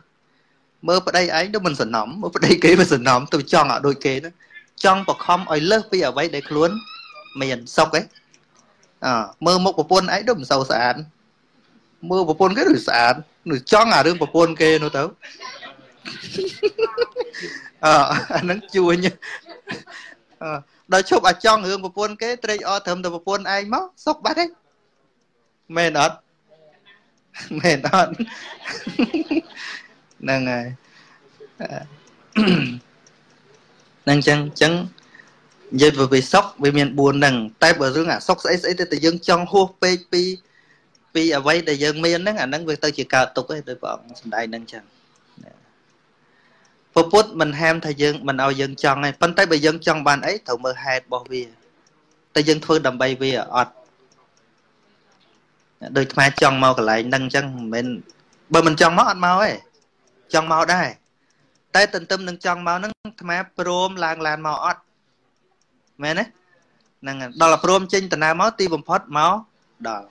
មើលប្តីឯងទៅមិនសំណំមើលប្តីគេមិនសំណំទៅចង់ឲ្យដូចគេហ្នឹង ចង់បខំឲ្យលើសពីអ្វីដែលខ្លួន មានសុខឯងអើមើលមុខប្រពន្ធឯងដូចមិនសូវស្អាតមើលប្រពន្ធគេដូចស្អាតនឹងចង់អារឿងប្រពន្ធគេនោះទៅអើអានឹងជួញអឺដល់ឈប់អាចង់រឿងប្រពន្ធគេត្រេកអរត្រឹមតែប្រពន្ធឯងមកសុខបាត់ទេមែនអត់មែនអត់ហ្នឹងហើយ ហ្នឹងចឹងចឹងនិយាយពីសុខវាមាន4ហ្នឹងតែបើរឿងអាសុខស្អីស្អីទៅតែយើងចង់ហួសពេកពីពីអ្វីដែលយើងមានហ្នឹងអាហ្នឹងវាទៅជាកើតទុកឯងដោយព្រះអង្គសំដែងហ្នឹងចឹងពពុទ្ធមិនហាមថាយើងមិនឲ្យយើងចង់ទេប៉ុន្តែបើយើងចង់បានអីត្រូវមើលហេតុរបស់វាតែយើងធ្វើដើម្បីវាអត់ដូចខ្មែរចង់មកកន្លែងហ្នឹងអញ្ចឹងមិនមែនបើមិនចង់មកអត់មកទេចង់មកដែរ តែទន្ទឹមនឹងចង់មកហ្នឹងអាត្មាព្រមឡើងឡានមកអត់មែនទេហ្នឹងដល់ព្រមចេញដំណើរមកទីបំផុតមកដល់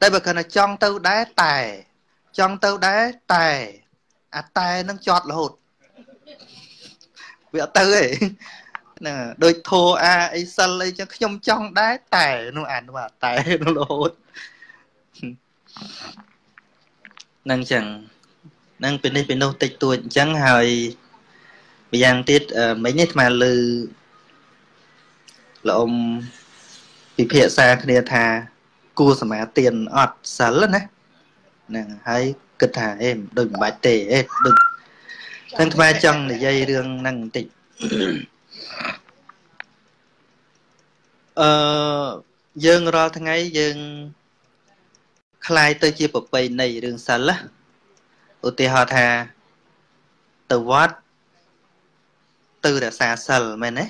តែបើគាត់ថាចង់ទៅដែរតែចង់ទៅដែរតែអាតែនឹងចត់រហូតវាអត់ទៅទេហ្នឹងដូចធោអាអីសិលអីចឹងខ្ញុំចង់ដែរតែនោះអានោះអាតែនោះរហូតហ្នឹងចឹងហ្នឹងពេលនេះពេលនោះតិចតួចអញ្ចឹងហើយម្យ៉ាងទៀតមិញនេះអាត្មាលើលោកអ៊ំពិភាក្សាគ្នាថាគួរសមាទានអត់សិលណាហ្នឹងហើយគិតថាអេដូចមិនបាច់ទេអេដូចទាំងថ្មចង់និយាយរឿងហ្នឹងបន្តិចអឺយើងរាល់ថ្ងៃយើងคล้ายទៅជាប្រពៃណីរឿងសិល ឧទាហរណ៍ថាទៅវត្តទៅរក្សាសិលមែនទេ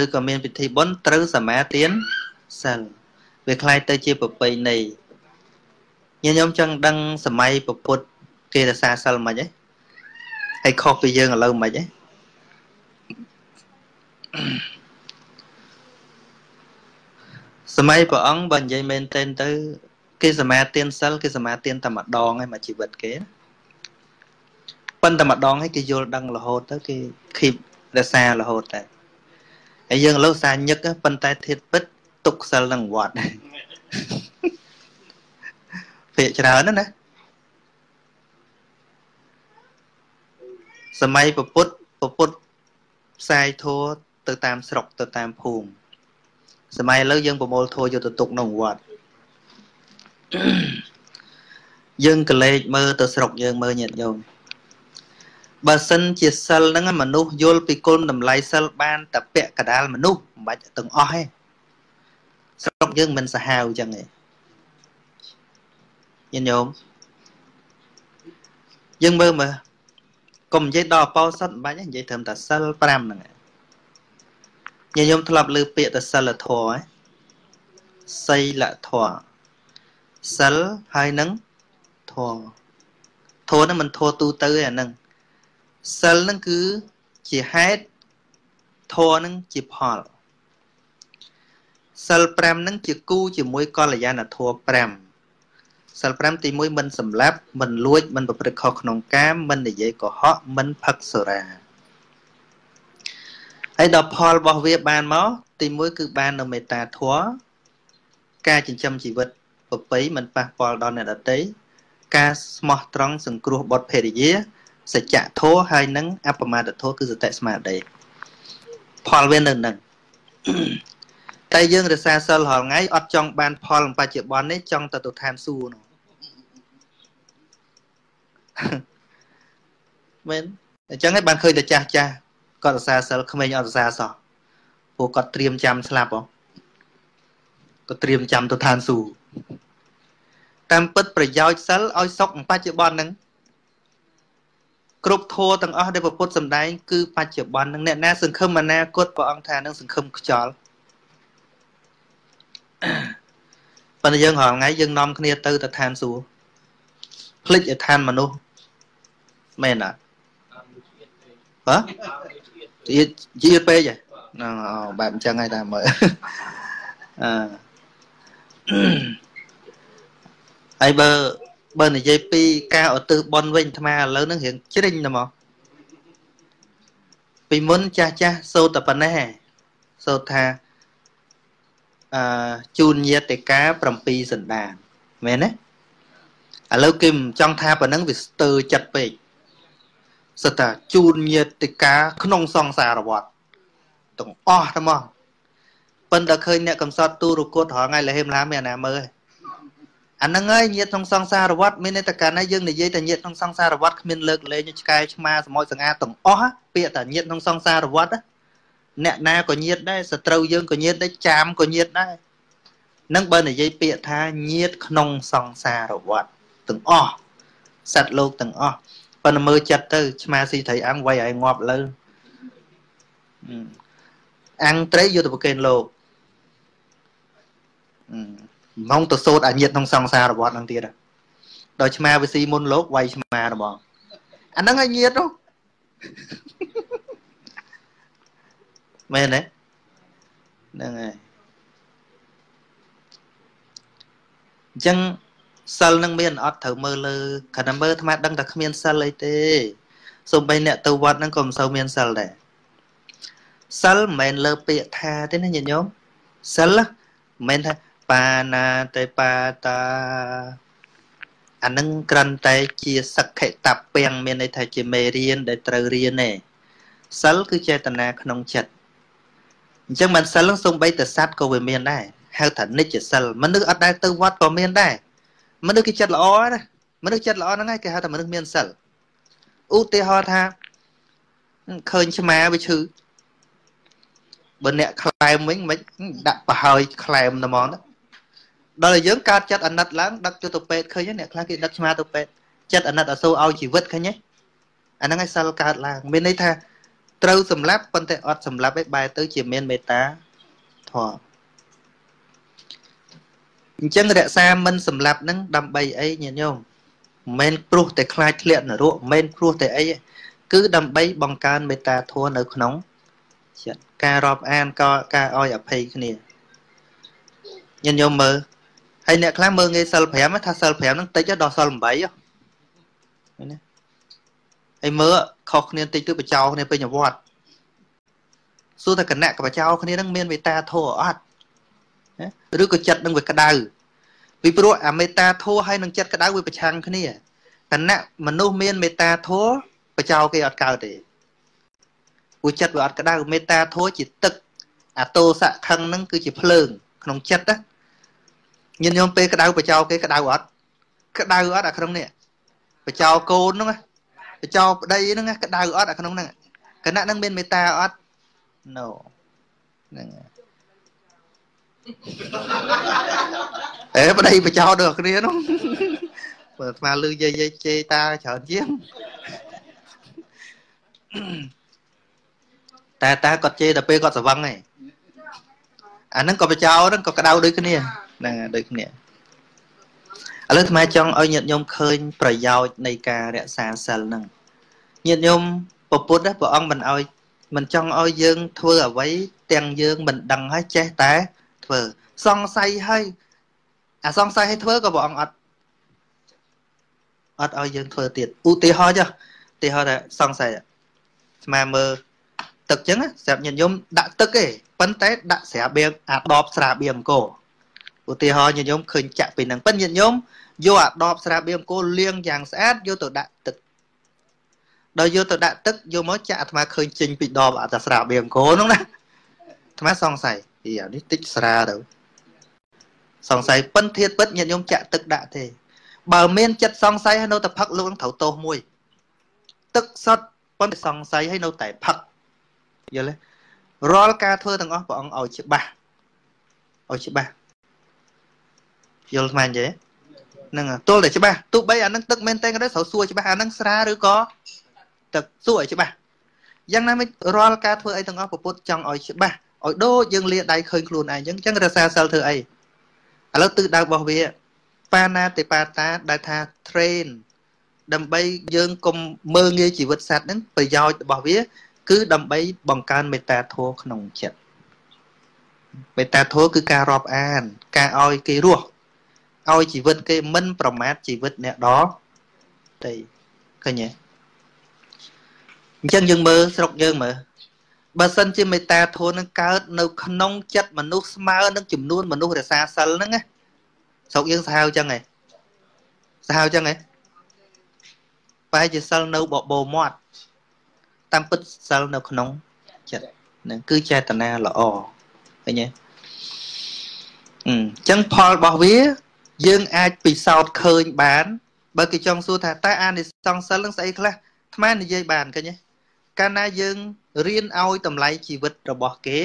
ឬក៏មានពិធីបុណ្យត្រូវសមាទានសិលវាคล้ายទៅជាប្រពៃណីញាតិញោមចង់ដឹងសម័យពុទ្ធគេរក្សាសិលមិនហ៎ហើយខុសពីយើងឥឡូវមិនហ៎សម័យព្រះអង្គបើនិយាយមែនទែនទៅ គេសមាទានសិលគេសមាទានតែម្ដងឯងមកជីវិតគេប៉ុន្តែម្ដងឲ្យគេយល់ដឹងរហូតទៅគេគីបរក្សារហូតតែហើយយើងឥឡូវសាញឹកប៉ុន្តែធៀបពិតទុកសិលនឹងវត្តភាកច្រើនណាសម័យពពុទ្ធពពុទ្ធផ្សាយធัวទៅតាមស្រុកទៅតាមភូមិសម័យឥឡូវយើងប្រមូលធัวយកទៅទុកក្នុងវត្ត យើងកលេចមើលទៅស្រុកយើងមើលញាតិញោមបើសិនជាសិលហ្នឹងមនុស្សយល់ពីគុណតម្លៃសិលបានតែពាក់កដាលមនុស្សមិនបាច់ទាំងអស់ទេស្រុកយើងមិនសាហាវអញ្ចឹងទេញាតិញោមយើងមើលមើលកុំនិយាយដល់អបោសុតមិនបាច់និយាយត្រឹមតែសិល5ហ្នឹងញាតិញោមធ្លាប់លើពាក្យតែសិលធម៌ហ៎សីលធម៌ សិលហើយនឹងធម៌ធម៌ហ្នឹងមិនធម៌ទូទៅទេអាហ្នឹងសិលហ្នឹងគឺជាហេតុធម៌ហ្នឹងជាផលសិល5ហ្នឹងជាគូជាមួយកល្យាណធម៌5សិល5ទី1មិនសម្លាប់មិនលួចមិនប្រព្រឹត្តខុសក្នុងកាមមិននិយាយកុហកមិនផឹកសុរាហើយដល់ផលរបស់វាបានមកទី1គឺបាននៅមេត្តាធម៌ការចិញ្ចឹមជីវិត ប្រពៃមិនប៉ះពាល់ដល់អ្នកដទៃការស្មោះត្រង់សង្គ្រោះបុត្រភរិយាសច្ចធម៌ហើយនឹងអបមាទធម៌គឺសតិស្មារតីផលវានៅនឹងតែយើងរសាសិលរាល់ថ្ងៃអត់ចង់បានផលបច្ចុប្បន្ននេះចង់ទៅទៅឋានសួគ៌នោះមែនអញ្ចឹងឯងបានឃើញតែចាស់ចាស់គាត់រសាសិលក្មេងអត់រសាសោះពួកគាត់ត្រៀមចាំស្លាប់ហ៎គាត់ត្រៀមចាំទៅឋានសួគ៌ តាមពិតប្រយោជន៍សិលឲ្យសុខបច្ចុប្បន្នហ្នឹងគ្រប់ធัวទាំងអស់ដែលពុទ្ធសម្ដែងគឺបច្ចុប្បន្ននឹងអ្នកណាសង្ឃឹមអនាគតព្រះអង្គថានឹងសង្ឃឹមខ្យល់ប៉ុន្តែយើងរាល់ថ្ងៃយើងនាំគ្នាទៅទៅឋានសួគ៌ភ្លេចឲ្យឋានមនុស្សមែនអត់ហ៎ជាជាពេកហ្នឹងបែបអញ្ចឹងហើយតាមើលអឺ ហើយបើបើនិយាយពីការឧទ្ទិសបុណ្យវិញអាត្មាឥឡូវហ្នឹងរៀងជ្រិញតែមកពីមុនចាស់ចាស់សូត្រតែប៉ុណ្ណេះសូត្រថាអឺជូនញាតិកា7សន្តានមែនទេឥឡូវគេមិនចង់ថាប៉ុណ្ណឹងវាស្ទើរចិត្តពេកសិតថាជូនញាតិកាក្នុងសង្សារវត្តទាំងអស់តែមក ប៉ុន្តែឃើញអ្នកកំសត់ទូរគតរហងៃលហេមឡាមានអាណាមើលអាហ្នឹងហើយញាតក្នុងសង្សារវត្តមានន័យថាកាលណាយើងនិយាយតែញាតក្នុងសង្សារវត្តគ្មានលើកលែងឆ្កែឆ្មាសម្អុយសង្ហាទាំងអស់ពាក្យតែញាតក្នុងសង្សារវត្តអ្នកណាក៏ញាតដែរសត្រូវយើងក៏ញាតដែរចាមក៏ញាតដែរនឹងបើនិយាយពាក្យថាញាតក្នុងសង្សារវត្តទាំងអស់សត្វលោកទាំងអស់ប៉ុន្តែមើលចិត្តទៅឆ្មាស៊ីត្រីអង្គវាយឲ្យងាប់លើអង្គត្រីយុទ្ធប្រកេនលោកហ្មងទៅសូត្រអាញាតក្នុងសង្សាររបស់នឹងទៀតដល់ឆ្មាវាស៊ីមុនលោកវាយឆ្មារបស់អាហ្នឹងឲ្យញាតនោះមែនទេហ្នឹងហើយអញ្ចឹងសិលនឹងមានអត់ត្រូវមើលលើគ្រាន់តែមើលអាត្មាដឹងតែគ្មានសិលអីទេសូម្បីអ្នកទៅវត្តហ្នឹងក៏មិនសូវមានសិលដែរសិលមិនមែនលើពាក្យថាទេណាញាតិញោមសិលមិនមែនថា បាណាទេបាតាអានឹងគ្រាន់តែជាសក្ខតពាំងមានន័យថាជាមេរៀនដែលត្រូវរៀនទេសិលគឺចេតនាក្នុងចិត្តអញ្ចឹងមិនសិលនឹងសំបីតសัตว์ក៏វាមានដែរហៅថានិច្ចសិលមនុស្សអត់ដែលទៅវត្តក៏មានដែរមនុស្សគេចិត្តល្អណាមនុស្សចិត្តល្អហ្នឹងឯងគេហៅថាមនុស្សមានសិលឧទាហរណ៍ថាឃើញឆ្មាវាឈឺបើអ្នកខ្លែមវិញមិនដាក់ប្រហើយខ្លែមតែហ្មង ដល់យើងកើតចិត្តអាណិតឡើងដឹកទៅទៅពេទ្យឃើញអ្នកខ្លះគេដឹកឆ្មាទៅពេទ្យចិត្តអាណិតអសូរឲ្យជីវិតឃើញទេអាហ្នឹងឯងសិលកើតឡើងមានន័យថាត្រូវសម្លាប់ប៉ុន្តែអត់សម្លាប់ឯបែរទៅជាមានមេត្តាធម៌អញ្ចឹងរក្សាមិនសម្លាប់នឹងដើម្បីអីញាតិញោមមិនមែនព្រោះតែខ្លាចធ្លាក់នរកមិនមែនព្រោះតែអីគឺដើម្បីបង្កើនមេត្តាធម៌នៅក្នុងចិត្តការរាប់អានក៏ការឲ្យអភ័យគ្នាញាតិញោមមើល ហើយអ្នកខ្លះមើលងាយសិល5ថាសិល5ហ្នឹងតិចដល់សិល8ណាហើយមើលខុសគ្នាតិចទៅបចោគ្នាពេញវត្តសួរថាគណៈកបចោគ្នានឹងមានមេត្តាធម៌អត់ឬក៏ចិត្តនឹងវាក្តៅពីព្រោះអាមេត្តាធម៌ហើយនឹងចិត្តក្តៅវាប្រឆាំងគ្នាគណៈមនុស្សមានមេត្តាធម៌បចោគេអត់កើតទេព្រោះចិត្តវាអត់ក្តៅមេត្តាធម៌ជាទឹក អាតោសៈខឹងនឹងគឺជាភ្លើង ក្នុងចិត្តណា ញាតិញោមពេលក្តៅបចោគេក្តៅអត់ក្តៅអត់អាក្នុងនេះបចោកូនហ្នឹងបចោប្តីហ្នឹងក្តៅអត់អាក្នុងហ្នឹងគណៈហ្នឹងមានមេត្តាអត់ no ហ្នឹងអេប្តីបចោដូចគ្នានោះបើអាត្មាលឺយាយយាយជេតាច្រើនជាងតែតាគាត់ជេរតែពេលគាត់ស្វឹងឯងអាហ្នឹងក៏បចោហ្នឹងក៏ក្តៅដូចគ្នា ហ្នឹងដូចគ្នាឥឡូវអាត្មាចង់ឲ្យញាតិញោមឃើញប្រយោជន៍នៃការរក្សាសិលហ្នឹងញាតិញោមពពុទ្ធព្រះអង្គមិនឲ្យមិនចង់ឲ្យយើងធ្វើអ្វីទាំងយើងមិនដឹងហើយចេះតែធ្វើសង្ស័យហើយអាសង្ស័យឲ្យធ្វើក៏ព្រះអង្គអត់អត់ឲ្យយើងធ្វើទៀតឧទាហរណ៍ចុះឧទាហរណ៍ថាសង្ស័យស្មាមើលទឹកចឹងស្រាប់ញាតិញោមដាក់ទឹកទេប៉ុន្តែដាក់ស្រាបៀងអាដបស្រាបៀងអង្គ ឧទាហរណ៍ញាតិញោមឃើញចាក់ពីនឹងប៉ុន្តែញាតិញោមយកអាដបស្រាបៀងអង្គលាងយ៉ាងស្អាតយកទៅដាក់ទឹកដល់យកទៅដាក់ទឹកយកមកចាក់អាត្មាឃើញចេញពីដបអាតាស្រាបៀងអង្គហ្នឹងណាអាត្មាសង្ស័យអីអានេះតិចស្រាទៅសង្ស័យពិនធៀបពិតញាតិញោមចាក់ទឹកដាក់ទេបើមានចិត្តសង្ស័យហើយនៅតែផឹកលោកនឹងត្រូវទោសមួយ ទឹកសុទ្ធប៉ុន្តែសង្ស័យហើយនៅតែផឹកយល់ទេរាល់ការធ្វើទាំងអស់ព្រះអង្គឲ្យច្បាស់ឲ្យច្បាស់ យល់ស្មានទេហ្នឹងទល់តែច្បាស់ទោះបីអានឹងទឹកមែនតែក៏ដោយត្រូវសួរច្បាស់អានឹងស្រាឬក៏ទឹកសួរឲ្យច្បាស់យ៉ាងណាមិនរាល់ការធ្វើអីទាំងអស់ពពុទ្ធចង់ឲ្យច្បាស់ឲ្យដូចយើងលាដៃឃើញខ្លួនឯងអញ្ចឹងអញ្ចឹងរសាសិលធ្វើអីឥឡូវទិសដៅរបស់វាបាណាតិបាតាដែលថា train ដើម្បីយើងកុំមើងងាយជីវិតសត្វហ្នឹងប្រយោជន៍របស់វា គឺដើម្បីបង្កើនមេត្តាធម៌ក្នុងចិត្តមេត្តាធម៌គឺការរាប់អាន ការឲ្យគេរស់ ឲ្យជីវិតគេមិនប្រមាថជីវិតអ្នកដទៃឃើញទេអញ្ចឹងយើងមើលស្រុកយើងមើលបើសិនជាមេត្តាធម៌នឹងកើត នៅ ក្នុងចិត្តមនុស្សស្មើនឹងចំនួនមនុស្សរសាសិលហ្នឹងណាស្រុកយើងសាហាវចឹងហ៎សាហាវចឹងហ៎ប្រហែលជាសិលនៅបបោមាត់តាមពិតសិលនៅក្នុងចិត្តនឹងគឺចេតនាល្អឃើញទេអញ្ចឹងផលរបស់វា យើងអាចពិសោធន៍ឃើញបាន បើគេចង់សួរថាតើអានិសង្សសិលនឹងស្អីខ្លះអាត្មានិយាយបានឃើញទេកាលណាយើងរៀនឲ្យតម្លៃជីវិតរបស់គេ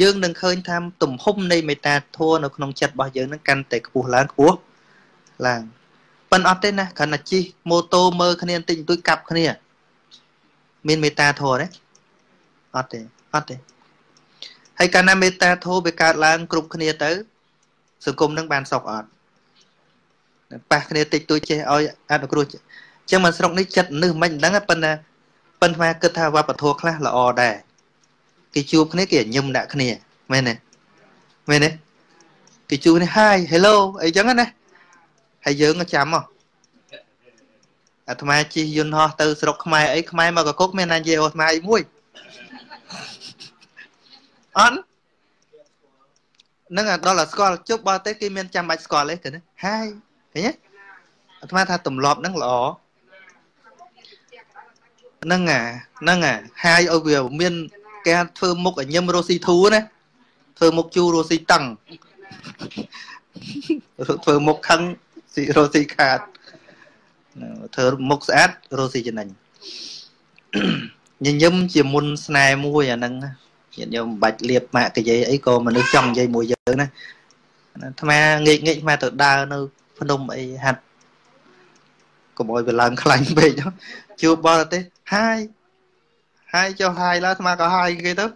យើងនឹងឃើញថាទំហំនៃមេត្តាធម៌នៅក្នុងចិត្តរបស់យើងនឹងកាន់តែខ្ពស់ឡើងខ្ពស់ឡើងប៉ុន្តែអត់ទេណាគ្រាន់តែជិះម៉ូតូមើលគ្នាបន្តិចបន្តួចកាប់គ្នា មានមេត្តាធម៌ទេអត់ទេអត់ទេហើយកាលណាមេត្តាធម៌វាកើតឡើងគ្រប់គ្នាទៅ សង្គមនឹងបានសុខអត់ ប៉ះគ្នាតិចតួចចេះឲ្យអនុគ្រោះអញ្ចឹងមិនស្រុកនេះចិត្តនឹះមិនដឹងប៉ុន្តែប៉ុន្តែគិតថាវប្បធម៌ខ្លះល្អដែរគេជួបគ្នាគេញឹមដាក់គ្នាមែនទេមែនទេគេជួបនេះ Hi Hello អីចឹងណាហើយយើងក៏ចាំមកអាត្មាជិះយន្តហោះទៅស្រុកខ្មែរអីខ្មែរមកកគុកមានណានិយាយអាត្មាអីមួយអត់នឹងដល់តែស្គាល់ជប់បរទេសគេមានចាំបាច់ស្គាល់ទេគេហើយ ឃើញទេអាត្មាថាទម្លាប់ហ្នឹងល្អហ្នឹងអាហ្នឹងអាហើយឲ្យវាមានគេធ្វើមុខឲ្យញឹមរស់ស៊ីធូណាធ្វើមុខជូររស់ស៊ីតឹងធ្វើមុខខឹងស៊ីរស់ស៊ីខាតធ្វើមុខស្អាតរស់ស៊ីចំណេញញញឹមជាមុនស្នេហ៍មួយអាហ្នឹងញាតិញោមមិនបាច់លៀបម៉ាក់កាយអីក៏មនុស្សចង់និយាយមួយយើងណាអាត្មាងាកងាកអាត្មាទៅដើរនៅ ភ្នំអីហាត់កុំអោយវាឡើងខ្លាញ់ពេកជួបបរទេសហាយហាយចុះហាយឡើយអាត្មាក៏ហាយគេទៅ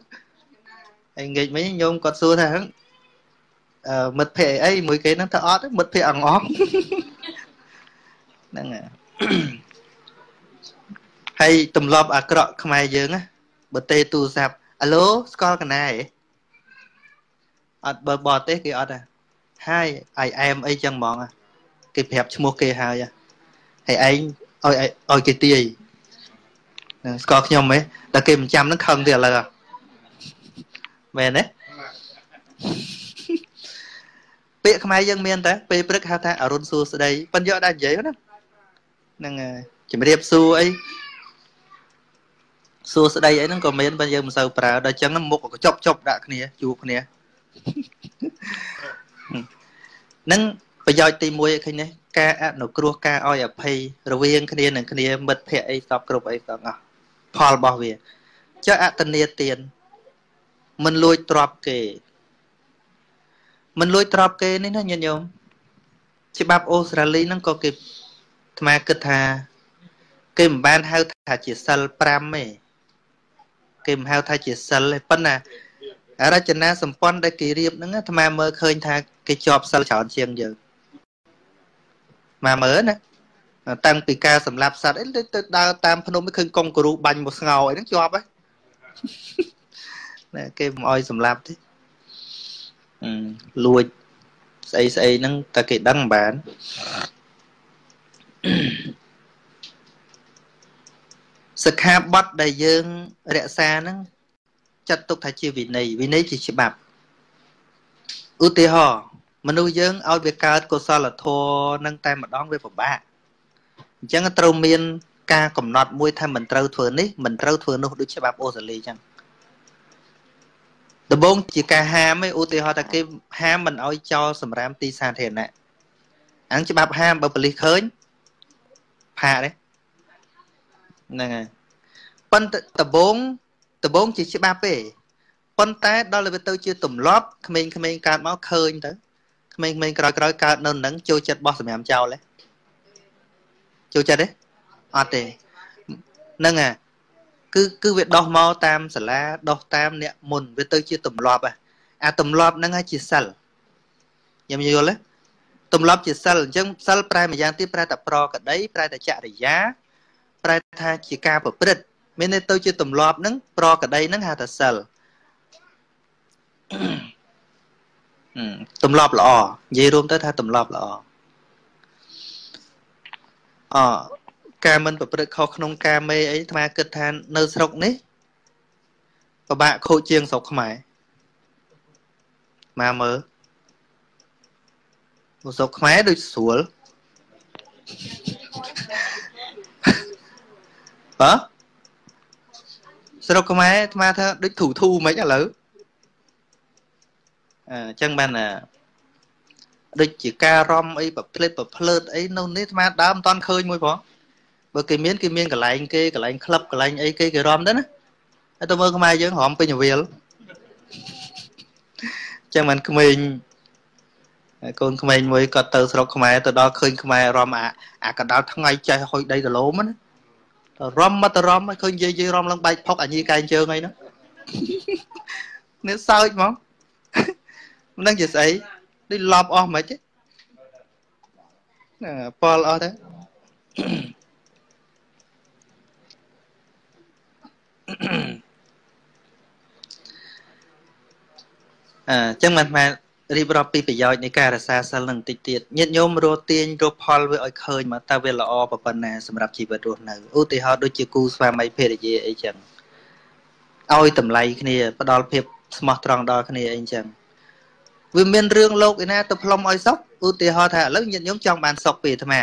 ហើយងាកមិញញោមគាត់សួរថាអឺមិត្តភ័ក្តិអីមួយគេហ្នឹងទៅអត់មិត្តភ័ក្តិអងអងហ្នឹងហើយទម្លាប់អាក្រក់ខ្មែរយើងណាបើទេទូរស័ព្ទអាឡូស្គាល់កណាហ៎អត់បើបរទេសគេអត់ហ่ะ Hi I am អីចឹងហ្មង គេប្រាប់ឈ្មោះគេហើយហើយឯងឲ្យឲ្យគេទាយនឹងស្គាល់ខ្ញុំហ៎តែគេមិនចាំនឹងខឹងទៀតឥឡូវមែនទេពាក្យខ្មែរយើងមានតែពេលព្រឹកហៅថាអរុនសួស្ដីប៉ិនយកដាក់និយាយណាហ្នឹងជំរាបសួរអីសួស្ដីអីហ្នឹងក៏មានបើយើងមិនសូវប្រើដល់អញ្ចឹងមុខក៏ចប់ចប់ដាក់គ្នាជួបគ្នានឹង ប្រយោជន៍ទី1ឃើញនេះការអនុគ្រោះការឲ្យអភ័យរវាងគ្នានឹងគ្នាមិត្តភ័ក្តិអីស្បគ្រប់អីទាំងអស់ផលរបស់វាចុះអតនីទានមិនលួចទ្របគេមិនលួចទ្របគេនេះណាញាតិញោមច្បាប់អូស្ត្រាលីហ្នឹងក៏គេអាត្មាគិតថា គេមិនបានហៅថាជាសិល5ទេគេមិនហៅថាជាសិលទេប៉ុន្តែរចនាសម្ព័ន្ធដែលគេរៀបហ្នឹងអាត្មាមើលឃើញថាគេជាប់សិលច្រើនជាងយើង មកមើលណាតាំងពីការសម្លាប់សត្វអីទៅដើរតាមភ្នំឃើញកុងគ្រូបាញ់មកស្ងោអីហ្នឹងជាប់ហើយណាគេមិនអោយសម្លាប់ទេលួចស្អីស្អីហ្នឹងតែគេដឹងបានសិក្ខាបទដែលយើងរក្សាហ្នឹងចាត់ទុកថាជាវិន័យវិន័យជាច្បាប់ឧទាហរណ៍ មនុស្សយើងឲ្យវាកើតកុសលធម៌នឹងតែម្ដងវាពិបាកអញ្ចឹងត្រូវមានការកំណត់មួយថាមិនត្រូវធ្វើនេះមិនត្រូវធ្វើនោះដូចច្បាប់អូស្ត្រាលីអញ្ចឹងដំបូងជាការហាមឯឧទាហរណ៍ថាគេហាមមិនឲ្យចោលសម្រាមទីសាធារណៈអញ្ចឹងច្បាប់ហាមបើប៉លិសឃើញផាកទេហ្នឹងហើយប៉ុន្តែដំបូងដំបូងជាច្បាប់ទេប៉ុន្តែដល់ទៅទៅជាទម្លាប់ក្មេងៗកើតមកឃើញទៅ ក្មេងៗក្រោយក្រោយកើតនៅនឹងចូលចិត្តបោះសម្រាប់ចោលទេចូលចិត្តទេអត់ទេហ្នឹងអាគឺគឺវាដោះមកតាមសាលាដោះតាមអ្នកមុនវាទៅជាទម្លាប់អាទម្លាប់ហ្នឹងហើយជាសិលខ្ញុំយល់ទេទម្លាប់ជាសិលអញ្ចឹងសិលប្រែម្យ៉ាងទៀតប្រែតែប្រកដីប្រែតែចរិយាប្រែថាជាការប្រព្រឹត្តមានន័យទៅជាទម្លាប់ហ្នឹងប្រកដីហ្នឹងហៅថាសិល ទម្លាប់ល្អនិយាយរួមទៅថាទម្លាប់ល្អអការមិនប្រព្រឹត្តខុសក្នុងការមេអីអាត្មាគិតថានៅស្រុកនេះពិបាកខូចជាងស្រុកខ្មែរមកមើលស្រុកខ្មែរដូចស្រួលបើស្រុកខ្មែរអាត្មាថាដូចធូធូមិនឥឡូវ អញ្ចឹងបានដូចជាការរំអីប្រភ្លេតប្រភ្លើតអីនៅនេះអាត្មាដើមមិនតាន់ឃើញមួយផងបើគេមានគេមានកន្លែងគេកន្លែងក្លឹបកន្លែងអីគេគេរំទៅណាហើយទៅមើលខ្មែរយើងរំពេញរវាលចឹងមិនក្មេងកូនក្មេងមួយគាត់ទៅស្រុកខ្មែរទៅដល់ឃើញខ្មែររំអាអាកដាលថ្ងៃចេះហុយដីដលោមណារំមកទៅរំឃើញយាយយាយរំឡើងបែកផុកអាញីកែងជើងអីហ្នឹងនេះសើចហ្មង មិនដឹងជាស្អីដូចឡប់អស់មិនទេណាប៉លអស់ទៅអញ្ចឹងមិនមែនរៀបរាប់ពីប្រយោជន៍នៃការរក្សាសិលនឹងតិចទៀតញាតិញោមរកទាញរកផលវាឲ្យឃើញមកតើវាល្អប៉ុណ្ណាសម្រាប់ជីវិតរស់នៅឧទាហរណ៍ដូចជាគូស្វាមីភរិយាអីចឹងឲ្យតម្លៃគ្នាផ្ដល់ភាពស្មោះត្រង់ដល់គ្នាអីចឹង វាមានរឿងលោកឯណាទៅផ្លុំឲ្យសុខឧទាហរណ៍ថាឥឡូវញាតិញោមចង់បានសុខពីអាត្មា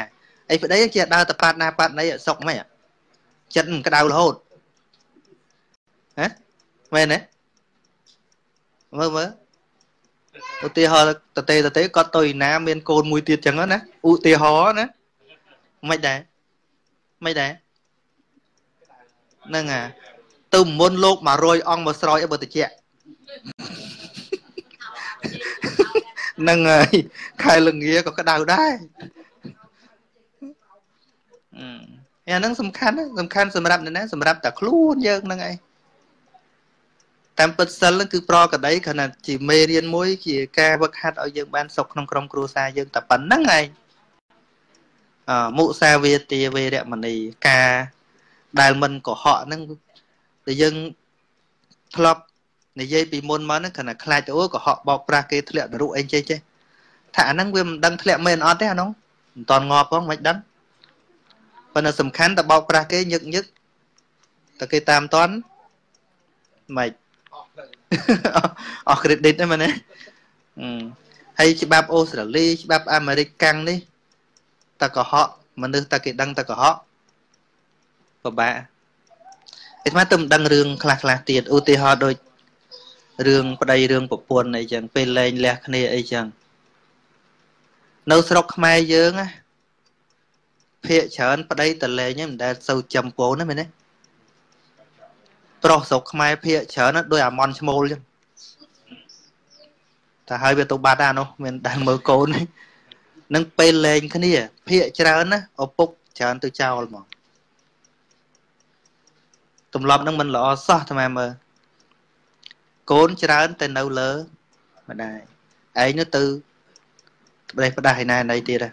អីប្តីជាដើរទៅប៉ាត់ណាប៉ាត់ណីសុខមិនចិត្តមិនក្តៅរហូតហ៎មែនទេមើលមើលឧទាហរណ៍តទេតទេគាត់ទៅណា មានកូនមួយទៀតចឹងណាឧទាហរណ៍ណាមិនដែរមិនដែរហ្នឹងអាទៅមុនលោក100អង្គមកស្រោចឲ្យបើតិចហ្នឹងហើយខែលងាក៏ក្តៅដែរអឺអាហ្នឹងសំខាន់សំខាន់សម្រាប់អ្នកណាសម្រាប់តែខ្លួនយើងហ្នឹងឯងតាមពិតសិលគឺប្រកដីគ្រាន់តែជាមេរៀនមួយជាការវឹកហាត់ឲ្យយើងបានសុខក្នុងក្រុមគ្រួសារយើងតែប៉ុណ្្នឹងឯងអមុសាវាទាវេរមណីការដែលមិនកុហកហ្នឹងដែលយើងធ្លាប់ និយាយពីមុនមកហ្នឹងគ្រាន់តែខ្លាចទៅអូកុហកបោកប្រាស់គេធ្លាក់នរុអីចេះចេះថាអាហ្នឹងវាមិនដឹងធ្លាក់មែនអត់ទេអានោះមិនតន់ងាប់ផងមិនដឹងប៉ុន្តែសំខាន់តែបោកប្រាស់គេញឹកញឹកតែគេតាមតន់មិនអស់ credit ហ្នឹងមែនទេហើយច្បាប់អូស្ត្រាលីច្បាប់អាមេរិកកាំងនេះតកុហកមនុស្សតែគេដឹងតកុហកពិបាកឯស្មាទៅមិនដឹងរឿងខ្លះខ្លះទៀតឧទាហរណ៍ដូច រឿងប្តីរឿងប្រពន្ធអីចឹងពេលលែងលះគ្នាអីចឹងនៅស្រុកខ្មែរយើងណាភាកច្រើនប្តីតលែងមិនដែលសូវចំពោណាមែនទេប្រុសស្រុកខ្មែរភាកច្រើនដូចអាមន់ឈ្មោលចឹងតែហើយវាទៅបាត់អានោះមានដែលមើលកូននឹងពេលលេងគ្នាភាកច្រើនណាឪពុកច្រើនទៅចោលមកទម្លាប់នឹងមិនល្អសោះតាមមើល កូនច្រើនតែនៅលើម្ដាយឯងនោះទៅប្រេះផ្ដាស់ឯណាណីទៀត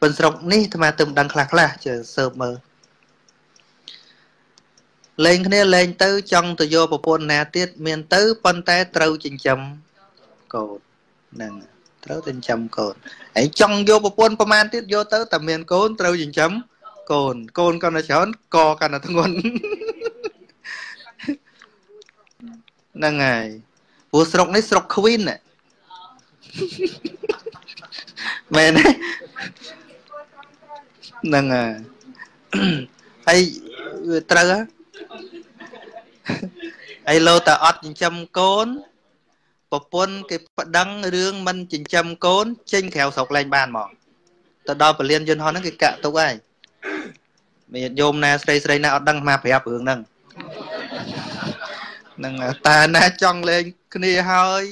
ប៉ុនស្រុកនេះអាត្មាទៅមិនដឹងខ្លះខ្លះជើសើបមើលលេងគ្នាលេងទៅចង់ទៅយកប្រពន្ធណាទៀតមានទៅប៉ុន្តែត្រូវចិញ្ចឹមកូនហ្នឹងត្រូវចិញ្ចឹមកូនហើយចង់យកប្រពន្ធប្រមាណទៀតយកទៅតែមានកូនត្រូវចិញ្ចឹមកូនកូនកាន់តែច្រើនកកាន់តែធ្ងន់ ហ្នឹងហើយព្រោះស្រុកនេះស្រុក Queen មែនទេហ្នឹងហើយហើយត្រូវហ៎ហើយលោតែអត់ចិញ្ចឹមកូនប្រពន្ធគេប្តឹងរឿងមិនចិញ្ចឹមកូន ចេញក្រៅស្រុកលែងបានមកទៅដល់ពលានយន្តហោះហ្នឹងគេកាក់ទុកហើយមានយោមណាស្រីស្រីណាអត់ដឹងមកប្រាប់រឿងហ្នឹងហ្នឹងតាណាចង់លេងគ្នាហើយ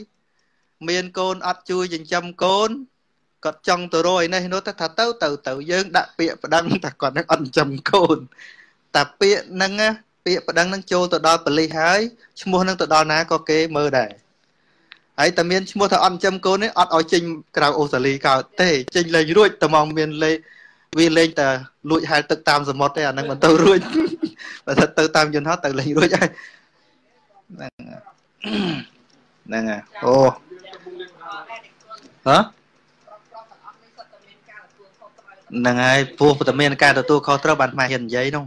មានកូនអត់ជួយចិញ្ចឹមកូនគាត់ចង់ទៅរយនេះនោះថាទៅទៅទៅយើងដាក់ពាក្យប្តឹងថាគាត់នឹងអត់ចិញ្ចឹមកូនតែពាក្យហ្នឹងពាក្យប្តឹងនឹងចូលទៅដល់ប៉ូលីសហើយឈ្មោះនឹងទៅដល់ណាក៏គេមើលដែរហើយតែមានឈ្មោះថាអត់ចិញ្ចឹមកូននេះអត់ឲ្យចេញក្រៅអូស្ត្រាលីកើតទេចេញលេងរួចតែមកមានលេវាលេងតែលួចហែលទឹកតាមសមុទ្រទេអានឹងមិនទៅរួចបើថាទៅតាមយន្តហោះទៅលេងរួចហើយ ហ្នឹងហ្នឹងអូហ៎ហ្នឹងហើយព្រោះតែមានការទទួលខុសត្រូវបានម៉ែហ៊ាននិយាយនោះ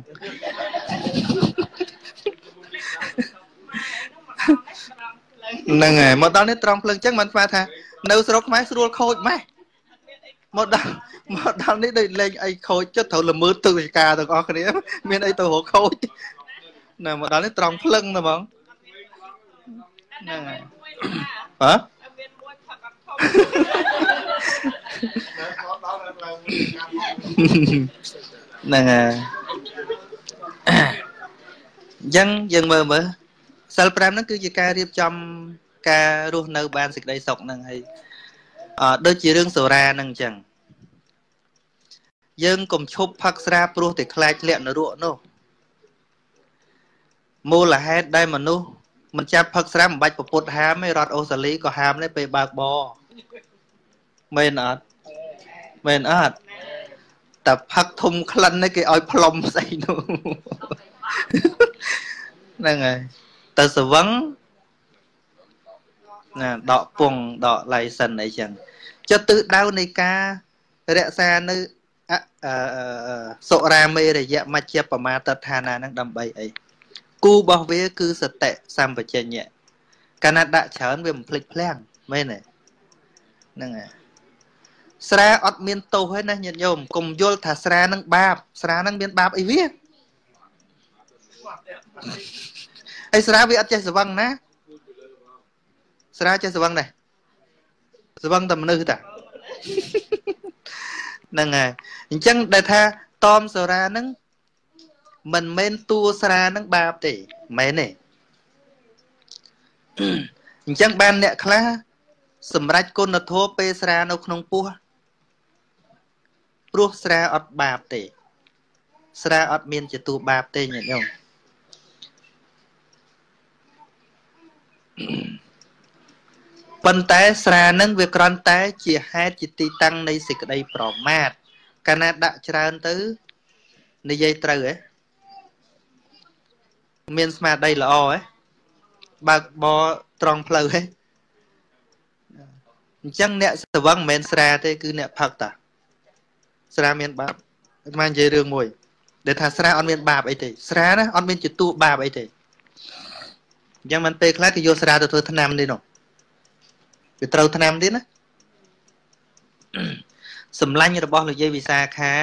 ហ្នឹងហើយមកដល់នេះត្រង់ភ្លើងចឹងមិនស្មានថានៅស្រុកខ្មែរស្រួលខូចម៉េះមកដល់មកដល់នេះដូចលេងអីខូចចិត្តត្រូវល្មើទឹកវិការទាំងអស់គ្នា មានអីទៅរកខូចណាមកដល់នេះត្រង់ភ្លឹងណាហ្មង ហ្នឹងហើយហ៎ហ្នឹងហើយអញ្ចឹងយើងមើលមើលសិល5ហ្នឹងគឺជាការរៀបចំការរស់នៅបានសេចក្តីសុខហ្នឹងហើយអឺដូចជារឿងសូរាហ្នឹងអញ្ចឹងយើងកុំឈប់ផឹកស្រាព្រោះតែខ្លាចលាក់នរកនោះមូលហេតុដែលមនុស្ស មិនចាប់ផឹកស្រាមិនបាច់ពពុតហាមទេរដ្ឋអូស្ត្រាលីក៏ហាមដែរពេលបើកបរមែនអត់មែនអត់តែផឹកធំក្លិននេះគេឲ្យផ្លុំស្អីនោះហ្នឹងហើយទៅស្វឹងណាដកពងដកឡៃសិនអីចឹងចុះទិសដៅនៃការរក្សានៅអឺសុរាមេរយៈមជ្ជបមាតដ្ឋានានឹងដើម្បីអី គូរបស់វា គឺសតិសម្បជញ្ញៈកាលណាដាក់ច្រើនវាមិនភ្លេចភ្លាំងមែនទេហ្នឹងហើយស្រាអត់មានទោសទេណាញាតិញោមកុំយល់ថាស្រានឹងបាប ស្រានឹងមានបាបអីវាហើយស្រាវាអត់ចេះស្វឹងណាស្រាចេះស្វឹងដែរស្វឹងតែមនុស្សតាហ្នឹងហើយអញ្ចឹងដែលថាតមសូរាហ្នឹង មិនមែនតួស្រាហ្នឹងបាបទេមែនទេអញ្ចឹងបានអ្នកខ្លះសម្រាប់គុណធម៌ពេលស្រានៅក្នុងពោះព្រោះស្រាអត់បាបទេ ស្រាអត់មានជាតួបាបទេញាតិញោមប៉ុន្តែស្រានឹងវាគ្រាន់តែ ជាហេតុជាទីតាំងនៃសេចក្តីប្រមាទកាលណាដាក់ច្រើនទៅនិយាយត្រូវហ៎ មានស្មារតីល្អហ៎បើកបរត្រង់ផ្លូវហ៎អញ្ចឹងអ្នកស្វឹងមិនមែនស្រាទេគឺអ្នកផឹកតាស្រាមានបាបអាត្មានិយាយរឿងមួយដែលថាស្រាអត់មានបាបអីទេស្រាណាអត់មានជាទួបាបអីទេអញ្ចឹងមិនពេលខ្លះគេយកស្រាទៅធ្វើថ្នាំទេនោះវាត្រូវថ្នាំទៀតណាសម្លាញ់របស់លោកយាយវិសាខា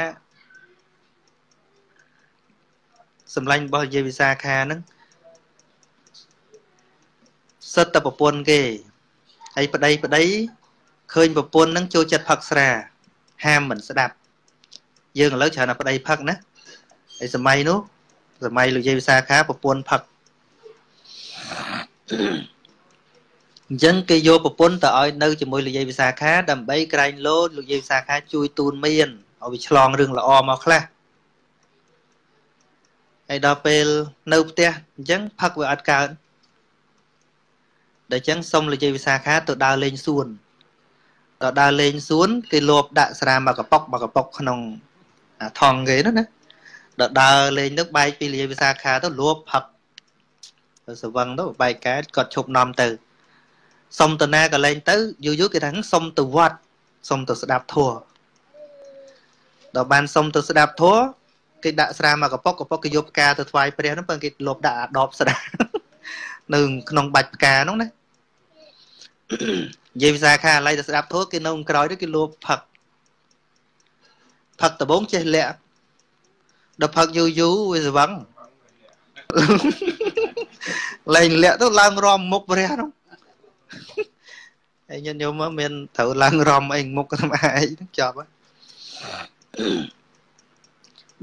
សម្លាញ់របស់លោកយាយវិសាខាហ្នឹងសិតតែប្រពន្ធគេហើយប្តីប្តីឃើញប្រពន្ធហ្នឹងចូលចិត្តផឹកស្រាហាមមិនស្ដាប់ យើងឥឡូវច្រើនតែប្តីផឹកណាហើយសម័យនោះសម័យលោកយាយវិសាខាប្រពន្ធផឹកអញ្ចឹងគេយកប្រពន្ធទៅឲ្យនៅជាមួយលោកយាយវិសាខាដើម្បីក្រែងលោលោកយាយវិសាខាជួយទូនមានឲ្យវាឆ្លងរឿងល្អមកខ្លះ ហើយដល់ពេលនៅផ្ទះអញ្ចឹងផឹកវាអត់កើតដល់អញ្ចឹងសុំលោកយាយវិសាខាទៅដើរលេងសួនដល់ដើរលេងសួនគេលបដាក់ស្រាមកកប៉ុកមកកប៉ុកក្នុងថងគេនោះណាដល់ដើរលេងទៅបែកពីលាយវិសាខាទៅលួបផឹកទៅសវឹងទៅបែកកែគាត់ឈប់នំទៅសុំទៅណាក៏លេងទៅយូរយូរគេថាសុំទៅវត្តសុំទៅស្ដាប់ធัวដល់បានសុំទៅស្ដាប់ធัว គេដាក់ស្រាមកកប៉ុកកប៉ុកគេយកផ្កាទៅថ្វាយព្រះហ្នឹងពឹងគេលបដាក់អាដបស្ដានៅក្នុងបាច់ផ្កាហ្នឹងណានិយាយភាសាខាឥឡូវទៅស្ដាប់ធัวគេនៅក្រោយទៅគេលបផឹកផឹកដបងចេះលាក់ដល់ផឹកយូរយូរវាស្វឹងលែងលាក់ទៅឡើងរំមុខព្រះនោះហើយញាតិញោមមានត្រូវឡើងរំអីមុខតាមឯងចប់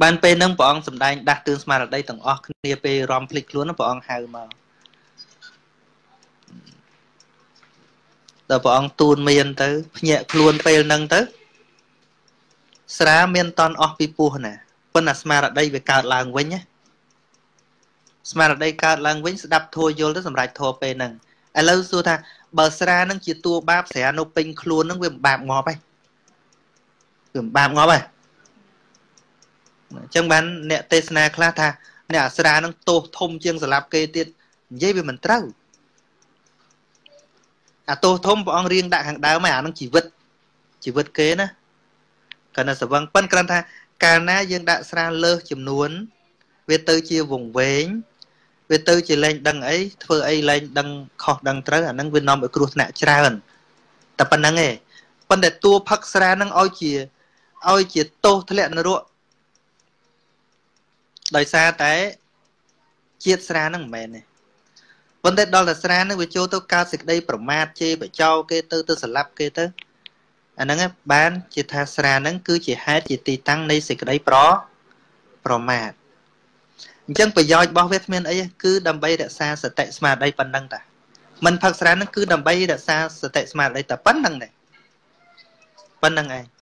បានពេលហ្នឹងព្រះអង្គសម្ដែងដាស់តឿនស្មារតីទាំងអស់គ្នាពេលរំភ្លេចខ្លួនព្រះអង្គហៅមកដល់ព្រះអង្គទូនមានទៅភ្ញាក់ខ្លួនពេលហ្នឹងទៅ ស្រាមានតន់អស់ពីពោះណាប៉ុន្តែស្មារតីវាកើតឡើងវិញណាស្មារតីកើតឡើងវិញស្ដាប់ធัวយល់ទៅសម្រាប់ធัวពេលហ្នឹងឥឡូវសួរថាបើស្រានឹងជាតួបាបស្រានៅពេញខ្លួននឹងវាមិនបាបងាប់ទេវាមិនបាបងាប់ទេ អញ្ចឹងបានអ្នកទេសនាខ្លះថាអ្នកអាស្រានឹងទោសធំជាងសម្លាប់គេទៀតនិយាយវាមិនត្រូវអាទោសធំព្រះអង្គរៀងដាក់ខាងដើមហើយអានឹងជីវិតជីវិតគេណាកណ្ណសវឹងប៉ិនគ្រាន់ថា កាលណាយើងដាក់ស្រាលើសចំនួន វាទៅជាវង្វេងវាទៅជាលែងដឹងអីធ្វើអីលែងដឹងខុសដឹងត្រូវអាហ្នឹងវានាំឲ្យគ្រោះថ្នាក់ច្រើនតែប៉ុណ្្នឹងឯងប៉ុន្តែតួផឹកស្រាហ្នឹងឲ្យជាឲ្យជាទោសធ្លាក់នរក ដោយសារតែជាតិស្រាហ្នឹងមិនមែនទេប៉ុន្តែដល់តែស្រាហ្នឹងវាចូលទៅកើតសេចក្តីប្រមាថជេរបចោគេទៅទៅស្លាប់គេទៅអាហ្នឹងបានជាថាស្រាហ្នឹងគឺជាហេតុជាទីតាំងនៃសេចក្តីប្រប្រមាថអញ្ចឹងប្រយោជន៍របស់វាគ្មានអីគឺដើម្បីរក្សាសតិស្មារតីប៉ុណ្ណឹងតាមិនផឹកស្រាហ្នឹងគឺដើម្បីរក្សាសតិស្មារតីតែប៉ុណ្្នឹងទេប៉ុណ្្នឹងឯង